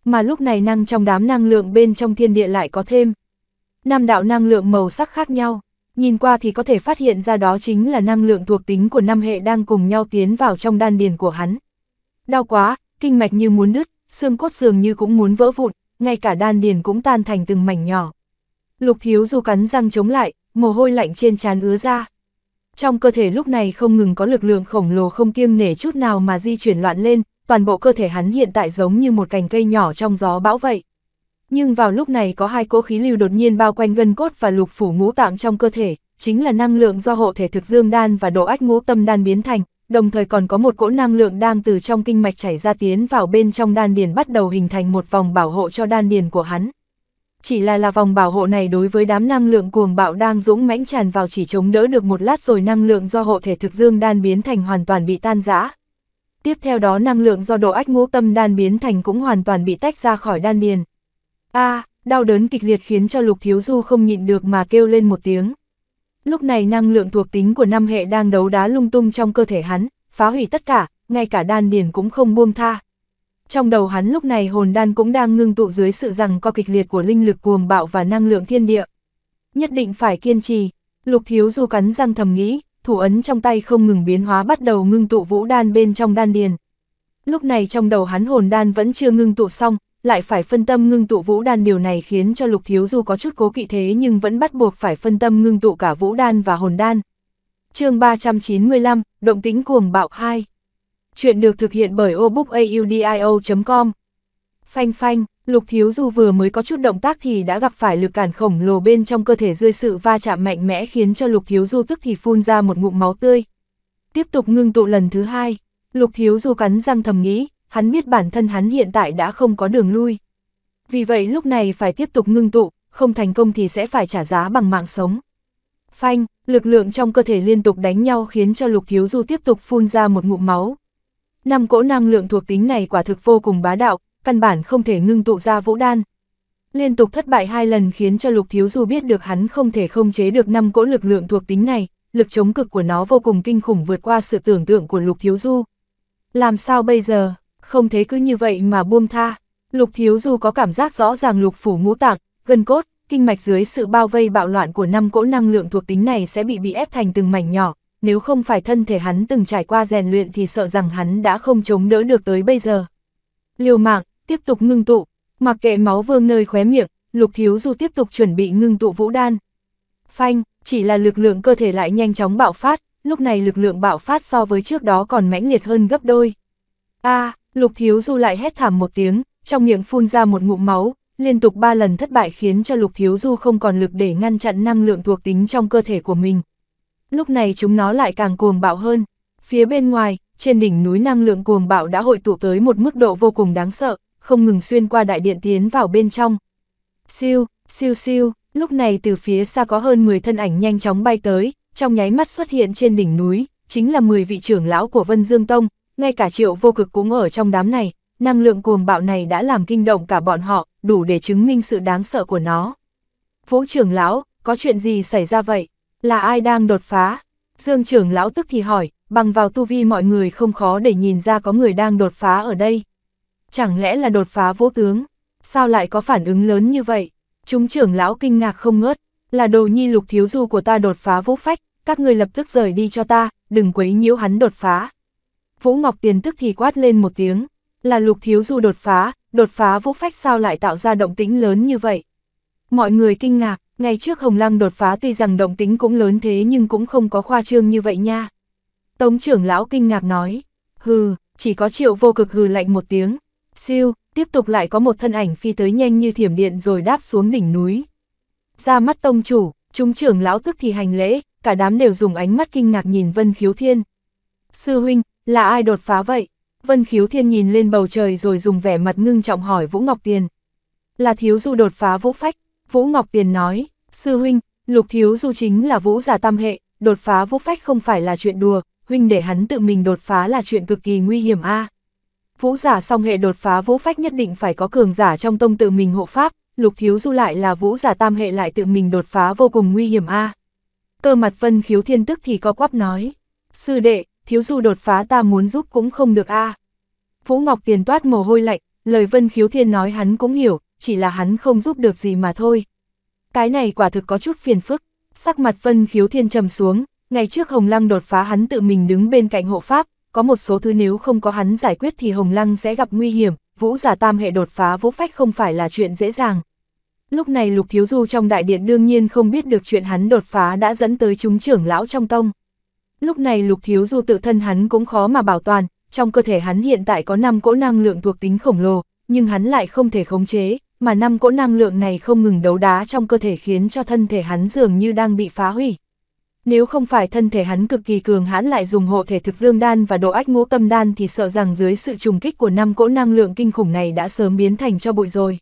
Mà lúc này năng trong đám năng lượng bên trong thiên địa lại có thêm. Năm đạo năng lượng màu sắc khác nhau, nhìn qua thì có thể phát hiện ra đó chính là năng lượng thuộc tính của năm hệ đang cùng nhau tiến vào trong đan điền của hắn. Đau quá, kinh mạch như muốn đứt, xương cốt dường như cũng muốn vỡ vụn, ngay cả đan điền cũng tan thành từng mảnh nhỏ. Lục thiếu du cắn răng chống lại, mồ hôi lạnh trên trán ứa ra. Trong cơ thể lúc này không ngừng có lực lượng khổng lồ không kiêng nể chút nào mà di chuyển loạn lên, toàn bộ cơ thể hắn hiện tại giống như một cành cây nhỏ trong gió bão vậy. Nhưng vào lúc này có hai cỗ khí lưu đột nhiên bao quanh gân cốt và lục phủ ngũ tạng trong cơ thể, chính là năng lượng do hộ thể thực dương đan và độ ách ngũ tâm đan biến thành, đồng thời còn có một cỗ năng lượng đang từ trong kinh mạch chảy ra tiến vào bên trong đan điền bắt đầu hình thành một vòng bảo hộ cho đan điền của hắn. Chỉ là là vòng bảo hộ này đối với đám năng lượng cuồng bạo đang dũng mãnh tràn vào chỉ chống đỡ được một lát rồi năng lượng do hộ thể thực dương đan biến thành hoàn toàn bị tan rã. Tiếp theo đó năng lượng do độ ách ngũ tâm đan biến thành cũng hoàn toàn bị tách ra khỏi đan điền. A, đau đớn kịch liệt khiến cho Lục Thiếu Du không nhịn được mà kêu lên một tiếng. Lúc này năng lượng thuộc tính của năm hệ đang đấu đá lung tung trong cơ thể hắn, phá hủy tất cả, ngay cả đan điền cũng không buông tha. Trong đầu hắn lúc này hồn đan cũng đang ngưng tụ dưới sự rằng co kịch liệt của linh lực cuồng bạo và năng lượng thiên địa. Nhất định phải kiên trì, lục thiếu du cắn răng thầm nghĩ, thủ ấn trong tay không ngừng biến hóa bắt đầu ngưng tụ vũ đan bên trong đan điền. Lúc này trong đầu hắn hồn đan vẫn chưa ngưng tụ xong, lại phải phân tâm ngưng tụ vũ đan điều này khiến cho lục thiếu du có chút cố kỵ thế nhưng vẫn bắt buộc phải phân tâm ngưng tụ cả vũ đan và hồn đan. chương 395, Động tính cuồng bạo 2 Chuyện được thực hiện bởi obookaudio.com Phanh phanh, Lục Thiếu Du vừa mới có chút động tác thì đã gặp phải lực cản khổng lồ bên trong cơ thể dưới sự va chạm mạnh mẽ khiến cho Lục Thiếu Du tức thì phun ra một ngụm máu tươi. Tiếp tục ngưng tụ lần thứ hai, Lục Thiếu Du cắn răng thầm nghĩ, hắn biết bản thân hắn hiện tại đã không có đường lui. Vì vậy lúc này phải tiếp tục ngưng tụ, không thành công thì sẽ phải trả giá bằng mạng sống. Phanh, lực lượng trong cơ thể liên tục đánh nhau khiến cho Lục Thiếu Du tiếp tục phun ra một ngụm máu. Năm cỗ năng lượng thuộc tính này quả thực vô cùng bá đạo, căn bản không thể ngưng tụ ra vũ đan. Liên tục thất bại hai lần khiến cho Lục Thiếu Du biết được hắn không thể không chế được năm cỗ lực lượng thuộc tính này, lực chống cực của nó vô cùng kinh khủng vượt qua sự tưởng tượng của Lục Thiếu Du. Làm sao bây giờ, không thế cứ như vậy mà buông tha. Lục Thiếu Du có cảm giác rõ ràng lục phủ ngũ tạng, gân cốt, kinh mạch dưới sự bao vây bạo loạn của năm cỗ năng lượng thuộc tính này sẽ bị bị ép thành từng mảnh nhỏ, nếu không phải thân thể hắn từng trải qua rèn luyện thì sợ rằng hắn đã không chống đỡ được tới bây giờ. Liều mạng, tiếp tục ngưng tụ, mặc kệ máu vương nơi khóe miệng, Lục Thiếu Du tiếp tục chuẩn bị ngưng tụ vũ đan. Phanh, chỉ là lực lượng cơ thể lại nhanh chóng bạo phát, lúc này lực lượng bạo phát so với trước đó còn mãnh liệt hơn gấp đôi. A, Lục Thiếu Du lại hét thảm một tiếng, trong miệng phun ra một ngụm máu, liên tục ba lần thất bại khiến cho Lục Thiếu Du không còn lực để ngăn chặn năng lượng thuộc tính trong cơ thể của mình lúc này chúng nó lại càng cuồng bạo hơn. Phía bên ngoài, trên đỉnh núi năng lượng cuồng bạo đã hội tụ tới một mức độ vô cùng đáng sợ, không ngừng xuyên qua đại điện tiến vào bên trong. Siêu, siêu siêu, lúc này từ phía xa có hơn 10 thân ảnh nhanh chóng bay tới, trong nháy mắt xuất hiện trên đỉnh núi, chính là 10 vị trưởng lão của Vân Dương Tông, ngay cả triệu vô cực cũng ở trong đám này, năng lượng cuồng bạo này đã làm kinh động cả bọn họ, đủ để chứng minh sự đáng sợ của nó. Vũ trưởng lão, có chuyện gì xảy ra vậy? Là ai đang đột phá? Dương trưởng lão tức thì hỏi, bằng vào tu vi mọi người không khó để nhìn ra có người đang đột phá ở đây. Chẳng lẽ là đột phá vũ tướng? Sao lại có phản ứng lớn như vậy? Chúng trưởng lão kinh ngạc không ngớt, là đồ nhi lục thiếu du của ta đột phá vũ phách, các người lập tức rời đi cho ta, đừng quấy nhiễu hắn đột phá. Vũ Ngọc Tiền tức thì quát lên một tiếng, là lục thiếu du đột phá, đột phá vũ phách sao lại tạo ra động tĩnh lớn như vậy. Mọi người kinh ngạc, ngày trước Hồng Lăng đột phá tuy rằng động tĩnh cũng lớn thế nhưng cũng không có khoa trương như vậy nha. Tống trưởng lão kinh ngạc nói, hừ, chỉ có triệu vô cực hừ lạnh một tiếng, siêu, tiếp tục lại có một thân ảnh phi tới nhanh như thiểm điện rồi đáp xuống đỉnh núi. Ra mắt tông chủ, chúng trưởng lão tức thì hành lễ, cả đám đều dùng ánh mắt kinh ngạc nhìn Vân Khiếu Thiên. Sư huynh, là ai đột phá vậy? Vân Khiếu Thiên nhìn lên bầu trời rồi dùng vẻ mặt ngưng trọng hỏi Vũ Ngọc Tiền. Là thiếu du đột phá vũ phách, Vũ Ngọc Tiền nói, sư huynh, lục thiếu du chính là vũ giả tam hệ, đột phá vũ phách không phải là chuyện đùa, huynh để hắn tự mình đột phá là chuyện cực kỳ nguy hiểm a. Vũ giả song hệ đột phá vũ phách nhất định phải có cường giả trong tông tự mình hộ pháp, lục thiếu du lại là vũ giả tam hệ lại tự mình đột phá vô cùng nguy hiểm a. Cơ mặt vân khiếu thiên tức thì có quắp nói, sư đệ, thiếu du đột phá ta muốn giúp cũng không được a. Vũ Ngọc Tiền toát mồ hôi lạnh, lời vân khiếu thiên nói hắn cũng hiểu, chỉ là hắn không giúp được gì mà thôi. Cái này quả thực có chút phiền phức, sắc mặt vân khiếu thiên trầm xuống, ngày trước Hồng Lăng đột phá hắn tự mình đứng bên cạnh hộ pháp, có một số thứ nếu không có hắn giải quyết thì Hồng Lăng sẽ gặp nguy hiểm, vũ giả tam hệ đột phá vũ phách không phải là chuyện dễ dàng. Lúc này Lục Thiếu Du trong đại điện đương nhiên không biết được chuyện hắn đột phá đã dẫn tới chúng trưởng lão trong tông. Lúc này Lục Thiếu Du tự thân hắn cũng khó mà bảo toàn, trong cơ thể hắn hiện tại có 5 cỗ năng lượng thuộc tính khổng lồ, nhưng hắn lại không thể khống chế, mà năm cỗ năng lượng này không ngừng đấu đá trong cơ thể khiến cho thân thể hắn dường như đang bị phá hủy. Nếu không phải thân thể hắn cực kỳ cường hãn lại dùng hộ thể thực dương đan và độ ách ngũ tâm đan thì sợ rằng dưới sự trùng kích của năm cỗ năng lượng kinh khủng này đã sớm biến thành cho bụi rồi.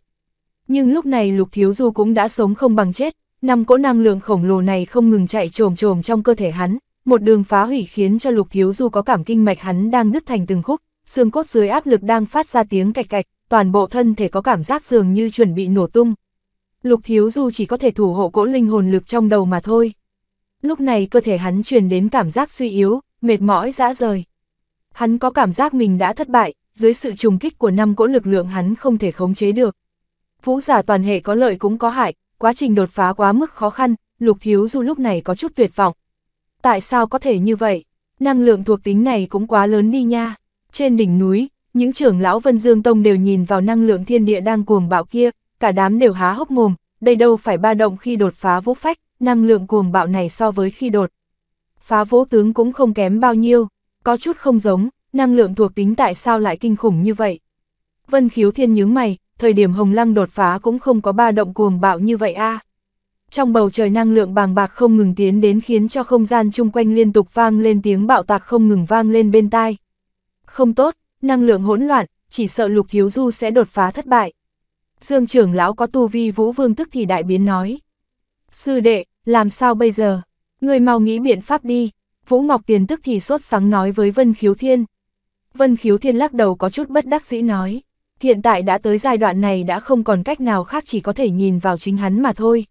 Nhưng lúc này Lục Thiếu Du cũng đã sống không bằng chết, năm cỗ năng lượng khổng lồ này không ngừng chạy trồm trồm trong cơ thể hắn, một đường phá hủy khiến cho Lục Thiếu Du có cảm kinh mạch hắn đang đứt thành từng khúc, xương cốt dưới áp lực đang phát ra tiếng cạch cạch, toàn bộ thân thể có cảm giác dường như chuẩn bị nổ tung. Lục Thiếu Du chỉ có thể thủ hộ cỗ linh hồn lực trong đầu mà thôi. Lúc này cơ thể hắn truyền đến cảm giác suy yếu, mệt mỏi dã rời. Hắn có cảm giác mình đã thất bại, dưới sự trùng kích của năm cỗ lực lượng hắn không thể khống chế được. Vũ giả toàn hệ có lợi cũng có hại, quá trình đột phá quá mức khó khăn, Lục Thiếu Du lúc này có chút tuyệt vọng. Tại sao có thể như vậy? Năng lượng thuộc tính này cũng quá lớn đi nha. Trên đỉnh núi, những trưởng lão Vân Dương Tông đều nhìn vào năng lượng thiên địa đang cuồng bạo kia, cả đám đều há hốc mồm, đây đâu phải ba động khi đột phá vũ phách, năng lượng cuồng bạo này so với khi đột. Phá vũ tướng cũng không kém bao nhiêu, có chút không giống, năng lượng thuộc tính tại sao lại kinh khủng như vậy. Vân khiếu thiên nhướng mày, thời điểm hồng lăng đột phá cũng không có ba động cuồng bạo như vậy a. Trong bầu trời năng lượng bàng bạc không ngừng tiến đến khiến cho không gian chung quanh liên tục vang lên tiếng bạo tạc không ngừng vang lên bên tai. Không tốt, năng lượng hỗn loạn, chỉ sợ lục hiếu du sẽ đột phá thất bại. Dương trưởng lão có tu vi vũ vương tức thì đại biến nói. Sư đệ, làm sao bây giờ? Người mau nghĩ biện pháp đi. Vũ Ngọc Tiền tức thì sốt sắng nói với Vân Khiếu Thiên. Vân Khiếu Thiên lắc đầu có chút bất đắc dĩ nói. Hiện tại đã tới giai đoạn này đã không còn cách nào khác chỉ có thể nhìn vào chính hắn mà thôi.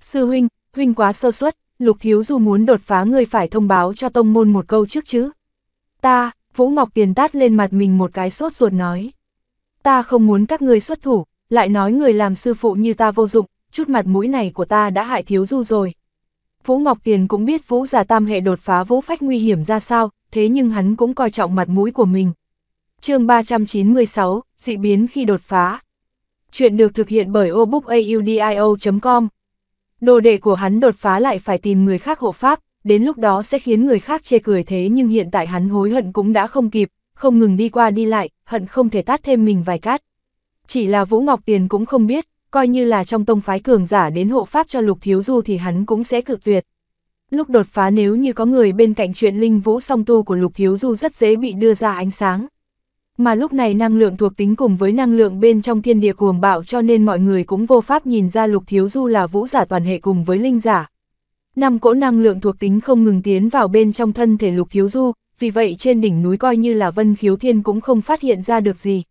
Sư huynh, huynh quá sơ suất, lục thiếu dù muốn đột phá người phải thông báo cho tông môn một câu trước chứ. Ta, Vũ Ngọc Tiền tát lên mặt mình một cái sốt ruột nói. Ta không muốn các người xuất thủ, lại nói người làm sư phụ như ta vô dụng, chút mặt mũi này của ta đã hại thiếu du rồi. Vũ Ngọc Tiền cũng biết Vũ Già tam hệ đột phá vũ phách nguy hiểm ra sao, thế nhưng hắn cũng coi trọng mặt mũi của mình. chương 396, dị biến khi đột phá. Chuyện được thực hiện bởi obookaudio.com Đồ đệ của hắn đột phá lại phải tìm người khác hộ pháp, đến lúc đó sẽ khiến người khác chê cười thế nhưng hiện tại hắn hối hận cũng đã không kịp, không ngừng đi qua đi lại, hận không thể tát thêm mình vài cát. Chỉ là Vũ Ngọc Tiền cũng không biết, coi như là trong tông phái cường giả đến hộ pháp cho Lục Thiếu Du thì hắn cũng sẽ cực tuyệt. Lúc đột phá nếu như có người bên cạnh chuyện linh vũ song tu của Lục Thiếu Du rất dễ bị đưa ra ánh sáng. Mà lúc này năng lượng thuộc tính cùng với năng lượng bên trong thiên địa cuồng bạo cho nên mọi người cũng vô pháp nhìn ra Lục Thiếu Du là vũ giả toàn hệ cùng với linh giả. Năm cỗ năng lượng thuộc tính không ngừng tiến vào bên trong thân thể Lục Thiếu Du, vì vậy trên đỉnh núi coi như là Vân Khiếu Thiên cũng không phát hiện ra được gì.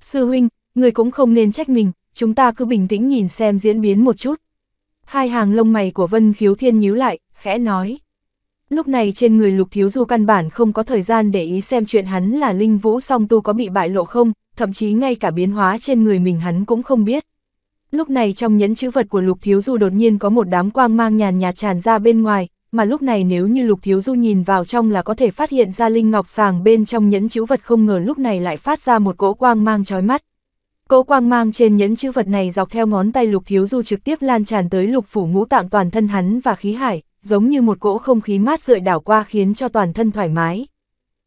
Sư huynh, người cũng không nên trách mình, chúng ta cứ bình tĩnh nhìn xem diễn biến một chút. Hai hàng lông mày của Vân Khiếu Thiên nhíu lại, khẽ nói. Lúc này trên người Lục Thiếu Du căn bản không có thời gian để ý xem chuyện hắn là linh vũ song tu có bị bại lộ không, thậm chí ngay cả biến hóa trên người mình hắn cũng không biết. Lúc này trong nhẫn chữ vật của Lục Thiếu Du đột nhiên có một đám quang mang nhàn nhạt tràn ra bên ngoài, mà lúc này nếu như Lục Thiếu Du nhìn vào trong là có thể phát hiện ra linh ngọc sàng bên trong nhẫn chữ vật không ngờ lúc này lại phát ra một cỗ quang mang chói mắt. Cỗ quang mang trên nhẫn chữ vật này dọc theo ngón tay Lục Thiếu Du trực tiếp lan tràn tới lục phủ ngũ tạng toàn thân hắn và khí hải, giống như một cỗ không khí mát rượi đảo qua khiến cho toàn thân thoải mái.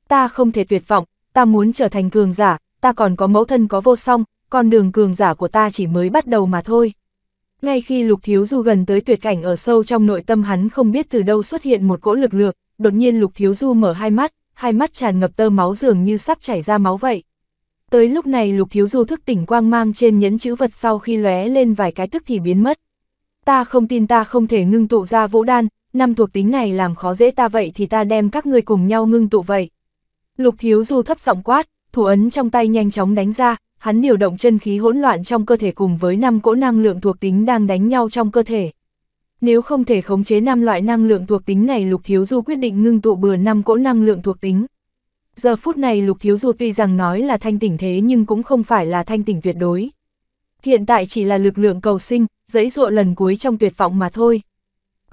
Ta không thể tuyệt vọng, ta muốn trở thành cường giả, ta còn có mẫu thân có vô song, con đường cường giả của ta chỉ mới bắt đầu mà thôi. Ngay khi Lục Thiếu Du gần tới tuyệt cảnh ở sâu trong nội tâm hắn không biết từ đâu xuất hiện một cỗ lực lượng, đột nhiên Lục Thiếu Du mở hai mắt, hai mắt tràn ngập tơ máu dường như sắp chảy ra máu vậy. Tới lúc này Lục Thiếu Du thức tỉnh quang mang trên nhẫn chữ vật sau khi lóe lên vài cái tức thì biến mất. Ta không tin ta không thể ngưng tụ ra vũ đan, năm thuộc tính này làm khó dễ ta vậy thì ta đem các ngươi cùng nhau ngưng tụ vậy. Lục Thiếu Du thấp giọng quát, thủ ấn trong tay nhanh chóng đánh ra, hắn điều động chân khí hỗn loạn trong cơ thể cùng với năm cỗ năng lượng thuộc tính đang đánh nhau trong cơ thể. Nếu không thể khống chế năm loại năng lượng thuộc tính này Lục Thiếu Du quyết định ngưng tụ bừa năm cỗ năng lượng thuộc tính. Giờ phút này Lục Thiếu Du tuy rằng nói là thanh tỉnh thế nhưng cũng không phải là thanh tỉnh tuyệt đối. Hiện tại chỉ là lực lượng cầu sinh, dẫy dụa lần cuối trong tuyệt vọng mà thôi.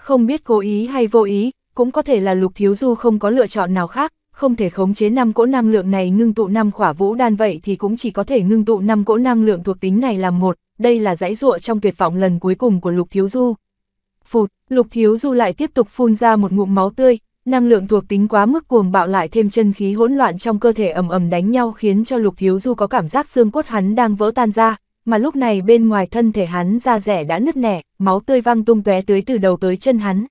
Không biết cố ý hay vô ý, cũng có thể là Lục Thiếu Du không có lựa chọn nào khác, không thể khống chế năm cỗ năng lượng này ngưng tụ năm khỏa vũ đan vậy thì cũng chỉ có thể ngưng tụ năm cỗ năng lượng thuộc tính này làm một, đây là dãy dụa trong tuyệt vọng lần cuối cùng của Lục Thiếu Du. Phụt, Lục Thiếu Du lại tiếp tục phun ra một ngụm máu tươi, năng lượng thuộc tính quá mức cuồng bạo lại thêm chân khí hỗn loạn trong cơ thể ầm ầm đánh nhau khiến cho Lục Thiếu Du có cảm giác xương cốt hắn đang vỡ tan ra, mà lúc này bên ngoài thân thể hắn da rẻ đã nứt nẻ, máu tươi văng tung tóe tới từ đầu tới chân hắn.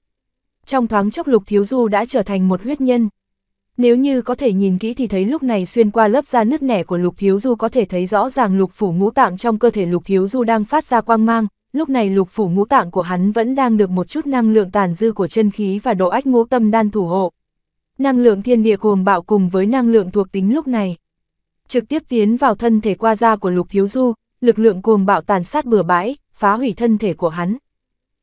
Trong thoáng chốc Lục Thiếu Du đã trở thành một huyết nhân. Nếu như có thể nhìn kỹ thì thấy lúc này xuyên qua lớp da nứt nẻ của Lục Thiếu Du có thể thấy rõ ràng lục phủ ngũ tạng trong cơ thể Lục Thiếu Du đang phát ra quang mang, lúc này lục phủ ngũ tạng của hắn vẫn đang được một chút năng lượng tàn dư của chân khí và độ ách ngũ tâm đan thủ hộ. Năng lượng thiên địa cuồng bạo cùng với năng lượng thuộc tính lúc này. Trực tiếp tiến vào thân thể qua da của Lục Thiếu Du, lực lượng cuồng bạo tàn sát bừa bãi, phá hủy thân thể của hắn.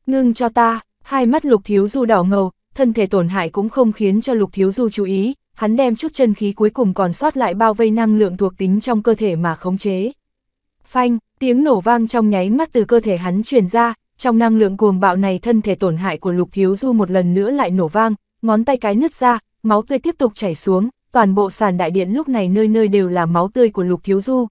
Ngưng cho ta, hai mắt Lục Thiếu Du đỏ ngầu, thân thể tổn hại cũng không khiến cho Lục Thiếu Du chú ý, hắn đem chút chân khí cuối cùng còn sót lại bao vây năng lượng thuộc tính trong cơ thể mà khống chế. Phanh, tiếng nổ vang trong nháy mắt từ cơ thể hắn truyền ra, trong năng lượng cuồng bạo này thân thể tổn hại của Lục Thiếu Du một lần nữa lại nổ vang, ngón tay cái nứt ra, máu tươi tiếp tục chảy xuống, toàn bộ sàn đại điện lúc này nơi nơi đều là máu tươi của Lục Thiếu Du.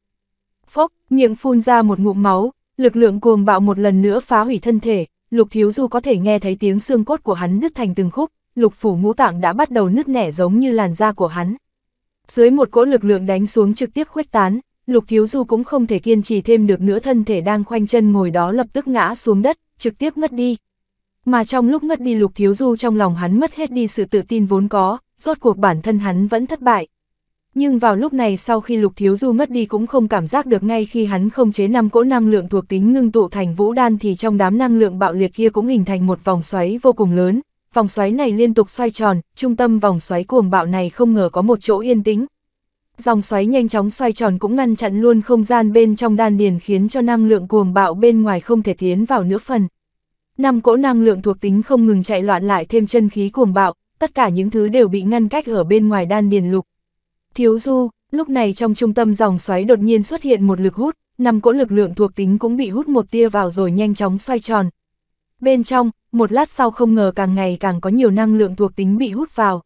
Phốc, miệng phun ra một ngụm máu, lực lượng cuồng bạo một lần nữa phá hủy thân thể, Lục Thiếu Du có thể nghe thấy tiếng xương cốt của hắn nứt thành từng khúc, lục phủ ngũ tạng đã bắt đầu nứt nẻ giống như làn da của hắn. Dưới một cỗ lực lượng đánh xuống trực tiếp khuếch tán, lục thiếu du cũng không thể kiên trì thêm được nữa thân thể đang khoanh chân ngồi đó lập tức ngã xuống đất, trực tiếp ngất đi. Mà trong lúc ngất đi lục thiếu du trong lòng hắn mất hết đi sự tự tin vốn có, rốt cuộc bản thân hắn vẫn thất bại. Nhưng vào lúc này sau khi lục thiếu du mất đi cũng không cảm giác được ngay khi hắn không chế năm cỗ năng lượng thuộc tính ngưng tụ thành vũ đan thì trong đám năng lượng bạo liệt kia cũng hình thành một vòng xoáy vô cùng lớn, vòng xoáy này liên tục xoay tròn, trung tâm vòng xoáy cuồng bạo này không ngờ có một chỗ yên tĩnh. Dòng xoáy nhanh chóng xoay tròn cũng ngăn chặn luôn không gian bên trong đan điền khiến cho năng lượng cuồng bạo bên ngoài không thể tiến vào nữa phần. Năm cỗ năng lượng thuộc tính không ngừng chạy loạn lại thêm chân khí cuồng bạo, tất cả những thứ đều bị ngăn cách ở bên ngoài đan điền lục. Thiếu du, lúc này trong trung tâm dòng xoáy đột nhiên xuất hiện một lực hút, năm cỗ lực lượng thuộc tính cũng bị hút một tia vào rồi nhanh chóng xoay tròn. Bên trong, một lát sau không ngờ càng ngày càng có nhiều năng lượng thuộc tính bị hút vào.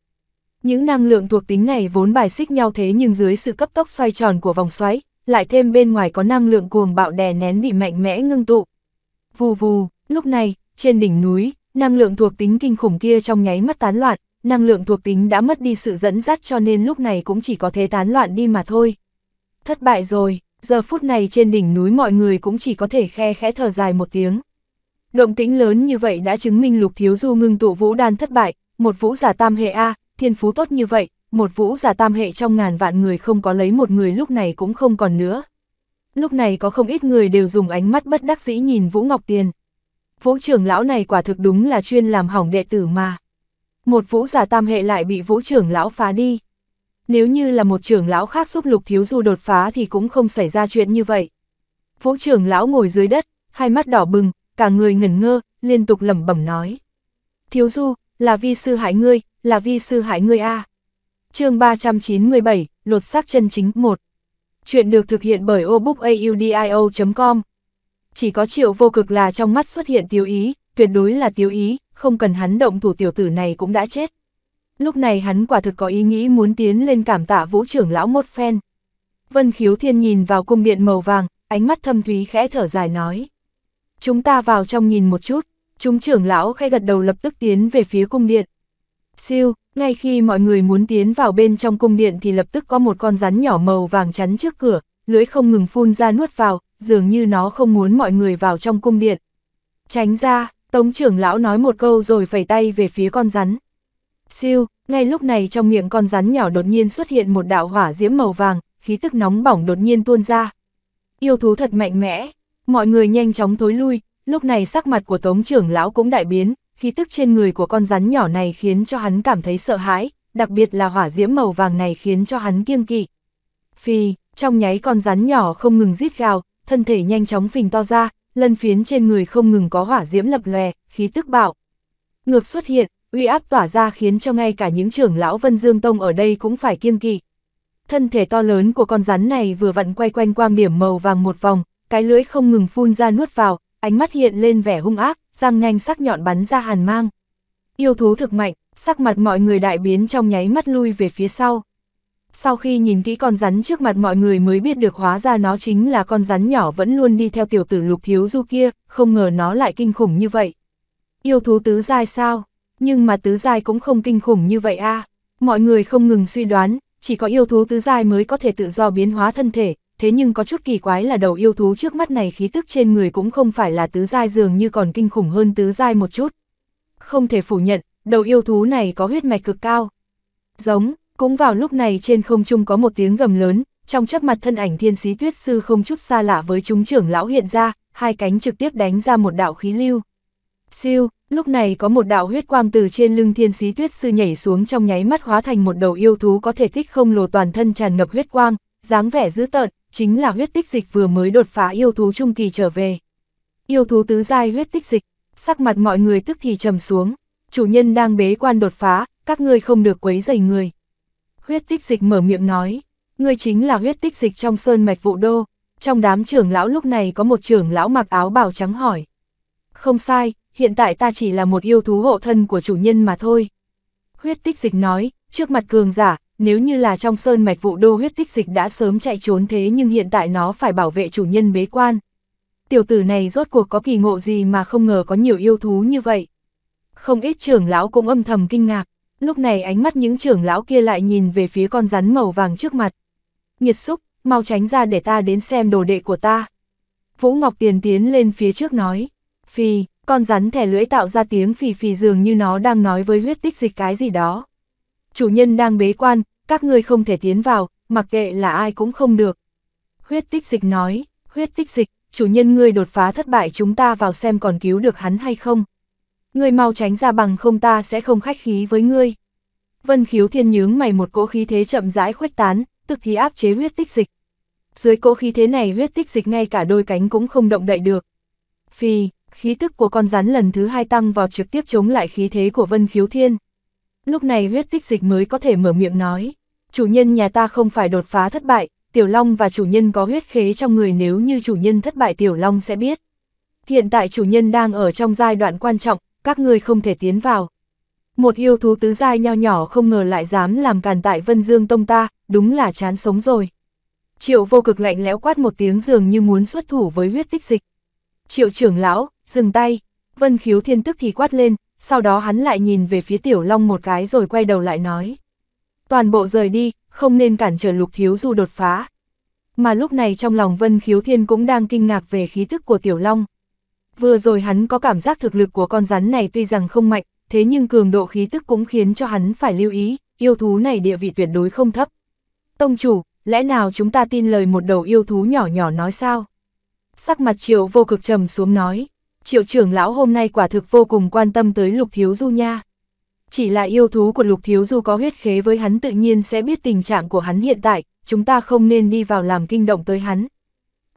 Những năng lượng thuộc tính này vốn bài xích nhau thế nhưng dưới sự cấp tốc xoay tròn của vòng xoáy, lại thêm bên ngoài có năng lượng cuồng bạo đè nén bị mạnh mẽ ngưng tụ. Vù vù, lúc này, trên đỉnh núi, năng lượng thuộc tính kinh khủng kia trong nháy mắt tán loạn, năng lượng thuộc tính đã mất đi sự dẫn dắt cho nên lúc này cũng chỉ có thế tán loạn đi mà thôi. Thất bại rồi, giờ phút này trên đỉnh núi mọi người cũng chỉ có thể khe khẽ thở dài một tiếng. Động tĩnh lớn như vậy đã chứng minh Lục Thiếu Du ngưng tụ vũ đan thất bại, một vũ giả tam hệ A, thiên phú tốt như vậy, một vũ giả tam hệ trong ngàn vạn người không có lấy một người lúc này cũng không còn nữa. Lúc này có không ít người đều dùng ánh mắt bất đắc dĩ nhìn Vũ Ngọc Tiền. Vũ trưởng lão này quả thực đúng là chuyên làm hỏng đệ tử mà. Một vũ giả tam hệ lại bị vũ trưởng lão phá đi, nếu như là một trưởng lão khác giúp lục thiếu du đột phá thì cũng không xảy ra chuyện như vậy. Vũ trưởng lão ngồi dưới đất, hai mắt đỏ bừng, cả người ngẩn ngơ, liên tục lẩm bẩm nói. Thiếu du, là vi sư hại ngươi, là vi sư hại ngươi a. chương 397, lột xác chân chính 1. Chuyện được thực hiện bởi obookaudio.com Chỉ có triệu vô cực là trong mắt xuất hiện tiêu ý, tuyệt đối là tiêu ý, không cần hắn động thủ tiểu tử này cũng đã chết. Lúc này hắn quả thực có ý nghĩ muốn tiến lên cảm tạ vũ trưởng lão một phen. Vân khiếu thiên nhìn vào cung điện màu vàng, ánh mắt thâm thúy khẽ thở dài nói. Chúng ta vào trong nhìn một chút, chúng trưởng lão khẽ gật đầu lập tức tiến về phía cung điện. Siêu, ngay khi mọi người muốn tiến vào bên trong cung điện thì lập tức có một con rắn nhỏ màu vàng chắn trước cửa, lưỡi không ngừng phun ra nuốt vào, dường như nó không muốn mọi người vào trong cung điện. Tránh ra, tống trưởng lão nói một câu rồi phẩy tay về phía con rắn. Siêu, ngay lúc này trong miệng con rắn nhỏ đột nhiên xuất hiện một đạo hỏa diễm màu vàng, khí tức nóng bỏng đột nhiên tuôn ra. Yêu thú thật mạnh mẽ, mọi người nhanh chóng thối lui, lúc này sắc mặt của tống trưởng lão cũng đại biến, khí tức trên người của con rắn nhỏ này khiến cho hắn cảm thấy sợ hãi, đặc biệt là hỏa diễm màu vàng này khiến cho hắn kiêng kỵ. Phi, trong nháy con rắn nhỏ không ngừng rít gào, thân thể nhanh chóng phình to ra, lân phiến trên người không ngừng có hỏa diễm lập lòe, khí tức bạo. Ngược xuất hiện, uy áp tỏa ra khiến cho ngay cả những trưởng lão Vân Dương Tông ở đây cũng phải kiêng kỵ. Thân thể to lớn của con rắn này vừa vặn quay quanh quang điểm màu vàng một vòng, cái lưỡi không ngừng phun ra nuốt vào, ánh mắt hiện lên vẻ hung ác, răng nanh sắc nhọn bắn ra hàn mang. Yêu thú thực mạnh, sắc mặt mọi người đại biến trong nháy mắt lui về phía sau. Sau khi nhìn kỹ con rắn trước mặt mọi người mới biết được hóa ra nó chính là con rắn nhỏ vẫn luôn đi theo tiểu tử lục thiếu du kia, không ngờ nó lại kinh khủng như vậy. Yêu thú tứ giai sao? Nhưng mà tứ giai cũng không kinh khủng như vậy a Mọi người không ngừng suy đoán, chỉ có yêu thú tứ giai mới có thể tự do biến hóa thân thể, thế nhưng có chút kỳ quái là đầu yêu thú trước mắt này khí tức trên người cũng không phải là tứ giai dường như còn kinh khủng hơn tứ giai một chút. Không thể phủ nhận, đầu yêu thú này có huyết mạch cực cao. Giống, cũng vào lúc này trên không trung có một tiếng gầm lớn, trong chớp mặt thân ảnh thiên sĩ tuyết sư không chút xa lạ với chúng trưởng lão hiện ra, hai cánh trực tiếp đánh ra một đạo khí lưu. Siêu, lúc này có một đạo huyết quang từ trên lưng thiên sĩ tuyết sư nhảy xuống trong nháy mắt hóa thành một đầu yêu thú có thể tích không lồ toàn thân tràn ngập huyết quang, dáng vẻ dữ tợn, chính là huyết tích dịch vừa mới đột phá yêu thú trung kỳ trở về. Yêu thú tứ giai huyết tích dịch, sắc mặt mọi người tức thì trầm xuống, chủ nhân đang bế quan đột phá, các ngươi không được quấy rầy người. Huyết tích dịch mở miệng nói, ngươi chính là huyết tích dịch trong sơn mạch vụ đô, trong đám trưởng lão lúc này có một trưởng lão mặc áo bào trắng hỏi. Không sai, hiện tại ta chỉ là một yêu thú hộ thân của chủ nhân mà thôi. Huyết tích dịch nói, trước mặt cường giả, nếu như là trong sơn mạch vụ đô huyết tích dịch đã sớm chạy trốn thế nhưng hiện tại nó phải bảo vệ chủ nhân bế quan. Tiểu tử này rốt cuộc có kỳ ngộ gì mà không ngờ có nhiều yêu thú như vậy. Không ít trưởng lão cũng âm thầm kinh ngạc, lúc này ánh mắt những trưởng lão kia lại nhìn về phía con rắn màu vàng trước mặt. Nhiệt xúc, mau tránh ra để ta đến xem đồ đệ của ta. Vũ Ngọc Tiền tiến lên phía trước nói, phì, con rắn thẻ lưỡi tạo ra tiếng phì phì dường như nó đang nói với huyết tích dịch cái gì đó chủ nhân đang bế quan, các ngươi không thể tiến vào, mặc kệ là ai cũng không được. Huyết tích dịch nói, huyết tích dịch, chủ nhân ngươi đột phá thất bại chúng ta vào xem còn cứu được hắn hay không. Ngươi mau tránh ra bằng không ta sẽ không khách khí với ngươi. Vân khiếu thiên nhướng mày một cỗ khí thế chậm rãi khuếch tán, tức thì áp chế huyết tích dịch. Dưới cỗ khí thế này huyết tích dịch ngay cả đôi cánh cũng không động đậy được. Phi, khí tức của con rắn lần thứ hai tăng vào trực tiếp chống lại khí thế của Vân khiếu thiên. Lúc này huyết tích dịch mới có thể mở miệng nói, chủ nhân nhà ta không phải đột phá thất bại, Tiểu Long và chủ nhân có huyết khế trong người nếu như chủ nhân thất bại Tiểu Long sẽ biết. Hiện tại chủ nhân đang ở trong giai đoạn quan trọng, các người không thể tiến vào. Một yêu thú tứ giai nho nhỏ không ngờ lại dám làm càn tại Vân Dương Tông ta, đúng là chán sống rồi. Triệu vô cực lạnh lẽo quát một tiếng dường như muốn xuất thủ với huyết tích dịch. Triệu trưởng lão, dừng tay, Vân khiếu thiên tức thì quát lên, sau đó hắn lại nhìn về phía Tiểu Long một cái rồi quay đầu lại nói. Toàn bộ rời đi, không nên cản trở lục thiếu du đột phá. Mà lúc này trong lòng Vân Khiếu Thiên cũng đang kinh ngạc về khí thức của Tiểu Long. Vừa rồi hắn có cảm giác thực lực của con rắn này tuy rằng không mạnh, thế nhưng cường độ khí tức cũng khiến cho hắn phải lưu ý, yêu thú này địa vị tuyệt đối không thấp. Tông chủ, lẽ nào chúng ta tin lời một đầu yêu thú nhỏ nhỏ nói sao? Sắc mặt triệu vô cực trầm xuống nói triệu trưởng lão hôm nay quả thực vô cùng quan tâm tới lục thiếu du nha. Chỉ là yêu thú của Lục Thiếu Du có huyết khế với hắn tự nhiên sẽ biết tình trạng của hắn hiện tại, chúng ta không nên đi vào làm kinh động tới hắn.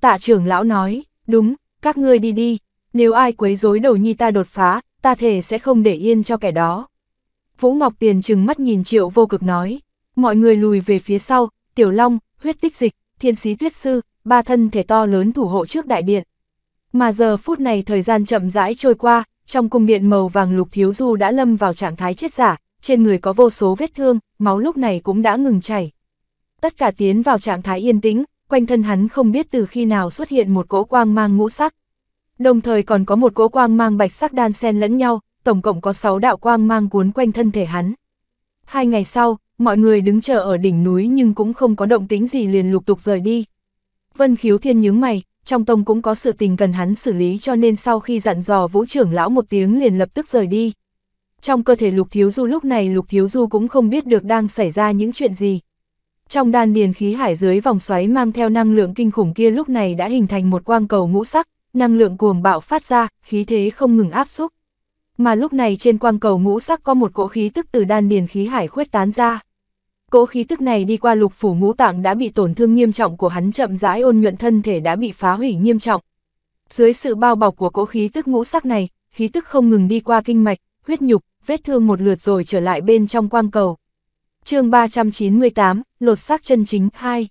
Tạ trưởng lão nói, đúng, các ngươi đi đi, nếu ai quấy rối đầu nhi ta đột phá, ta thể sẽ không để yên cho kẻ đó. Vũ Ngọc Tiền trừng mắt nhìn triệu vô cực nói, mọi người lùi về phía sau, Tiểu Long, huyết tích dịch, thiên sĩ tuyết sư, ba thân thể to lớn thủ hộ trước đại điện. Mà giờ phút này thời gian chậm rãi trôi qua, trong cung điện màu vàng lục thiếu du đã lâm vào trạng thái chết giả, trên người có vô số vết thương, máu lúc này cũng đã ngừng chảy. Tất cả tiến vào trạng thái yên tĩnh, quanh thân hắn không biết từ khi nào xuất hiện một cỗ quang mang ngũ sắc. Đồng thời còn có một cỗ quang mang bạch sắc đan xen lẫn nhau, tổng cộng có 6 đạo quang mang cuốn quanh thân thể hắn. Hai ngày sau, mọi người đứng chờ ở đỉnh núi nhưng cũng không có động tính gì liền lục tục rời đi. Vân khiếu thiên nhướng mày, trong tông cũng có sự tình cần hắn xử lý cho nên sau khi dặn dò vũ trưởng lão một tiếng liền lập tức rời đi. Trong cơ thể lục thiếu du lúc này lục thiếu du cũng không biết được đang xảy ra những chuyện gì. Trong đan điền khí hải dưới vòng xoáy mang theo năng lượng kinh khủng kia lúc này đã hình thành một quang cầu ngũ sắc, năng lượng cuồng bạo phát ra, khí thế không ngừng áp xúc. Mà lúc này trên quang cầu ngũ sắc có một cỗ khí tức từ đan điền khí hải khuếch tán ra. Cỗ khí tức này đi qua lục phủ ngũ tạng đã bị tổn thương nghiêm trọng của hắn chậm rãi ôn nhuận thân thể đã bị phá hủy nghiêm trọng. Dưới sự bao bọc của cỗ khí tức ngũ sắc này, khí tức không ngừng đi qua kinh mạch, huyết nhục, vết thương một lượt rồi trở lại bên trong quang cầu. chương 398, lột xác chân chính 2.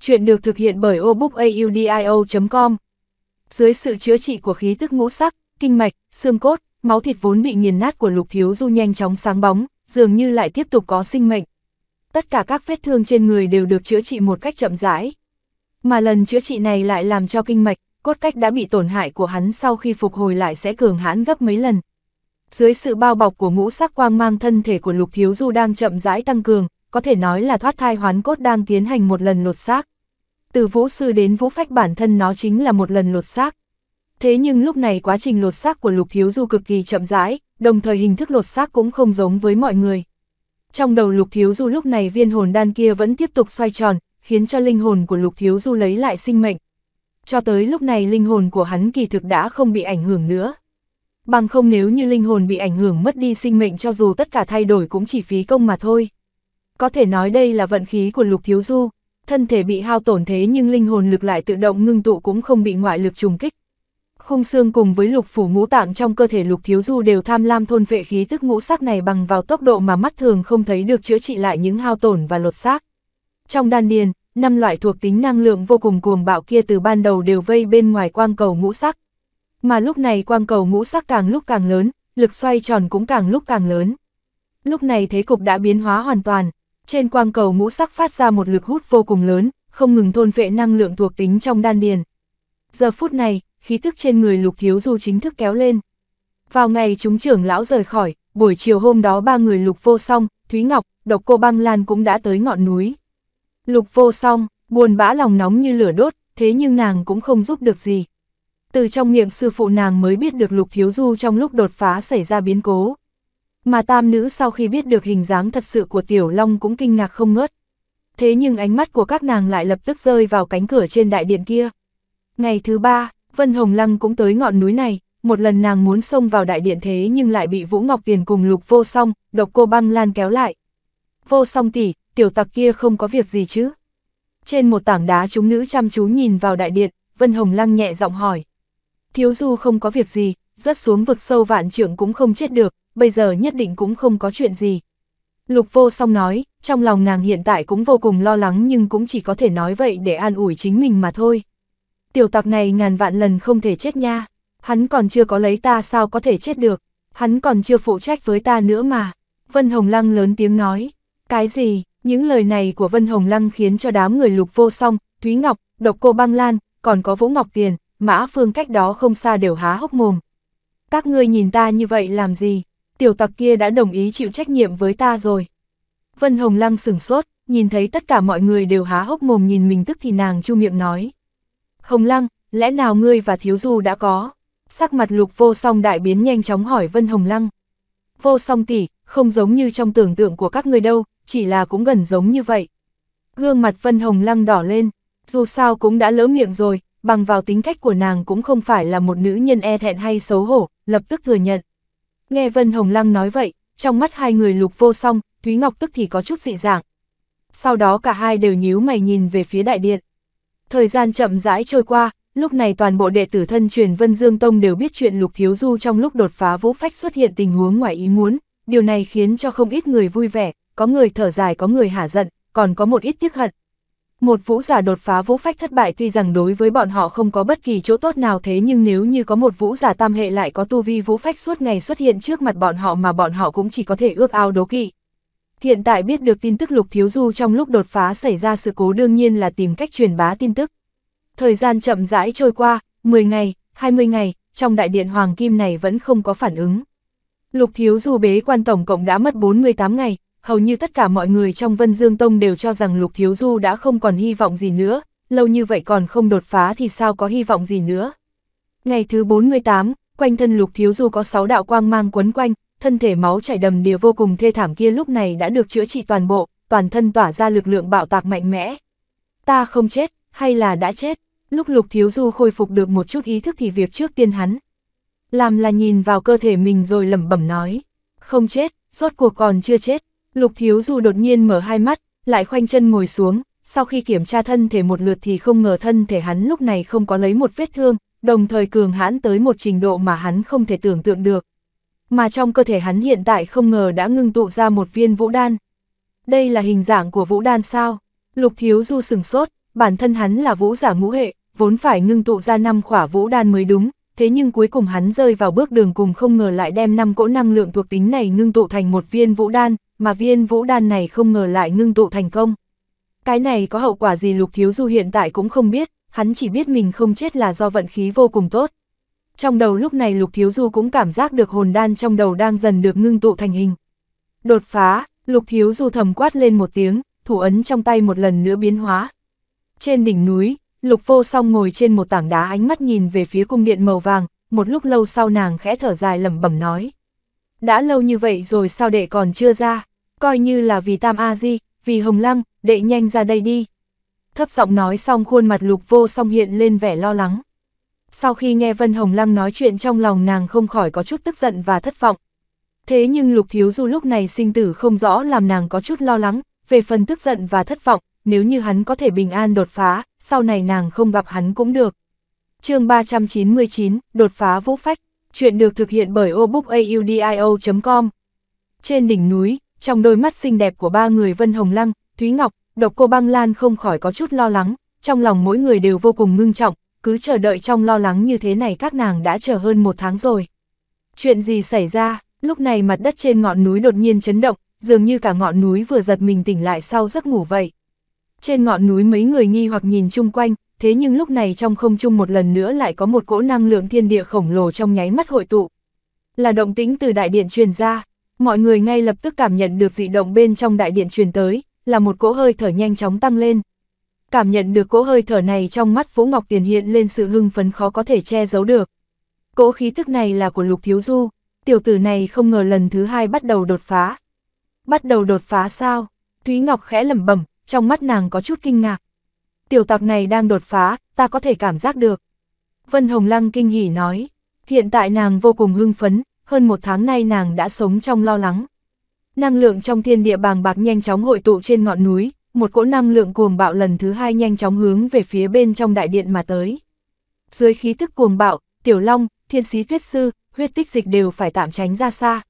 Chuyện được thực hiện bởi obookaudio.com dưới sự chữa trị của khí tức ngũ sắc, kinh mạch, xương cốt, máu thịt vốn bị nghiền nát của lục thiếu du nhanh chóng sáng bóng, dường như lại tiếp tục có sinh mệnh tất cả các vết thương trên người đều được chữa trị một cách chậm rãi. Mà lần chữa trị này lại làm cho kinh mạch, cốt cách đã bị tổn hại của hắn sau khi phục hồi lại sẽ cường hãn gấp mấy lần. Dưới sự bao bọc của ngũ sắc quang mang thân thể của Lục Thiếu Du đang chậm rãi tăng cường, có thể nói là thoát thai hoán cốt đang tiến hành một lần lột xác. Từ vũ sư đến vũ phách bản thân nó chính là một lần lột xác. Thế nhưng lúc này quá trình lột xác của Lục Thiếu Du cực kỳ chậm rãi, đồng thời hình thức lột xác cũng không giống với mọi người. Trong đầu lục thiếu du lúc này viên hồn đan kia vẫn tiếp tục xoay tròn, khiến cho linh hồn của lục thiếu du lấy lại sinh mệnh. Cho tới lúc này linh hồn của hắn kỳ thực đã không bị ảnh hưởng nữa. Bằng không nếu như linh hồn bị ảnh hưởng mất đi sinh mệnh cho dù tất cả thay đổi cũng chỉ phí công mà thôi. Có thể nói đây là vận khí của lục thiếu du, thân thể bị hao tổn thế nhưng linh hồn lực lại tự động ngưng tụ cũng không bị ngoại lực trùng kích. Khung xương cùng với lục phủ ngũ tạng trong cơ thể lục thiếu du đều tham lam thôn vệ khí tức ngũ sắc này bằng vào tốc độ mà mắt thường không thấy được chữa trị lại những hao tổn và lột xác. Trong đan điền, năm loại thuộc tính năng lượng vô cùng cuồng bạo kia từ ban đầu đều vây bên ngoài quang cầu ngũ sắc. Mà lúc này quang cầu ngũ sắc càng lúc càng lớn, lực xoay tròn cũng càng lúc càng lớn. Lúc này thế cục đã biến hóa hoàn toàn, trên quang cầu ngũ sắc phát ra một lực hút vô cùng lớn, không ngừng thôn vệ năng lượng thuộc tính trong đan điền. Giờ phút này, khí thức trên người lục thiếu du chính thức kéo lên. Vào ngày chúng trưởng lão rời khỏi, buổi chiều hôm đó ba người lục vô song, Thúy Ngọc, độc cô băng lan cũng đã tới ngọn núi. Lục vô song, buồn bã lòng nóng như lửa đốt, thế nhưng nàng cũng không giúp được gì. Từ trong miệng sư phụ nàng mới biết được lục thiếu du trong lúc đột phá xảy ra biến cố. Mà tam nữ sau khi biết được hình dáng thật sự của tiểu long cũng kinh ngạc không ngớt. Thế nhưng ánh mắt của các nàng lại lập tức rơi vào cánh cửa trên đại điện kia. Ngày thứ ba, Vân Hồng Lăng cũng tới ngọn núi này, một lần nàng muốn xông vào đại điện thế nhưng lại bị Vũ Ngọc Tiền cùng lục vô song, độc cô băng lan kéo lại. Vô song tỷ, tiểu tặc kia không có việc gì chứ? Trên một tảng đá chúng nữ chăm chú nhìn vào đại điện, Vân Hồng Lăng nhẹ giọng hỏi. Thiếu du không có việc gì, rớt xuống vực sâu vạn trưởng cũng không chết được, bây giờ nhất định cũng không có chuyện gì. Lục vô song nói, trong lòng nàng hiện tại cũng vô cùng lo lắng nhưng cũng chỉ có thể nói vậy để an ủi chính mình mà thôi tiểu tặc này ngàn vạn lần không thể chết nha, hắn còn chưa có lấy ta sao có thể chết được, hắn còn chưa phụ trách với ta nữa mà. Vân Hồng Lăng lớn tiếng nói, cái gì, những lời này của Vân Hồng Lăng khiến cho đám người lục vô song, Thúy Ngọc, Độc Cô Băng Lan, còn có Vũ Ngọc Tiền, Mã Phương cách đó không xa đều há hốc mồm. Các ngươi nhìn ta như vậy làm gì, tiểu tặc kia đã đồng ý chịu trách nhiệm với ta rồi. Vân Hồng Lăng sửng sốt, nhìn thấy tất cả mọi người đều há hốc mồm nhìn mình tức thì nàng chu miệng nói. Hồng Lăng, lẽ nào ngươi và Thiếu Du đã có? Sắc mặt lục vô song đại biến nhanh chóng hỏi Vân Hồng Lăng. Vô song tỷ, không giống như trong tưởng tượng của các người đâu, chỉ là cũng gần giống như vậy. Gương mặt Vân Hồng Lăng đỏ lên, dù sao cũng đã lỡ miệng rồi, bằng vào tính cách của nàng cũng không phải là một nữ nhân e thẹn hay xấu hổ, lập tức thừa nhận. Nghe Vân Hồng Lăng nói vậy, trong mắt hai người lục vô song, Thúy Ngọc tức thì có chút dị dạng. Sau đó cả hai đều nhíu mày nhìn về phía đại điện. Thời gian chậm rãi trôi qua, lúc này toàn bộ đệ tử thân truyền Vân Dương Tông đều biết chuyện Lục Thiếu Du trong lúc đột phá vũ phách xuất hiện tình huống ngoài ý muốn, điều này khiến cho không ít người vui vẻ, có người thở dài có người hả giận, còn có một ít tiếc hận. Một vũ giả đột phá vũ phách thất bại tuy rằng đối với bọn họ không có bất kỳ chỗ tốt nào thế nhưng nếu như có một vũ giả tam hệ lại có tu vi vũ phách suốt ngày xuất hiện trước mặt bọn họ mà bọn họ cũng chỉ có thể ước ao đố kỵ. Hiện tại biết được tin tức Lục Thiếu Du trong lúc đột phá xảy ra sự cố đương nhiên là tìm cách truyền bá tin tức. Thời gian chậm rãi trôi qua, 10 ngày, 20 ngày, trong đại điện Hoàng Kim này vẫn không có phản ứng. Lục Thiếu Du bế quan tổng cộng đã mất 48 ngày, hầu như tất cả mọi người trong Vân Dương Tông đều cho rằng Lục Thiếu Du đã không còn hy vọng gì nữa, lâu như vậy còn không đột phá thì sao có hy vọng gì nữa. Ngày thứ 48, quanh thân Lục Thiếu Du có 6 đạo quang mang quấn quanh, thân thể máu chảy đầm đìa vô cùng thê thảm kia lúc này đã được chữa trị toàn bộ, toàn thân tỏa ra lực lượng bạo tạc mạnh mẽ. Ta không chết, hay là đã chết, lúc Lục Thiếu Du khôi phục được một chút ý thức thì việc trước tiên hắn. Làm là nhìn vào cơ thể mình rồi lẩm bẩm nói, không chết, rốt cuộc còn chưa chết. Lục Thiếu Du đột nhiên mở hai mắt, lại khoanh chân ngồi xuống, sau khi kiểm tra thân thể một lượt thì không ngờ thân thể hắn lúc này không có lấy một vết thương, đồng thời cường hãn tới một trình độ mà hắn không thể tưởng tượng được. Mà trong cơ thể hắn hiện tại không ngờ đã ngưng tụ ra một viên vũ đan. Đây là hình dạng của vũ đan sao? Lục Thiếu Du sừng sốt, bản thân hắn là vũ giả ngũ hệ, vốn phải ngưng tụ ra năm khỏa vũ đan mới đúng, thế nhưng cuối cùng hắn rơi vào bước đường cùng không ngờ lại đem năm cỗ năng lượng thuộc tính này ngưng tụ thành một viên vũ đan, mà viên vũ đan này không ngờ lại ngưng tụ thành công. Cái này có hậu quả gì Lục Thiếu Du hiện tại cũng không biết, hắn chỉ biết mình không chết là do vận khí vô cùng tốt. Trong đầu lúc này Lục Thiếu Du cũng cảm giác được hồn đan trong đầu đang dần được ngưng tụ thành hình. Đột phá, Lục Thiếu Du thầm quát lên một tiếng, thủ ấn trong tay một lần nữa biến hóa. Trên đỉnh núi, Lục Vô Song ngồi trên một tảng đá ánh mắt nhìn về phía cung điện màu vàng, một lúc lâu sau nàng khẽ thở dài lẩm bẩm nói. Đã lâu như vậy rồi sao đệ còn chưa ra, coi như là vì Tam A Di, vì Hồng Lăng, đệ nhanh ra đây đi. Thấp giọng nói xong khuôn mặt Lục Vô Song hiện lên vẻ lo lắng. Sau khi nghe Vân Hồng Lăng nói chuyện trong lòng nàng không khỏi có chút tức giận và thất vọng. Thế nhưng Lục Thiếu Du lúc này sinh tử không rõ làm nàng có chút lo lắng, về phần tức giận và thất vọng, nếu như hắn có thể bình an đột phá, sau này nàng không gặp hắn cũng được. chương 399, đột phá vũ phách, chuyện được thực hiện bởi obookaudio.com Trên đỉnh núi, trong đôi mắt xinh đẹp của ba người Vân Hồng Lăng, Thúy Ngọc, độc cô băng lan không khỏi có chút lo lắng, trong lòng mỗi người đều vô cùng ngưng trọng, cứ chờ đợi trong lo lắng như thế này các nàng đã chờ hơn một tháng rồi. Chuyện gì xảy ra, lúc này mặt đất trên ngọn núi đột nhiên chấn động, dường như cả ngọn núi vừa giật mình tỉnh lại sau giấc ngủ vậy. Trên ngọn núi mấy người nghi hoặc nhìn chung quanh, thế nhưng lúc này trong không trung một lần nữa lại có một cỗ năng lượng thiên địa khổng lồ trong nháy mắt hội tụ. Là động tĩnh từ đại điện truyền ra, mọi người ngay lập tức cảm nhận được dị động bên trong đại điện truyền tới, là một cỗ hơi thở nhanh chóng tăng lên. Cảm nhận được cỗ hơi thở này trong mắt Vũ Ngọc Tiền hiện lên sự hưng phấn khó có thể che giấu được. Cỗ khí thức này là của Lục Thiếu Du, tiểu tử này không ngờ lần thứ hai bắt đầu đột phá. Bắt đầu đột phá sao? Thúy Ngọc khẽ lẩm bẩm, trong mắt nàng có chút kinh ngạc. Tiểu tặc này đang đột phá, ta có thể cảm giác được. Vân Hồng Lăng kinh hỉ nói, hiện tại nàng vô cùng hưng phấn, hơn một tháng nay nàng đã sống trong lo lắng. Năng lượng trong thiên địa bàng bạc nhanh chóng hội tụ trên ngọn núi, một cỗ năng lượng cuồng bạo lần thứ hai nhanh chóng hướng về phía bên trong đại điện mà tới. Dưới khí thức cuồng bạo, Tiểu Long, Thiên Sĩ Tuyết Sư, huyết tích dịch đều phải tạm tránh ra xa.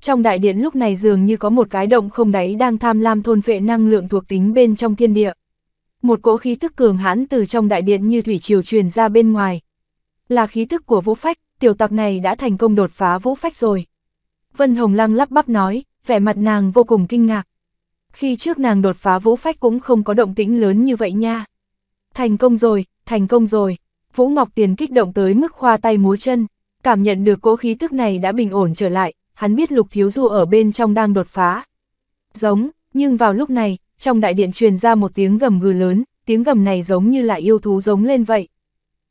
Trong đại điện lúc này dường như có một cái động không đáy đang tham lam thôn phệ năng lượng thuộc tính bên trong thiên địa. Một cỗ khí thức cường hãn từ trong đại điện như thủy triều truyền ra bên ngoài. Là khí thức của vũ phách, tiểu tặc này đã thành công đột phá vũ phách rồi. Vân Hồng Lăng lắp bắp nói, vẻ mặt nàng vô cùng kinh ngạc. Khi trước nàng đột phá vũ phách cũng không có động tĩnh lớn như vậy nha. Thành công rồi, thành công rồi. Vũ Ngọc Tiền kích động tới mức khoa tay múa chân, cảm nhận được cỗ khí tức này đã bình ổn trở lại, hắn biết Lục Thiếu Du ở bên trong đang đột phá. Giống, nhưng vào lúc này, trong đại điện truyền ra một tiếng gầm gừ lớn, tiếng gầm này giống như là yêu thú giống lên vậy.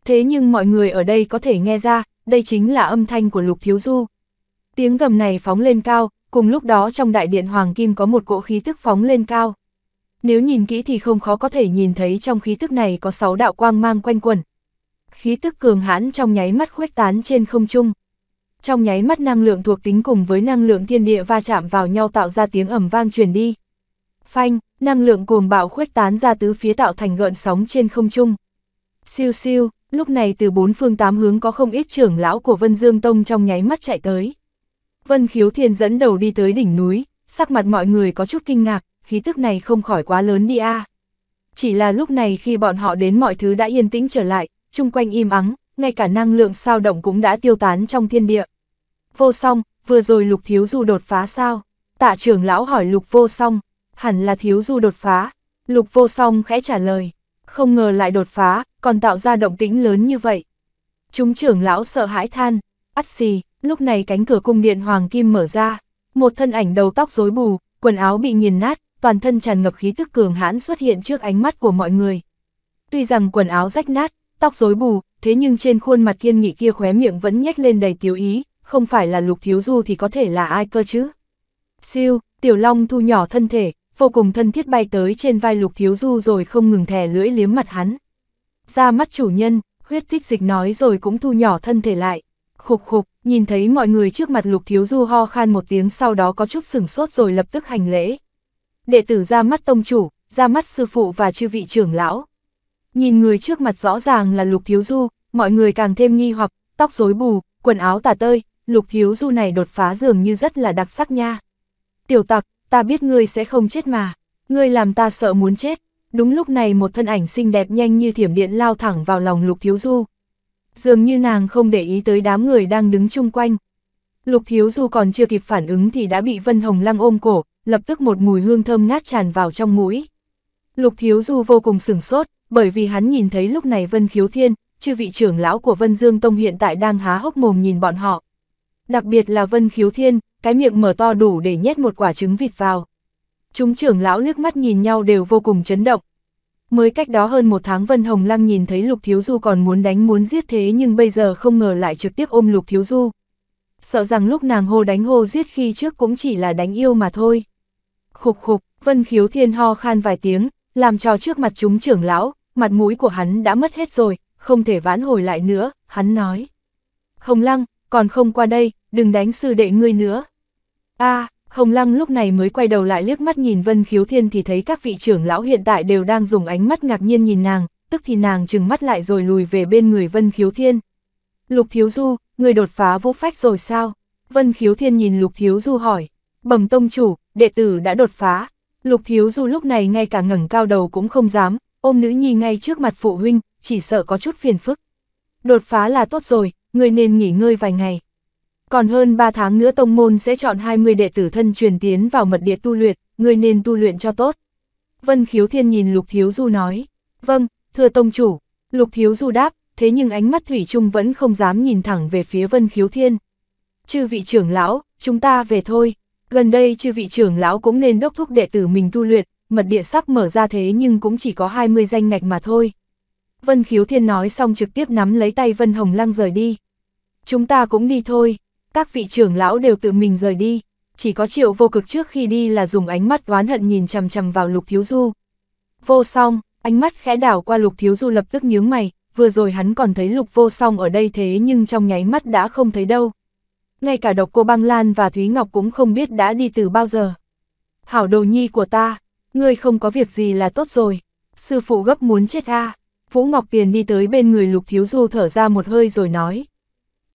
Thế nhưng mọi người ở đây có thể nghe ra, đây chính là âm thanh của Lục Thiếu Du. Tiếng gầm này phóng lên cao, cùng lúc đó trong đại điện Hoàng Kim có một cỗ khí tức phóng lên cao. Nếu nhìn kỹ thì không khó có thể nhìn thấy trong khí tức này có sáu đạo quang mang quanh quẩn. Khí tức cường hãn trong nháy mắt khuếch tán trên không trung. trong nháy mắt năng lượng thuộc tính cùng với năng lượng thiên địa va chạm vào nhau tạo ra tiếng ầm vang truyền đi. Phanh, năng lượng cuồng bạo khuếch tán ra tứ phía tạo thành gợn sóng trên không trung. Siêu siêu, lúc này từ bốn phương tám hướng có không ít trưởng lão của Vân Dương Tông trong nháy mắt chạy tới. Vân Khiếu Thiên dẫn đầu đi tới đỉnh núi, sắc mặt mọi người có chút kinh ngạc, khí tức này không khỏi quá lớn đi a. Chỉ là lúc này khi bọn họ đến mọi thứ đã yên tĩnh trở lại, chung quanh im ắng, ngay cả năng lượng sao động cũng đã tiêu tán trong thiên địa. Vô song, vừa rồi lục thiếu du đột phá sao? Tạ trưởng lão hỏi lục vô song, hẳn là thiếu du đột phá. Lục vô song khẽ trả lời, không ngờ lại đột phá, còn tạo ra động tĩnh lớn như vậy. Chúng trưởng lão sợ hãi than, ắt xì, lúc này cánh cửa cung điện hoàng kim mở ra, một thân ảnh đầu tóc rối bù, quần áo bị nghiền nát, toàn thân tràn ngập khí tức cường hãn xuất hiện trước ánh mắt của mọi người. Tuy rằng quần áo rách nát, tóc rối bù, thế nhưng trên khuôn mặt kiên nghị kia khóe miệng vẫn nhếch lên đầy tiếu ý, không phải là lục thiếu du thì có thể là ai cơ chứ. Siêu, tiểu long thu nhỏ thân thể, vô cùng thân thiết bay tới trên vai lục thiếu du rồi không ngừng thè lưỡi liếm mặt hắn. Ra mắt chủ nhân, huyết tích dịch nói rồi cũng thu nhỏ thân thể lại. Khục khục, nhìn thấy mọi người trước mặt lục thiếu du ho khan một tiếng sau đó có chút sừng sốt rồi lập tức hành lễ. Đệ tử ra mắt tông chủ, ra mắt sư phụ và chư vị trưởng lão. Nhìn người trước mặt rõ ràng là lục thiếu du, mọi người càng thêm nghi hoặc, tóc rối bù, quần áo tả tơi, lục thiếu du này đột phá dường như rất là đặc sắc nha. Tiểu tặc, ta biết ngươi sẽ không chết mà, ngươi làm ta sợ muốn chết. Đúng lúc này một thân ảnh xinh đẹp nhanh như thiểm điện lao thẳng vào lòng lục thiếu du. Dường như nàng không để ý tới đám người đang đứng chung quanh. Lục thiếu du còn chưa kịp phản ứng thì đã bị Vân Hồng Lăng ôm cổ, lập tức một mùi hương thơm ngát tràn vào trong mũi. Lục thiếu du vô cùng sửng sốt, bởi vì hắn nhìn thấy lúc này Vân Khiếu Thiên, chư vị trưởng lão của Vân Dương Tông hiện tại đang há hốc mồm nhìn bọn họ. Đặc biệt là Vân Khiếu Thiên, cái miệng mở to đủ để nhét một quả trứng vịt vào. Chúng trưởng lão liếc mắt nhìn nhau đều vô cùng chấn động. Mới cách đó hơn một tháng Vân Hồng Lăng nhìn thấy Lục Thiếu Du còn muốn đánh muốn giết thế nhưng bây giờ không ngờ lại trực tiếp ôm Lục Thiếu Du. Sợ rằng lúc nàng hô đánh hô giết khi trước cũng chỉ là đánh yêu mà thôi. Khục khục, Vân Khiếu Thiên ho khan vài tiếng, làm cho trước mặt chúng trưởng lão, mặt mũi của hắn đã mất hết rồi, không thể vãn hồi lại nữa, hắn nói. Hồng Lăng, còn không qua đây, đừng đánh sư đệ ngươi nữa a Hồng Lăng lúc này mới quay đầu lại liếc mắt nhìn Vân Khiếu Thiên thì thấy các vị trưởng lão hiện tại đều đang dùng ánh mắt ngạc nhiên nhìn nàng, tức thì nàng trừng mắt lại rồi lùi về bên người Vân Khiếu Thiên. Lục Thiếu Du, người đột phá vô phách rồi sao? Vân Khiếu Thiên nhìn Lục Thiếu Du hỏi. Bẩm tông chủ, đệ tử đã đột phá. Lục Thiếu Du lúc này ngay cả ngẩng cao đầu cũng không dám, ôm nữ nhi ngay trước mặt phụ huynh, chỉ sợ có chút phiền phức. Đột phá là tốt rồi, người nên nghỉ ngơi vài ngày. Còn hơn 3 tháng nữa tông môn sẽ chọn 20 đệ tử thân truyền tiến vào mật địa tu luyện, người nên tu luyện cho tốt. Vân Khiếu Thiên nhìn Lục Thiếu Du nói, vâng, thưa tông chủ, Lục Thiếu Du đáp, thế nhưng ánh mắt Thủy Trung vẫn không dám nhìn thẳng về phía Vân Khiếu Thiên. Chư vị trưởng lão, chúng ta về thôi, gần đây chư vị trưởng lão cũng nên đốc thúc đệ tử mình tu luyện, mật địa sắp mở ra thế nhưng cũng chỉ có 20 danh ngạch mà thôi. Vân Khiếu Thiên nói xong trực tiếp nắm lấy tay Vân Hồng Lăng rời đi. Chúng ta cũng đi thôi, các vị trưởng lão đều tự mình rời đi, chỉ có triệu vô cực trước khi đi là dùng ánh mắt oán hận nhìn chằm chằm vào lục thiếu du. Vô song, ánh mắt khẽ đảo qua lục thiếu du lập tức nhướng mày, vừa rồi hắn còn thấy lục vô song ở đây thế nhưng trong nháy mắt đã không thấy đâu. Ngay cả độc cô băng lan và Thúy Ngọc cũng không biết đã đi từ bao giờ. Hảo đồ nhi của ta, ngươi không có việc gì là tốt rồi, sư phụ gấp muốn chết a Vũ Ngọc Tiền đi tới bên người lục thiếu du thở ra một hơi rồi nói.